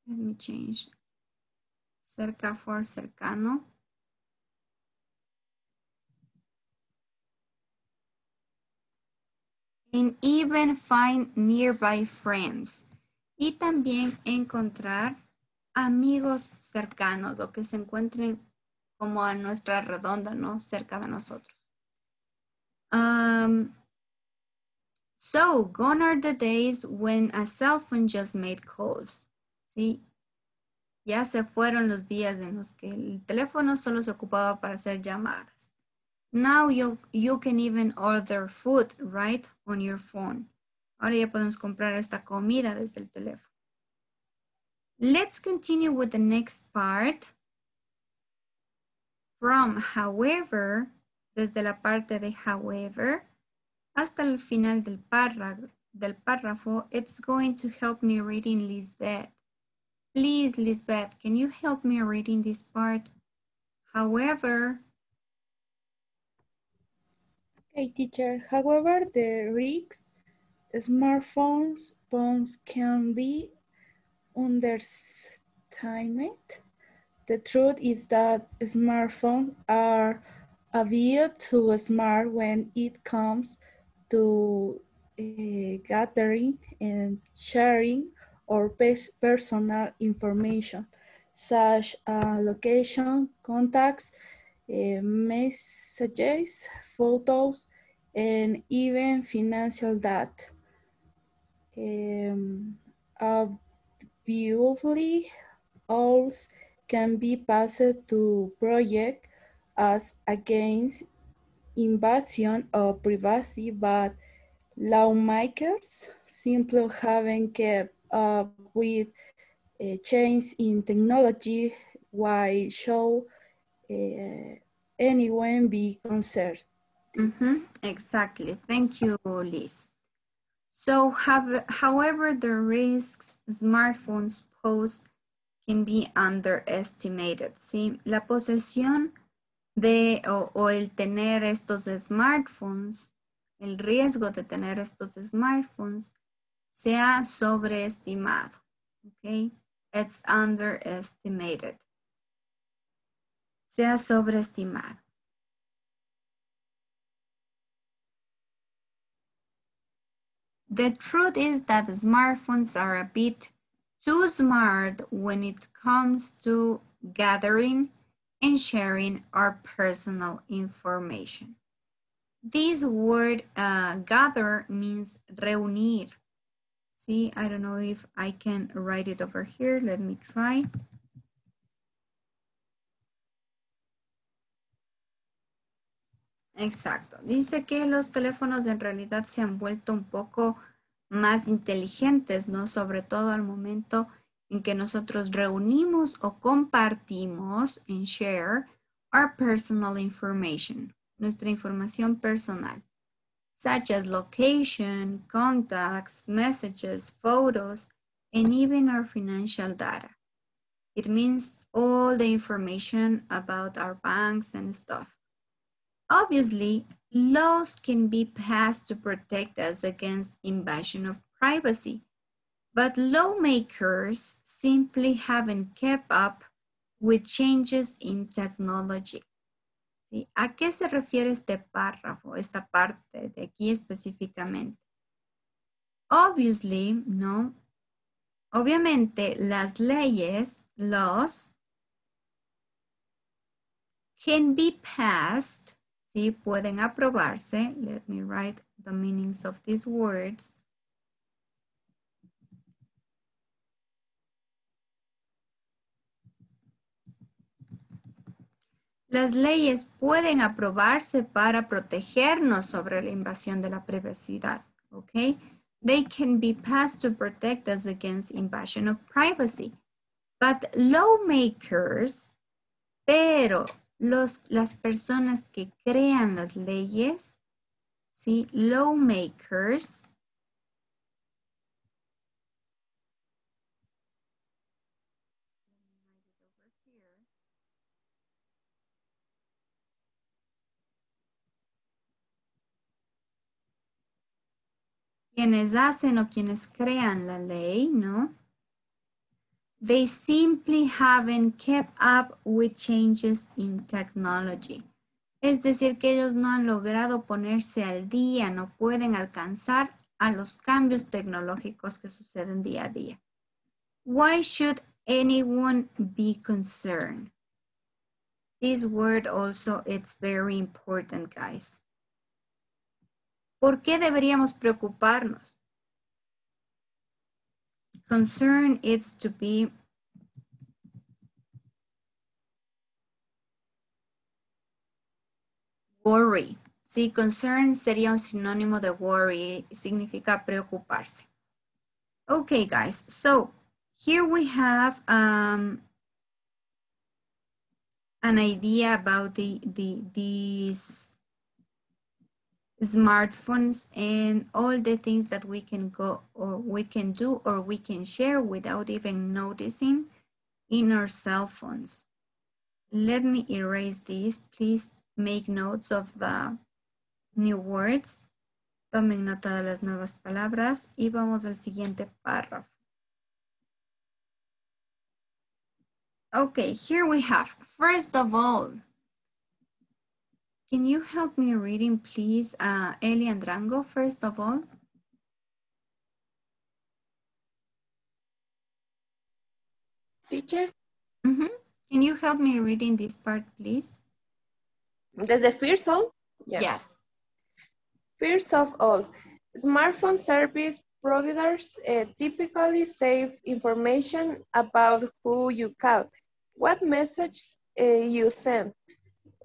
Let me change. Cerca for cercano. And even find nearby friends. Y también encontrar amigos cercanos o que se encuentren como a nuestra redonda, ¿no? Cerca de nosotros. Um, so, gone are the days when a cell phone just made calls. ¿Sí? Ya se fueron los días en los que el teléfono solo se ocupaba para hacer llamadas. Now you, you can even order food, right, on your phone. Ahora ya podemos comprar esta comida desde el teléfono. Let's continue with the next part. From, however, desde la parte de however, hasta el final del párrafo, del párrafo, it's going to help me reading Lisbeth. Please, Lisbeth, can you help me reading this part? However, Okay, teacher. However, the risks smartphones phones can be underestimated. The truth is that smartphones are a bit too smart when it comes to uh, gathering and sharing or personal information, such as location, contacts, uh, messages, photos, and even financial data. Um, obviously, all can be passed to project as against invasion of privacy, but lawmakers simply haven't kept up with uh, change in technology. Why should uh, anyone be concerned? Mhm, Exactly. Thank you, Liz. So, have, however, the risks smartphones pose can be underestimated. ¿sí? La posesión de o, el tener estos smartphones, el riesgo de tener estos smartphones se ha sobreestimado. ¿ok? It's underestimated. Se ha sobreestimado. The truth is that smartphones are a bit too smart when it comes to gathering and sharing our personal information. This word uh, gather means reunir. See, I don't know if I can write it over here. Let me try. Exacto. Dice que los teléfonos en realidad se han vuelto un poco más inteligentes, ¿no? Sobre todo al momento en que nosotros reunimos o compartimos en share our personal information, nuestra información personal, such as location, contacts, messages, photos, and even our financial data. It means all the information about our banks and stuff. Obviously, laws can be passed to protect us against invasion of privacy, but lawmakers simply haven't kept up with changes in technology. ¿Sí? ¿A qué se refiere este párrafo, esta parte de aquí específicamente? Obviously, no. Obviamente, las leyes, laws, can be passed, ¿sí? Pueden aprobarse. Let me write the meanings of these words. Las leyes pueden aprobarse para protegernos sobre la invasión de la privacidad, ¿ok? They can be passed to protect us against invasion of privacy. But lawmakers, pero los, las personas que crean las leyes, ¿sí? Lawmakers, quienes hacen o quienes crean la ley, ¿no? They simply haven't kept up with changes in technology. Es decir, que ellos no han logrado ponerse al día, no pueden alcanzar a los cambios tecnológicos que suceden día a día. Why should anyone be concerned? This word also, it's very important, guys. ¿Por qué deberíamos preocuparnos? Concern is to be worry. Sí, concern sería un sinónimo de worry, significa preocuparse. Okay, guys, so here we have um, an idea about the, the, these smartphones and all the things that we can go or we can do or we can share without even noticing in our cell phones. Let me erase this. Please make notes of the new words. Tomen nota de las nuevas palabras y vamos al siguiente párrafo. Okay, here we have, first of all, can you help me reading, please, uh, Eli Andrango, first of all? Teacher? Mm -hmm. Can you help me reading this part, please? Does the first all? Yes. yes. First of all, smartphone service providers uh, typically save information about who you call, what message uh, you send,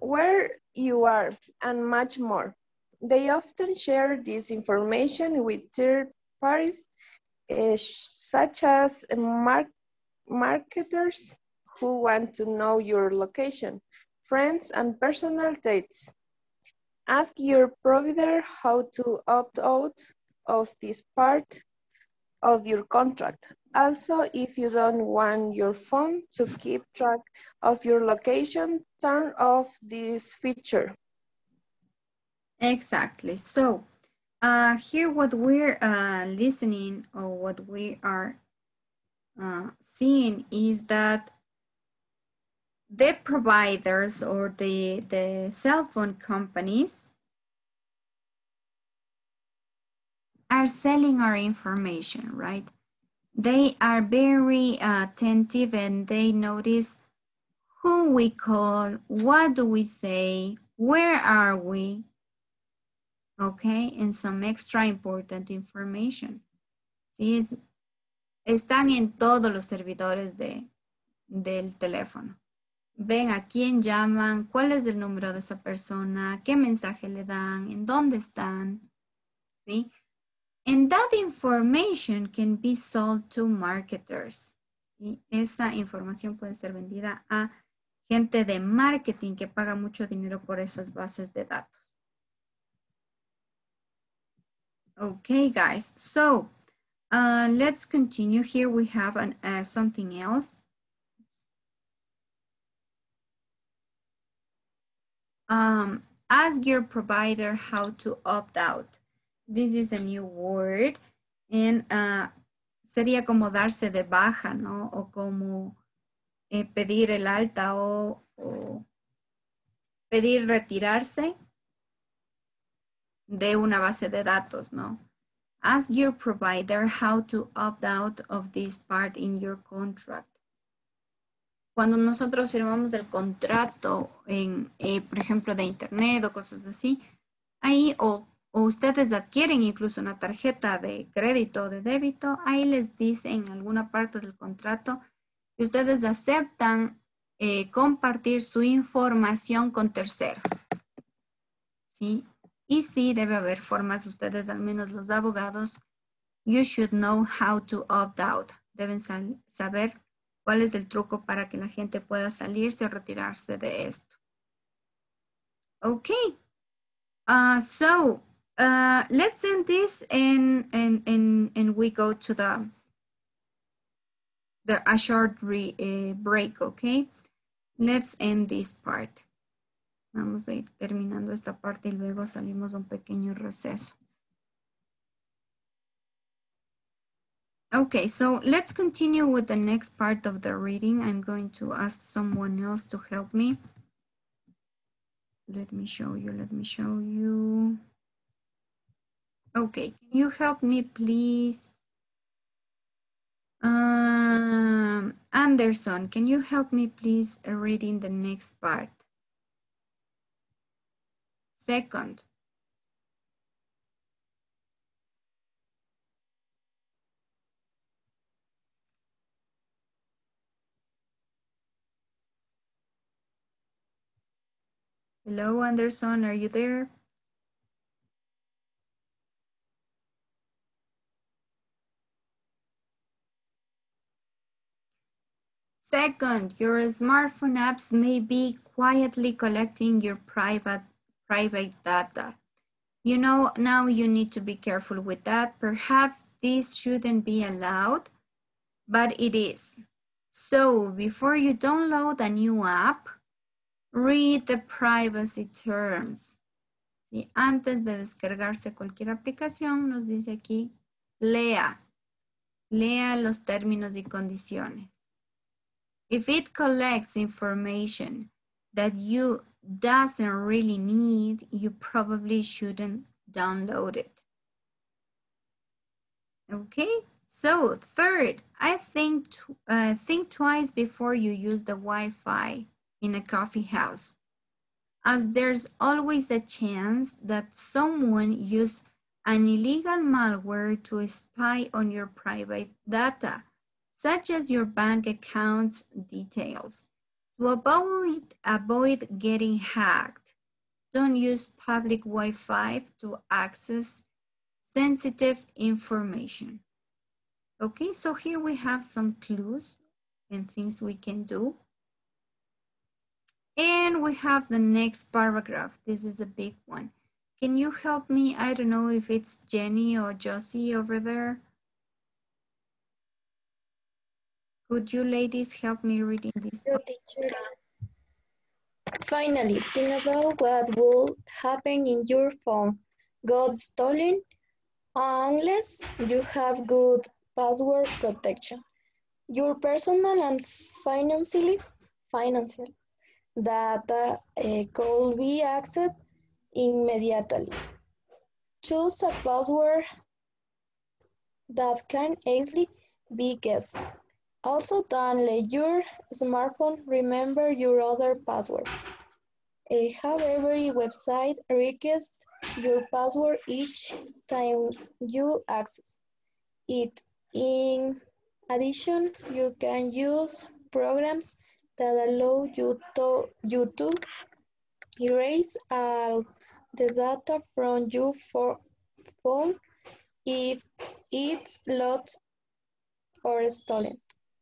where you are, and much more. They often share this information with third parties, uh, such as mar marketers who want to know your location, friends, and personal dates. Ask your provider how to opt out of this part of your contract. Also, if you don't want your phone to keep track of your location, turn off this feature. Exactly. So uh, here what we're uh, listening or what we are uh, seeing is that the providers or the, the cell phone companies are selling our information, right? They are very uh, attentive and they notice who we call, what do we say, where are we, okay, and some extra important information. Sí, es, están en todos los servidores de, del teléfono. Ven a quién llaman, cuál es el número de esa persona, qué mensaje le dan, en dónde están, ¿sí? And that information can be sold to marketers. ¿sí? Esa información puede ser vendida a gente de marketing que paga mucho dinero por esas bases de datos. Okay, guys. So uh, let's continue. Here we have an, uh, something else. Um, ask your provider how to opt out. This is a new word. And uh, sería como darse de baja, ¿no? O como eh, pedir el alta o, pedir retirarse de una base de datos, ¿no? Ask your provider how to opt out of this part in your contract. Cuando nosotros firmamos el contrato en, eh, por ejemplo, de internet o cosas así, ahí o, o, ustedes adquieren incluso una tarjeta de crédito o de débito, ahí les dice en alguna parte del contrato que ustedes aceptan eh, compartir su información con terceros. ¿Sí? Y sí, debe haber formas, ustedes, al menos los abogados, you should know how to opt out. Deben saber cuál es el truco para que la gente pueda salirse o retirarse de esto. Okay. Uh, so, uh, let's end this and, and, and, and we go to the, the a short re, uh, break, okay? Let's end this part. Vamos a ir terminando esta parte y luego salimos a un pequeño receso. Okay, so let's continue with the next part of the reading. I'm going to ask someone else to help me. Let me show you, let me show you. Okay, can you help me please? Um, Anderson, can you help me please reading the next part? Second. Hello, Anderson, are you there? Second, your smartphone apps may be quietly collecting your private, private data. You know, now you need to be careful with that. Perhaps this shouldn't be allowed, but it is. So before you download a new app, read the privacy terms. ¿Sí? Antes de descargarse cualquier aplicación, nos dice aquí, lea, lea los términos y condiciones. If it collects information that you doesn't really need, you probably shouldn't download it. Okay, so third, I think, uh, think twice before you use the Wi-Fi in a coffee house, as there's always a chance that someone used an illegal malware to spy on your private data such as your bank account details. To avoid, avoid getting hacked, don't use public Wi-Fi to access sensitive information. Okay, so here we have some clues and things we can do. And we have the next paragraph. This is a big one. Can you help me? I don't know if it's Jenny or Josie over there. Could you ladies help me reading this? teacher. Finally, think about what will happen in your phone. Got stolen? Unless you have good password protection. Your personal and financially, financial data uh, could be accessed immediately. Choose a password that can easily be guessed. Also, don't let your smartphone remember your other password. Uh, have every website request your password each time you access it. In addition, you can use programs that allow you to, you to erase all the data from your phone if it's lost or stolen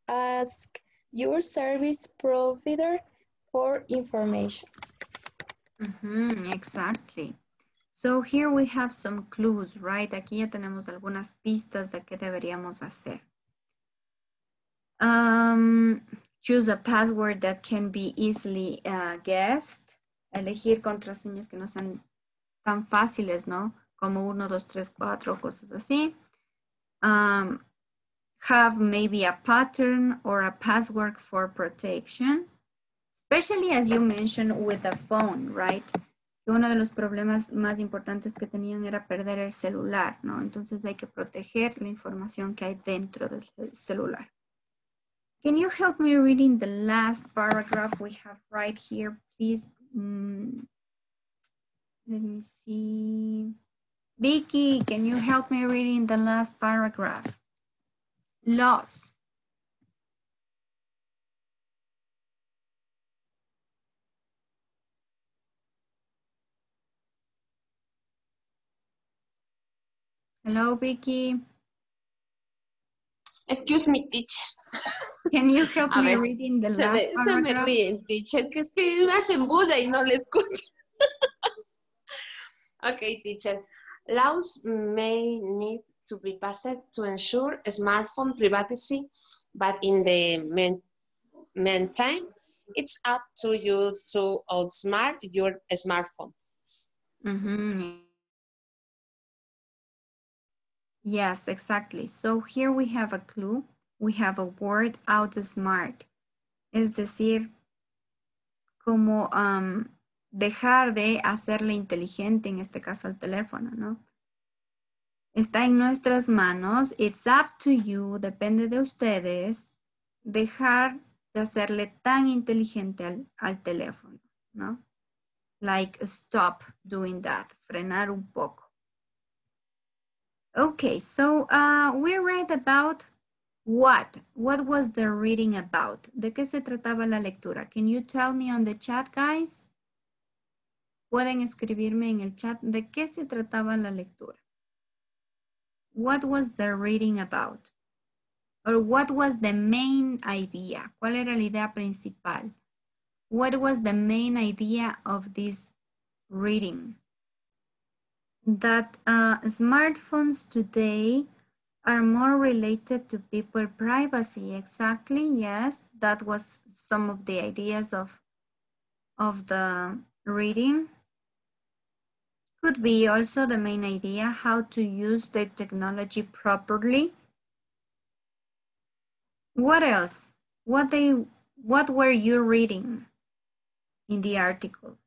ask your service provider for information. Mm -hmm, exactly. So here we have some clues, right? Aquí ya tenemos algunas pistas de qué deberíamos hacer. Um, choose a password that can be easily uh, guessed. Elegir contraseñas que no sean tan fáciles, ¿no? Como 1, 2, 3, 4, cosas así. Um, have maybe a pattern or a password for protection, Especially as you mentioned with the phone, right? Uno de los problemas más importantes que tenían era perder el celular, ¿no? Entonces hay que proteger la información que hay dentro del celular. Can you help me reading the last paragraph we have right here, please? Mm, let me see. Vicky, can you help me reading the last paragraph? Loss. Hello, Vicky. Excuse me, teacher. Can you help A me ver, reading the Se last me, se me ríen, teacher, que es que me hacen bulla y no le escucho. okay, teacher. Laws may need to be passed to ensure smartphone privacy, but in the meantime, it's up to you to outsmart your smartphone. Mhm. Yes, exactly. So here we have a clue. We have a word outsmart. Es decir, como am, dejar de hacerle inteligente, en este caso al teléfono, ¿no? Está en nuestras manos. It's up to you, depende de ustedes, dejar de hacerle tan inteligente al, al teléfono, ¿no? Like stop doing that, frenar un poco. Okay, so uh, we read about what? What was the reading about? ¿De qué se trataba la lectura? Can you tell me on the chat, guys? Pueden escribirme en el chat de qué se trataba la lectura. What was the reading about? Or what was the main idea? ¿Cuál era la idea principal? What was the main idea of this reading? That uh, smartphones today are more related to people privacy. Exactly, yes. That was some of the ideas of, of the reading. Could be also the main idea, how to use the technology properly. What else? What they what were you reading in the article?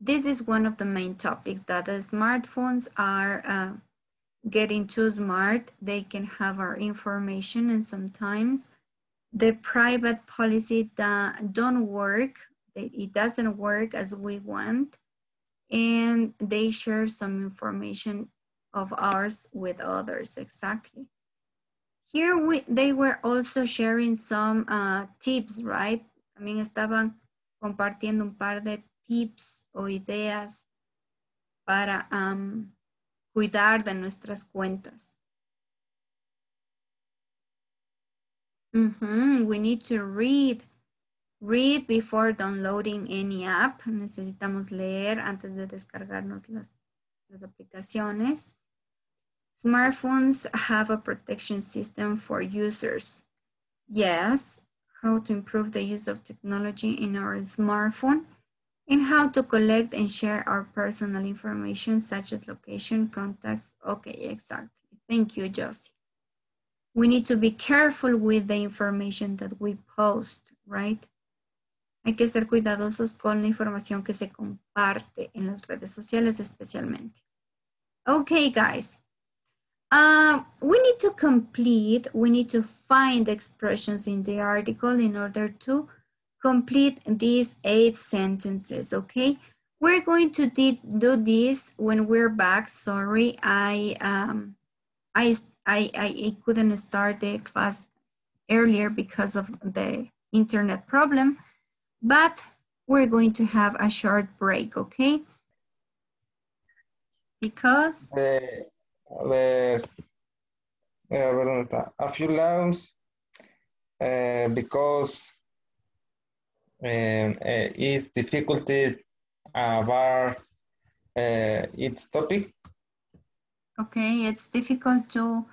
This is one of the main topics that the smartphones are uh, getting too smart. They can have our information and sometimes the private policy that don't work. It it doesn't work as we want. And they share some information of ours with others, exactly. Here we, they were also sharing some uh, tips, right? También estaban compartiendo un par de tips o ideas para um, cuidar de nuestras cuentas. Mm -hmm. We need to read. Read before downloading any app. Necesitamos leer antes de descargarnos las, las aplicaciones. Smartphones have a protection system for users. Yes, how to improve the use of technology in our smartphone and how to collect and share our personal information such as location, contacts. Okay, exactly. Thank you, Josie. We need to be careful with the information that we post, right? Hay que ser cuidadosos con la información que se comparte en las redes sociales especialmente. Okay, guys. Uh, we need to complete, we need to find expressions in the article in order to complete these eight sentences, okay? We're going to do this when we're back. Sorry, I, um, I, I, I couldn't start the class earlier because of the internet problem, but we're going to have a short break, okay? Because Eh, a ver, a ver dónde está. A few laws eh, because eh, eh, it's difficulty about eh, its topic. Okay, it's difficult to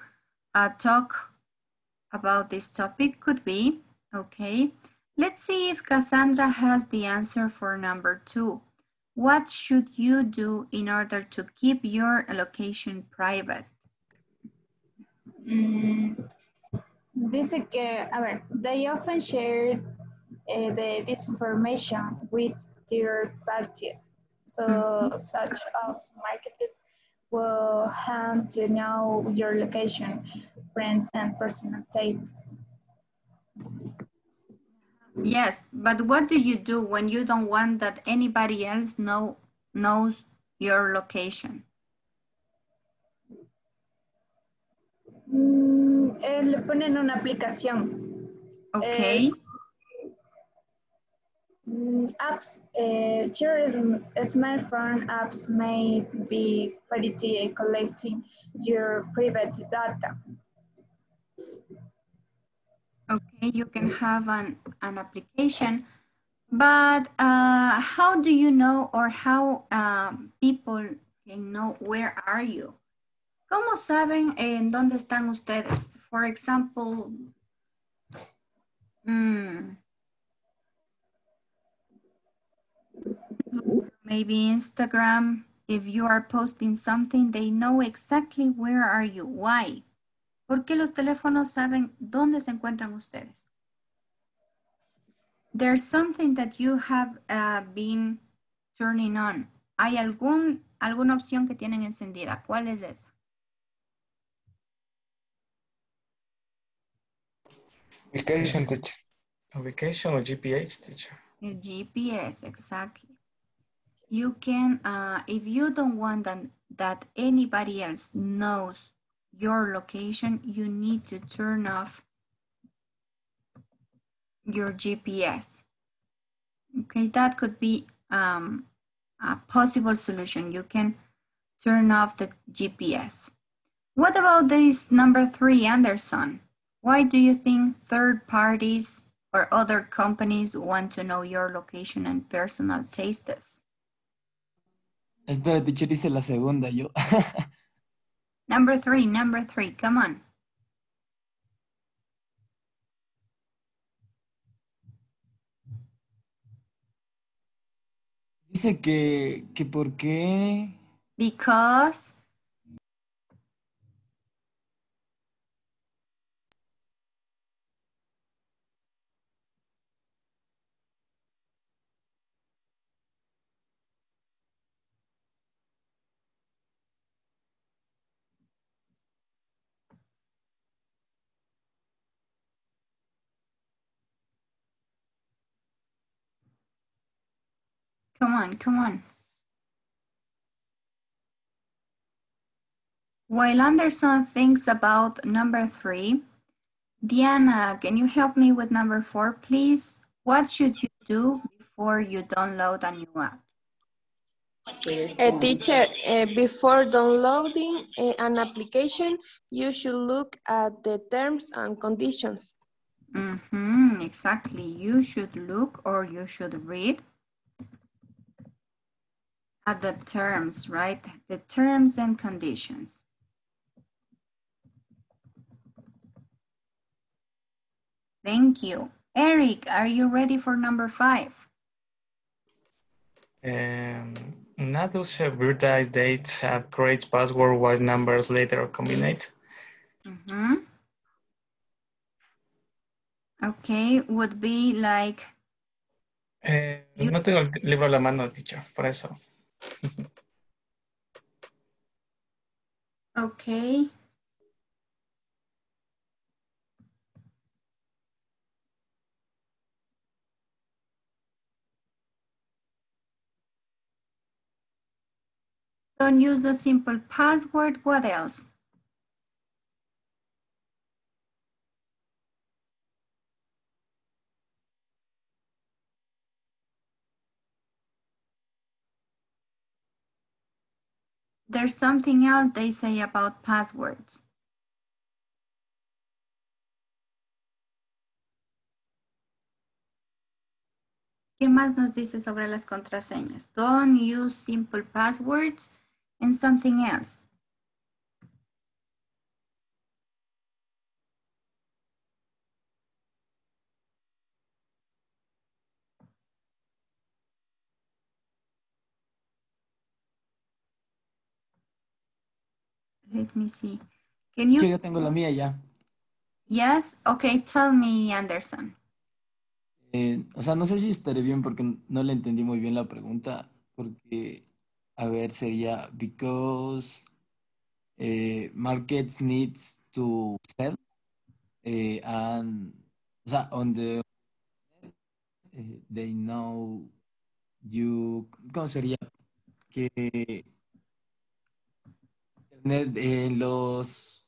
uh, talk about this topic. Could be. Okay. Let's see if Cassandra has the answer for number two. What should you do in order to keep your location private? Mm, dice que, a ver, they often share uh, the disinformation with third parties. So such as marketers will have to know your location, friends, and personal dates. Yes, but what do you do when you don't want that anybody else know knows your location? Mm, eh, le ponen una aplicación. Okay. Mm, apps, uh, your smartphone apps may be quality collecting your private data. Okay, you can have an, an application, but uh, how do you know or how um, people can know where are you? ¿Cómo saben en dónde están ustedes? For example, mm, maybe Instagram, if you are posting something, they know exactly where are you. Why? Porque los teléfonos saben dónde se encuentran ustedes. There's something that you have uh, been turning on. Hay algún, alguna opción que tienen encendida. ¿Cuál es esa? Ubication, teacher. Ubication or GPS, teacher. GPS, exactly. You can, uh, if you don't want that, that anybody else knows your location, you need to turn off your GPS. Okay, that could be um, a possible solution. You can turn off the GPS. What about this number three, Anderson? Why do you think third parties or other companies want to know your location and personal tastes? Espera, teacher, hice la segunda yo. Number three, number three, come on. Dice que, que por qué. Because Come on, come on. While Anderson thinks about number three, Diana, can you help me with number four, please? What should you do before you download a new app? A teacher, uh, before downloading uh, an application, you should look at the terms and conditions. Mm -hmm, exactly. You should look or you should read at the terms, right? The terms and conditions. Thank you. Eric, are you ready for number five? Um, not those birthday dates have great password wise numbers later combined. Mhm. Okay, would be like, Eh, no tengo el libro a la mano, teacher, por eso. Okay. Don't use a simple password. What else? There's something else they say about passwords. ¿Qué más nos dice sobre las contraseñas? Don't use simple passwords and something else. Let me see. Can Yo you? ya tengo la mía ya. Yes? Okay, tell me, Anderson. Eh, o sea, no sé si estaré bien porque no le entendí muy bien la pregunta, porque, a ver, sería because eh, markets needs to sell eh, and, o sea, on the eh, they know you, ¿cómo sería? Que eh, los,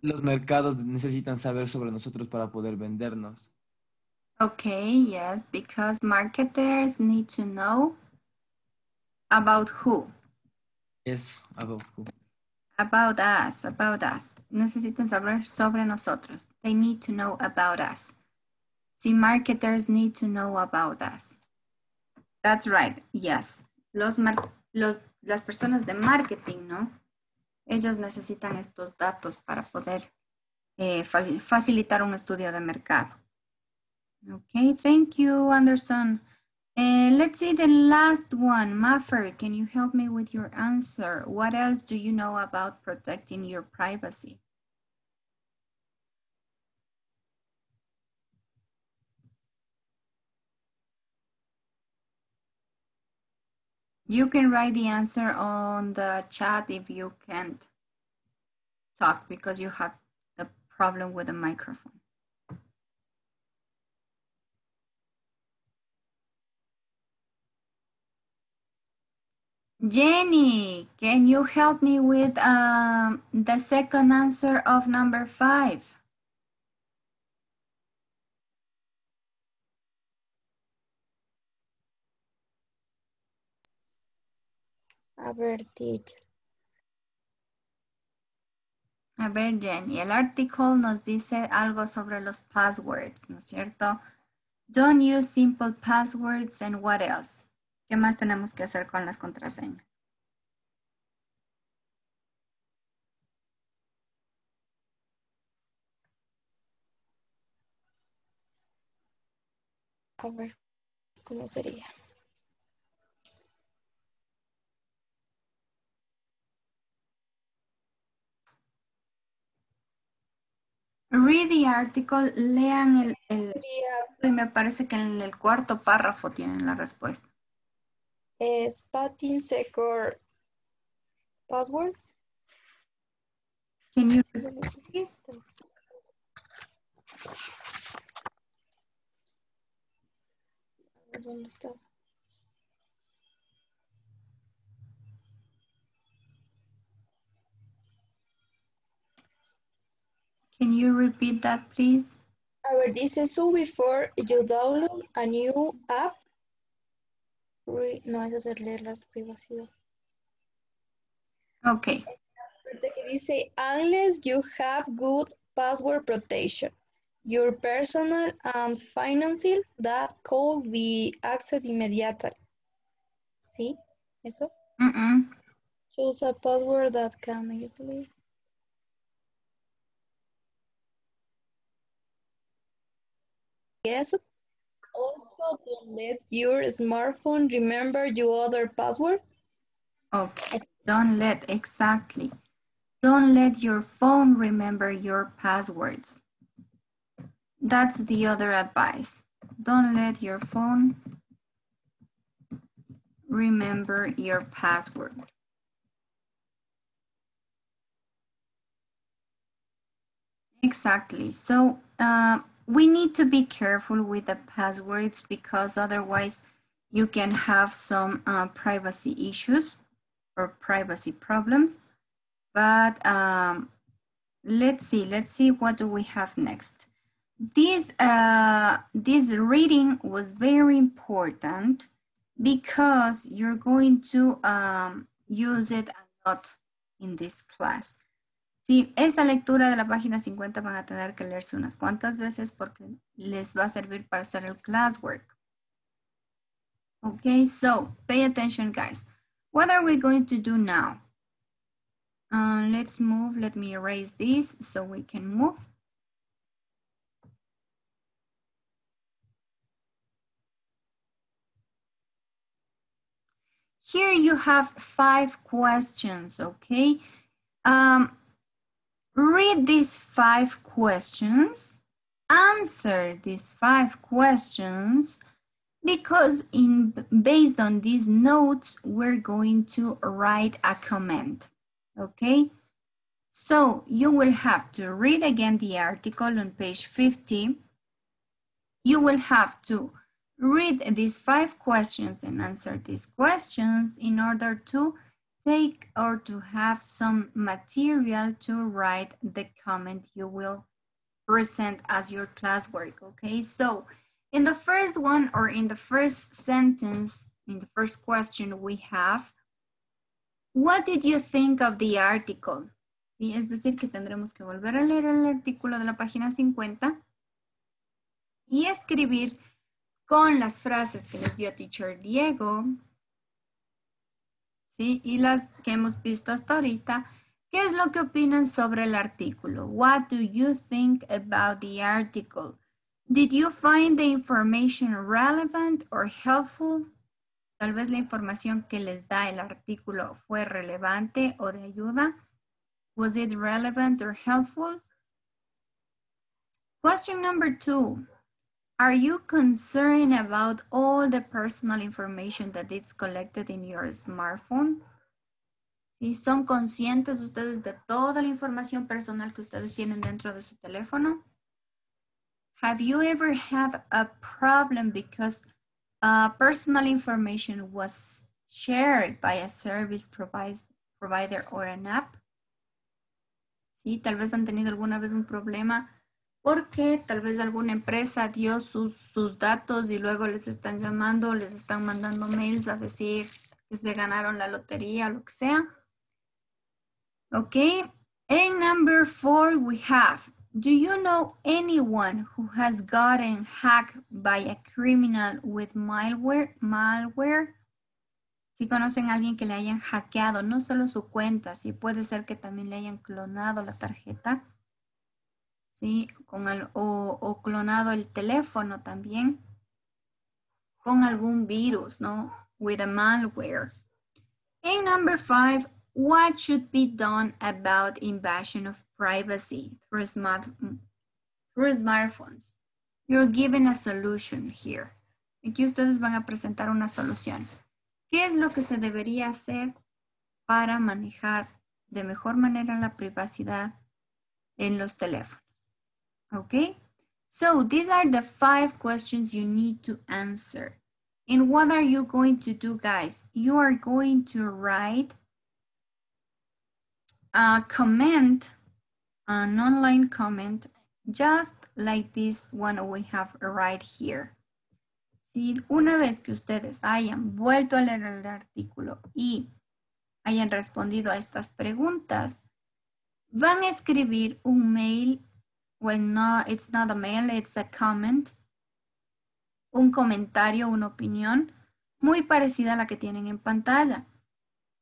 los mercados necesitan saber sobre nosotros para poder vendernos. Okay, yes, because marketers need to know about who? Yes, about who. About us, about us. Necesitan saber sobre nosotros. They need to know about us. See, marketers need to know about us. That's right, yes. Los, mar los las personas de marketing, ¿no? Ellos necesitan estos datos para poder eh, facilitar un estudio de mercado. Okay, thank you, Anderson. Uh, let's see the last one. Maffer, can you help me with your answer? What else do you know about protecting your privacy? You can write the answer on the chat if you can't talk because you have the problem with the microphone. Jenny, can you help me with um, the second answer of number five? A ver, teacher. A ver, Jenny, el artículo nos dice algo sobre los passwords, ¿no es cierto? Don't use simple passwords and what else? ¿Qué más tenemos que hacer con las contraseñas? A ver, ¿cómo sería? Read the article, lean el, el y me parece que en el cuarto párrafo tienen la respuesta. Es Patin Secor passwords. Can you please? ¿Dónde está? Can you repeat that, please? A ver, dice, so before you download a new app, re no es leer la privacidad. Okay. Dice, unless you have good password protection, your personal and financial that could be accessed immediately. ¿Sí? ¿Eso? Mm -mm. Choose a password that can easily Yes. Also, don't let your smartphone remember your other password. Okay, don't let, exactly. Don't let your phone remember your passwords. That's the other advice. Don't let your phone remember your password. Exactly. So uh, we need to be careful with the passwords because otherwise you can have some uh, privacy issues or privacy problems. But um, let's see, let's see what do we have next. This, uh, this reading was very important because you're going to um, use it a lot in this class. Sí, esa lectura de la página 50 van a tener que leerse unas cuantas veces porque les va a servir para hacer el classwork. Okay, so pay attention, guys. What are we going to do now? Uh, let's move. Let me erase this so we can move. Here you have five questions, okay? Um, read these five questions answer these five questions because in based on these notes, we're going to write a comment, okay? So you will have to read again the article on page 50. You will have to read these five questions and answer these questions in order to take or to have some material to write the comment you will present as your classwork, okay? So in the first one or in the first sentence, in the first question we have, what did you think of the article? ¿Sí? Es decir, que tendremos que volver a leer el artículo de la página 50 y escribir con las frases que les dio Teacher Diego, ¿sí? Y las que hemos visto hasta ahorita, ¿qué es lo que opinan sobre el artículo? What do you think about the article? Did you find the information relevant or helpful? Tal vez la información que les da el artículo fue relevante o de ayuda. Was it relevant or helpful? Question number two. Are you concerned about all the personal information that is collected in your smartphone? ¿Sí? ¿Son conscientes ustedes de toda la información personal que ustedes tienen dentro de su teléfono? Have you ever had a problem because uh, personal information was shared by a service provider or an app? Sí, tal vez han tenido alguna vez un problema porque tal vez alguna empresa dio sus, sus datos y luego les están llamando, les están mandando mails a decir que se ganaron la lotería o lo que sea. Okay, and number four we have, do you know anyone who has gotten hacked by a criminal with malware? malware? Si conocen a alguien que le hayan hackeado no solo su cuenta, si puede ser que también le hayan clonado la tarjeta. ¿Sí? Con el, o, o, clonado el teléfono también con algún virus, ¿no? With a malware. And number five, what should be done about invasion of privacy through, smart, through smartphones? You're given a solution here. Aquí ustedes van a presentar una solución. ¿Qué es lo que se debería hacer para manejar de mejor manera la privacidad en los teléfonos? Okay, so these are the five questions you need to answer. And what are you going to do, guys? You are going to write a comment, an online comment, just like this one we have right here. Si una vez que ustedes hayan vuelto a leer el artículo y hayan respondido a estas preguntas, van a escribir un mail well, no, it's not a mail, it's a comment. Un comentario, una opinión muy parecida a la que tienen en pantalla.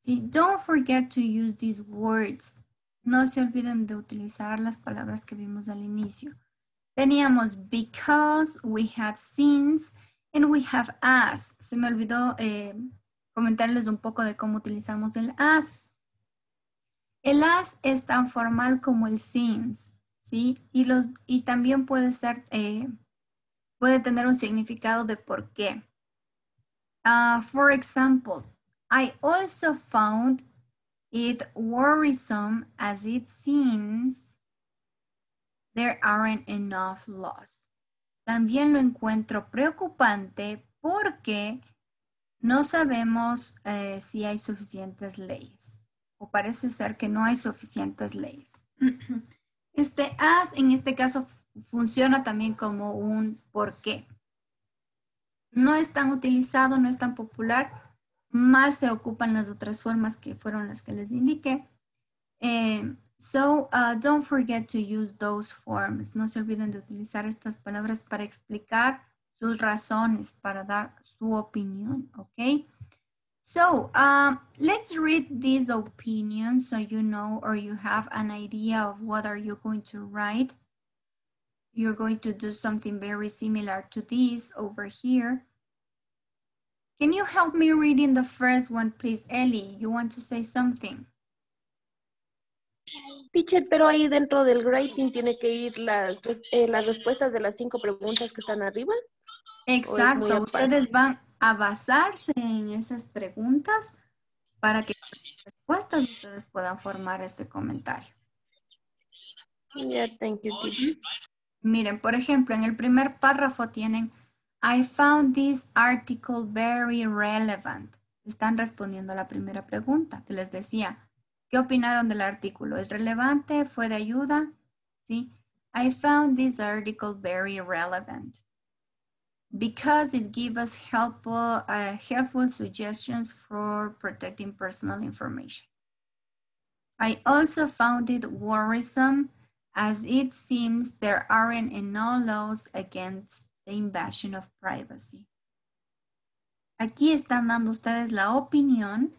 ¿Sí? Don't forget to use these words. No se olviden de utilizar las palabras que vimos al inicio. Teníamos because, we had since, and we have as. Se me olvidó eh, comentarles un poco de cómo utilizamos el as. El as es tan formal como el since. ¿Sí? Y, los, y también puede ser, eh, puede tener un significado de por qué. Uh, for example, I also found it worrisome as it seems there aren't enough laws. También lo encuentro preocupante porque no sabemos eh, si hay suficientes leyes o parece ser que no hay suficientes leyes. Este as en este caso funciona también como un por qué. No es tan utilizado, no es tan popular, más se ocupan las otras formas que fueron las que les indiqué. Eh, so, uh, don't forget to use those forms. No se olviden de utilizar estas palabras para explicar sus razones, para dar su opinión, ¿ok? So um, let's read these opinions so you know or you have an idea of what are you going to write. You're going to do something very similar to this over here. Can you help me reading the first one, please? Ellie, you want to say something? Teacher, pero ahí dentro del rating tiene que ir las, eh, las respuestas de las cinco preguntas que están arriba. Exacto, ustedes van a basarse en esas preguntas para que las respuestas ustedes puedan formar este comentario. Yeah, thank you, teacher. Miren, por ejemplo, en el primer párrafo tienen I found this article very relevant. Están respondiendo a la primera pregunta que les decía. ¿Qué opinaron del artículo? ¿Es relevante? ¿Fue de ayuda? ¿Sí? I found this article very relevant because it gives us helpful, uh, helpful suggestions for protecting personal information. I also found it worrisome as it seems there aren't enough laws against the invasion of privacy. Aquí están dando ustedes la opinión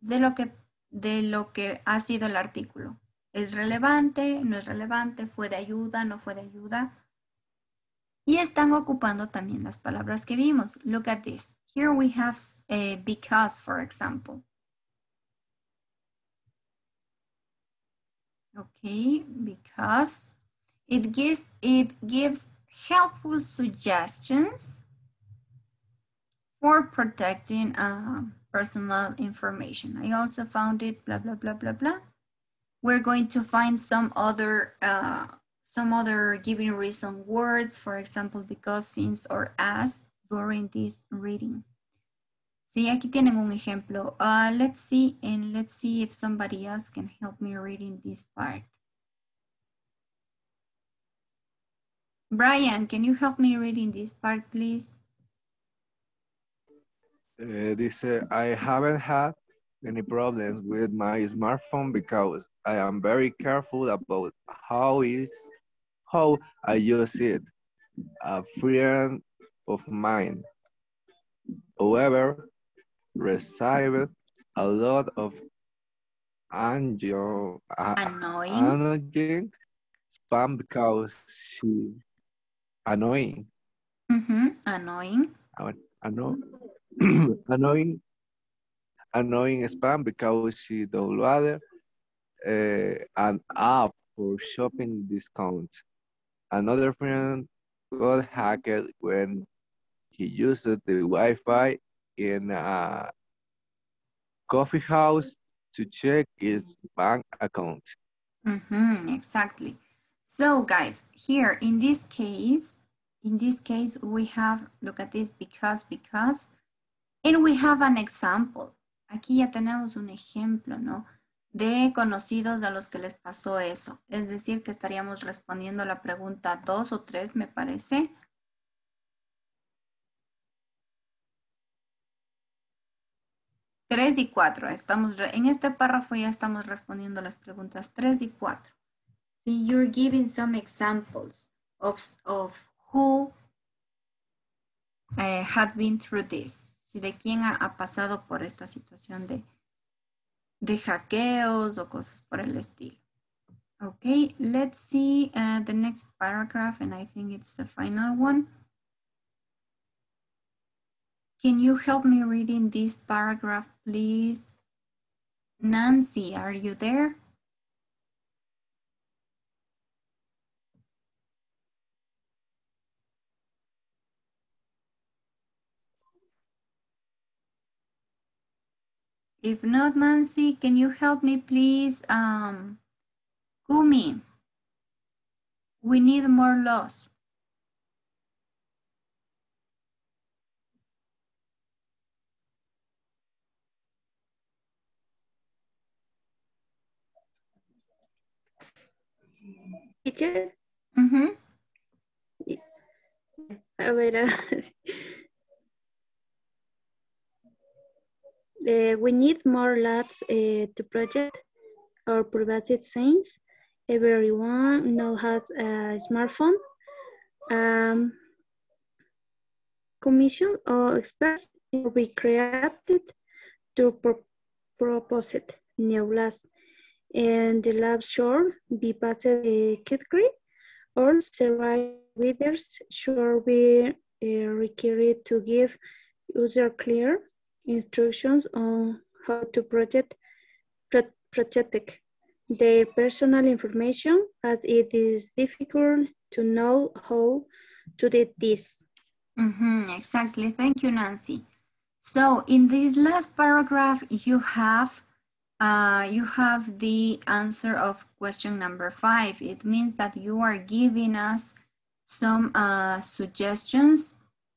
de lo que, de lo que ha sido el artículo. ¿Es relevante? ¿No es relevante? ¿Fue de ayuda? ¿No fue de ayuda? Y están ocupando también las palabras que vimos. Look at this. Here we have uh, because, for example. Okay, because it gives, it gives helpful suggestions for protecting uh, personal information. I also found it blah, blah, blah, blah, blah. We're going to find some other, uh, some other giving reason words, for example, because, since, or as during this reading. Sí, aquí tienen un ejemplo. Uh, let's see, and let's see if somebody else can help me reading this part. Brian, can you help me reading this part, please? Uh, dice, I haven't had any problems with my smartphone because I am very careful about how is how I use it. A friend of mine, however, received a lot of angel, annoying. annoying spam because she annoying. Mm -hmm. Annoying. Anno annoying. Annoying spam because she downloaded uh, an app for shopping discounts. Another friend got hacked when he used the Wi-Fi in a coffee house to check his bank account. Mm -hmm, exactly. So guys, here in this case, in this case, we have, look at this, because, because, and we have an example. Aquí ya tenemos un ejemplo, ¿no? De conocidos a los que les pasó eso. Es decir, que estaríamos respondiendo la pregunta dos o tres, me parece. Tres y cuatro. Estamos, en este párrafo ya estamos respondiendo las preguntas tres y cuatro. So you're giving some examples of, of who uh, had been through this. Si de quién ha, pasado por esta situación de, de hackeos o cosas por el estilo. Okay, let's see uh, the next paragraph, and I think it's the final one. Can you help me reading this paragraph, please? Nancy, are you there? If not, Nancy, can you help me, please? Um, Kumi, we need more laws. Teacher. Mm -hmm. A ver, Uh, we need more labs uh, to project our privacy science. Everyone now has a smartphone. Um, commission or experts will be created to pro propose new labs. And the lab should be passed a category or several readers should be uh, required to give user clear instructions on how to protect their personal information as it is difficult to know how to do this. Mm-hmm, exactly. Thank you, Nancy. So in this last paragraph, you have uh, you have the answer of question number five. It means that you are giving us some uh, suggestions.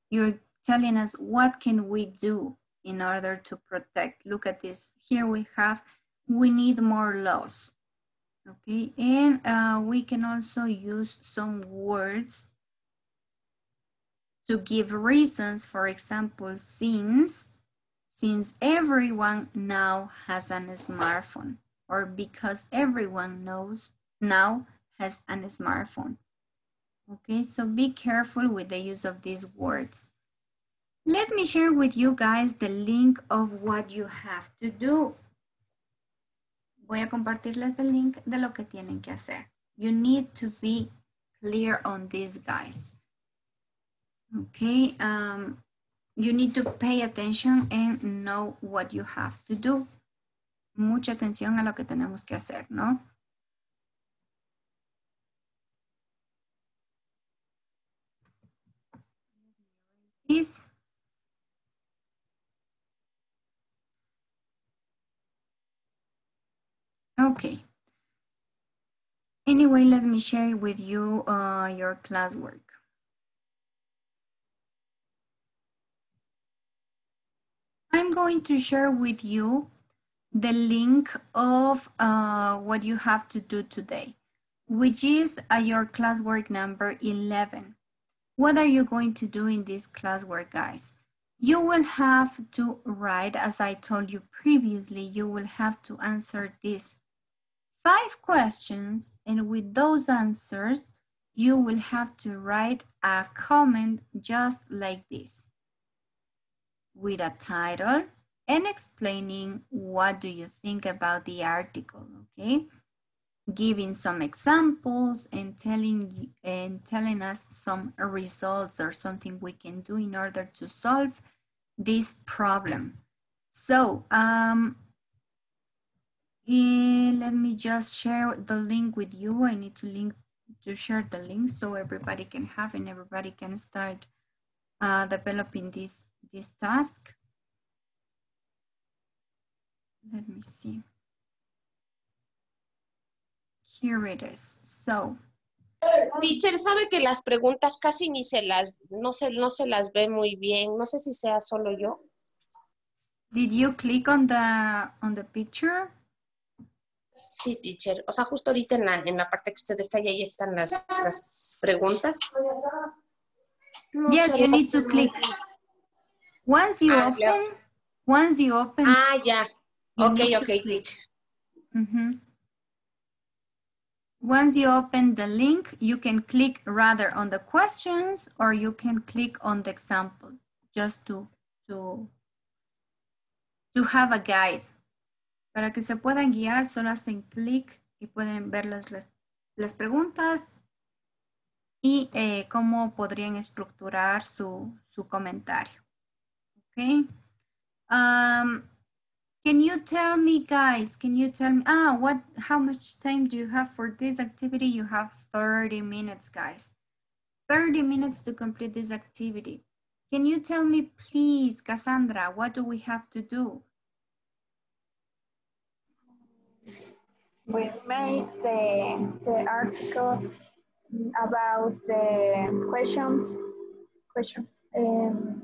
You're telling us what can we do in order to protect. Look at this. Here we have, we need more laws. Okay, and uh, we can also use some words to give reasons, for example, since, since everyone now has a smartphone, or because everyone knows now has a smartphone. Okay, so be careful with the use of these words. Let me share with you guys the link of what you have to do. Voy a compartirles el link de lo que tienen que hacer. You need to be clear on this, guys. Okay, um, you need to pay attention and know what you have to do. Mucha atención a lo que tenemos que hacer, ¿no? This. Okay. Anyway, let me share with you uh, your classwork. I'm going to share with you the link of uh, what you have to do today, which is uh, your classwork number 11. What are you going to do in this classwork, guys? You will have to write, as I told you previously, you will have to answer these five questions, and with those answers, you will have to write a comment just like this with a title and explaining what do you think about the article, okay? Giving some examples and telling, and telling us some results or something we can do in order to solve this problem. So, um, let me just share the link with you. I need to link to share the link so everybody can have and everybody can start uh, developing this this task. Let me see. Here it is. So. Teacher, sabe que las preguntas casi ni se las, no se, no se las ve muy bien. No sé si sea solo yo. Did you click on the, on the picture? Sí, teacher. O sea, justo ahorita en la, en la parte que usted está y ahí están las, las preguntas. No yes, you need to click. Once you ah, open, once you open. Ah, ya. Okay, okay, teacher. Mm -hmm. Once you open the link, you can click rather on the questions or you can click on the example just to, to, to have a guide. Para que se puedan guiar, solo hacen clic y pueden ver las, las preguntas y eh, cómo podrían estructurar su, su comentario. Okay. Um, can you tell me, guys, can you tell me, ah, what, how much time do you have for this activity? You have 30 minutes, guys. 30 minutes to complete this activity. Can you tell me, please, Cassandra, what do we have to do? We made the, the article about the questions, question, um,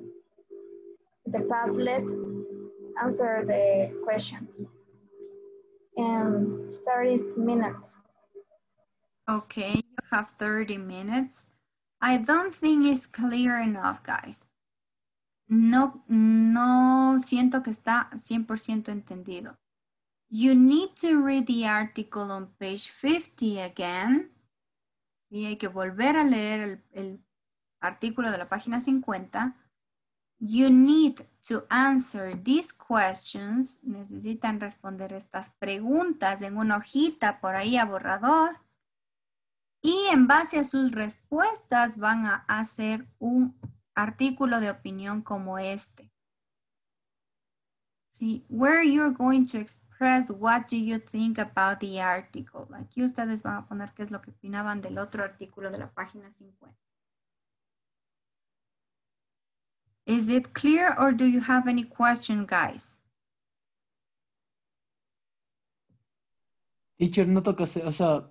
the Padlet, answer the questions in 30 minutes. Okay, you have 30 minutes. I don't think it's clear enough, guys. No, no siento que está 100% entendido. You need to read the article on page 50 again. Y hay que volver a leer el, artículo de la página 50. You need to answer these questions. Necesitan responder estas preguntas en una hojita por ahí a borrador. Y en base a sus respuestas van a hacer un artículo de opinión como este. See, where you're going to express press what do you think about the article. Aquí ustedes van a poner qué es lo que opinaban del otro artículo de la página 50. Is it clear or do you have any question, guys? Teacher, no toca hacer, o sea,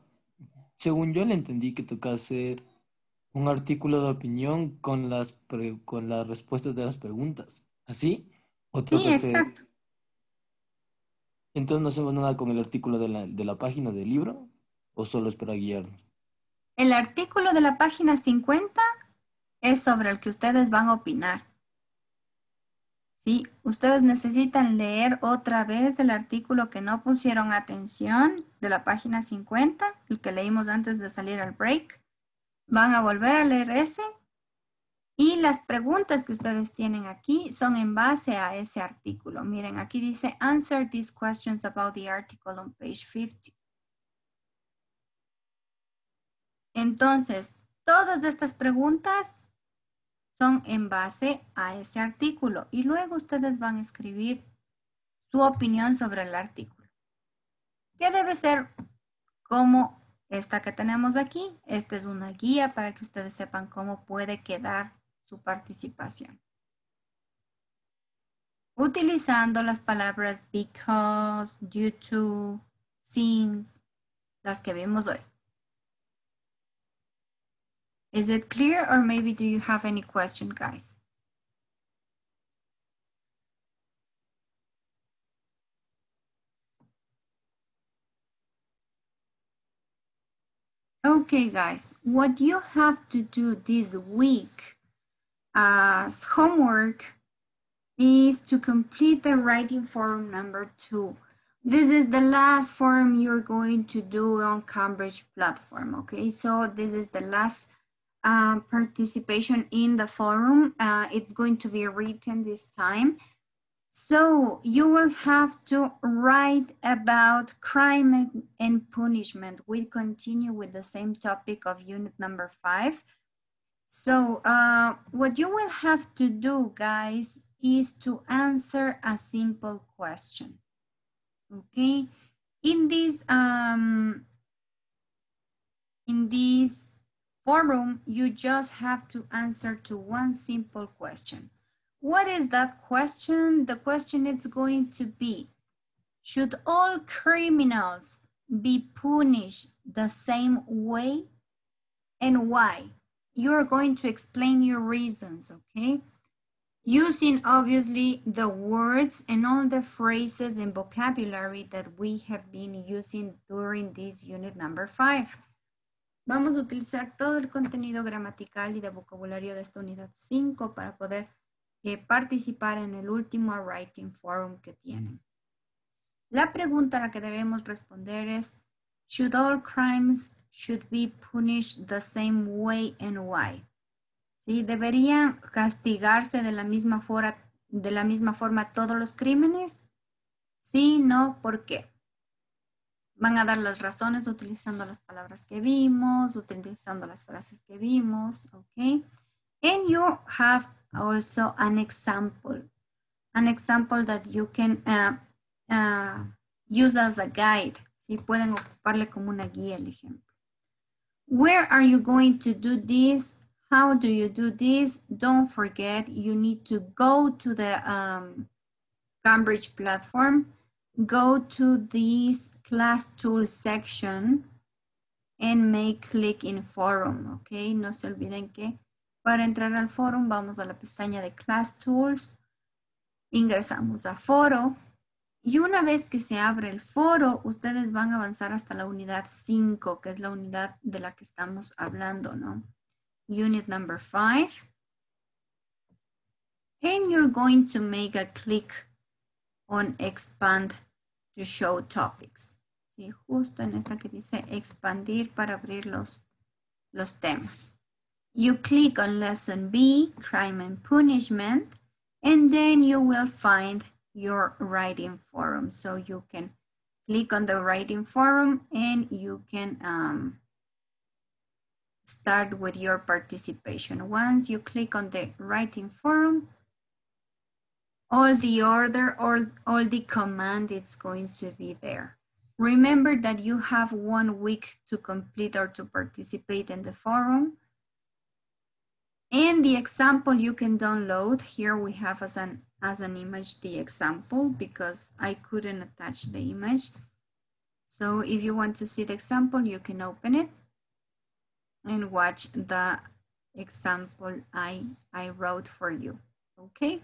según yo le entendí que toca hacer un artículo de opinión con las, pre- con las respuestas de las preguntas. ¿Así? ¿O Sí, hacer- exacto. Entonces no hacemos nada con el artículo de la, de la página del libro o solo es para guiarnos. El artículo de la página 50 es sobre el que ustedes van a opinar. Sí, ustedes necesitan leer otra vez el artículo que no pusieron atención de la página 50, el que leímos antes de salir al break. Van a volver a leer ese. Y las preguntas que ustedes tienen aquí son en base a ese artículo. Miren, aquí dice, answer these questions about the article on page 50. Entonces, todas estas preguntas son en base a ese artículo y luego ustedes van a escribir su opinión sobre el artículo. ¿Qué debe ser como esta que tenemos aquí? Esta es una guía para que ustedes sepan cómo puede quedar su participación. Utilizando las palabras because, due to, since, las que vimos hoy. Is it clear or maybe do you have any question, guys? Okay, guys, what you have to do this week as homework is to complete the writing forum number two. This is the last forum you're going to do on Cambridge platform, okay? So this is the last uh, participation in the forum. Uh, it's going to be written this time. So you will have to write about crime and- and punishment. We'll continue with the same topic of unit number five. So uh, what you will have to do, guys, is to answer a simple question. Okay, in this um, in this forum, you just have to answer to one simple question. What is that question? The question is going to be, should all criminals be punished the same way and why? You're going to explain your reasons, okay? Using obviously the words and all the phrases and vocabulary that we have been using during this unit number five. Vamos a utilizar todo el contenido gramatical y de vocabulario de esta unidad 5 para poder eh, participar en el último writing forum que tienen. La pregunta a la que debemos responder es, should all crimes should be punished the same way and why? ¿Sí? ¿Deberían castigarse de la misma, fora- de la misma forma todos los crímenes? Sí, no, ¿por qué? Van a dar las razones utilizando las palabras que vimos, utilizando las frases que vimos, ¿ok? And you have also an example, an example that you can uh, uh, use as a guide. ¿sí? Pueden ocuparle como una guía el ejemplo. Where are you going to do this? How do you do this? Don't forget, you need to go to the um, Cambridge platform, go to this class tool section and make click in forum, ok? No se olviden que para entrar al forum vamos a la pestaña de class tools, ingresamos a foro y una vez que se abre el foro, ustedes van a avanzar hasta la unidad 5, que es la unidad de la que estamos hablando, ¿no? Unit number 5. And you're going to make a click on expand to show topics. Sí, justo en esta que dice expandir para abrir los, los temas. You click on lesson B, crime and punishment, and then you will find your writing forum. So you can click on the writing forum and you can um, start with your participation. Once you click on the writing forum, all the order or all the command it's going to be there. Remember that you have one week to complete or to participate in the forum. And the example you can download, here we have as an, as an image the example because I couldn't attach the image. So if you want to see the example, you can open it and watch the example I, I wrote for you, okay?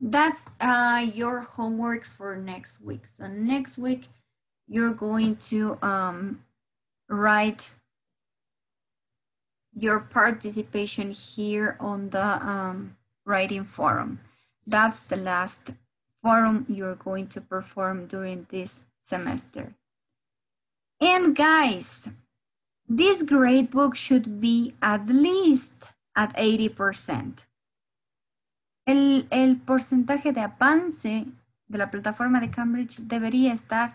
That's uh, your homework for next week. So next week, you're going to um, write your participation here on the um, writing forum. That's the last forum you're going to perform during this semester. And guys, this gradebook should be at least at 80%. El, el porcentaje de avance de la plataforma de Cambridge debería estar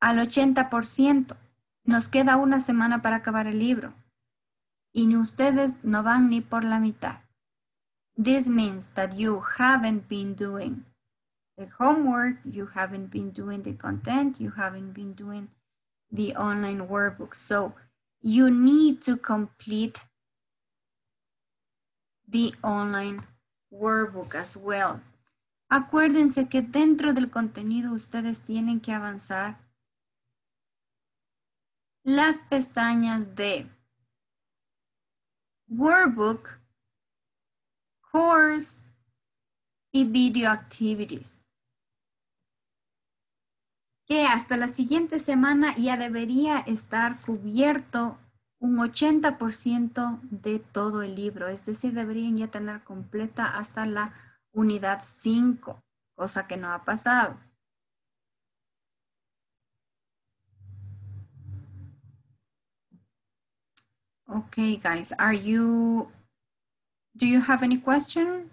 al 80%. Nos queda una semana para acabar el libro y ustedes no van ni por la mitad. This means that you haven't been doing the homework, you haven't been doing the content, you haven't been doing the online workbook. So you need to complete the online workbook as well. Acuérdense que dentro del contenido ustedes tienen que avanzar las pestañas de Workbook, Course y Video Activities. Que hasta la siguiente semana ya debería estar cubierto un 80% de todo el libro, es decir, deberían ya tener completa hasta la unidad 5, cosa que no ha pasado. Okay, guys, are you, do you have any question?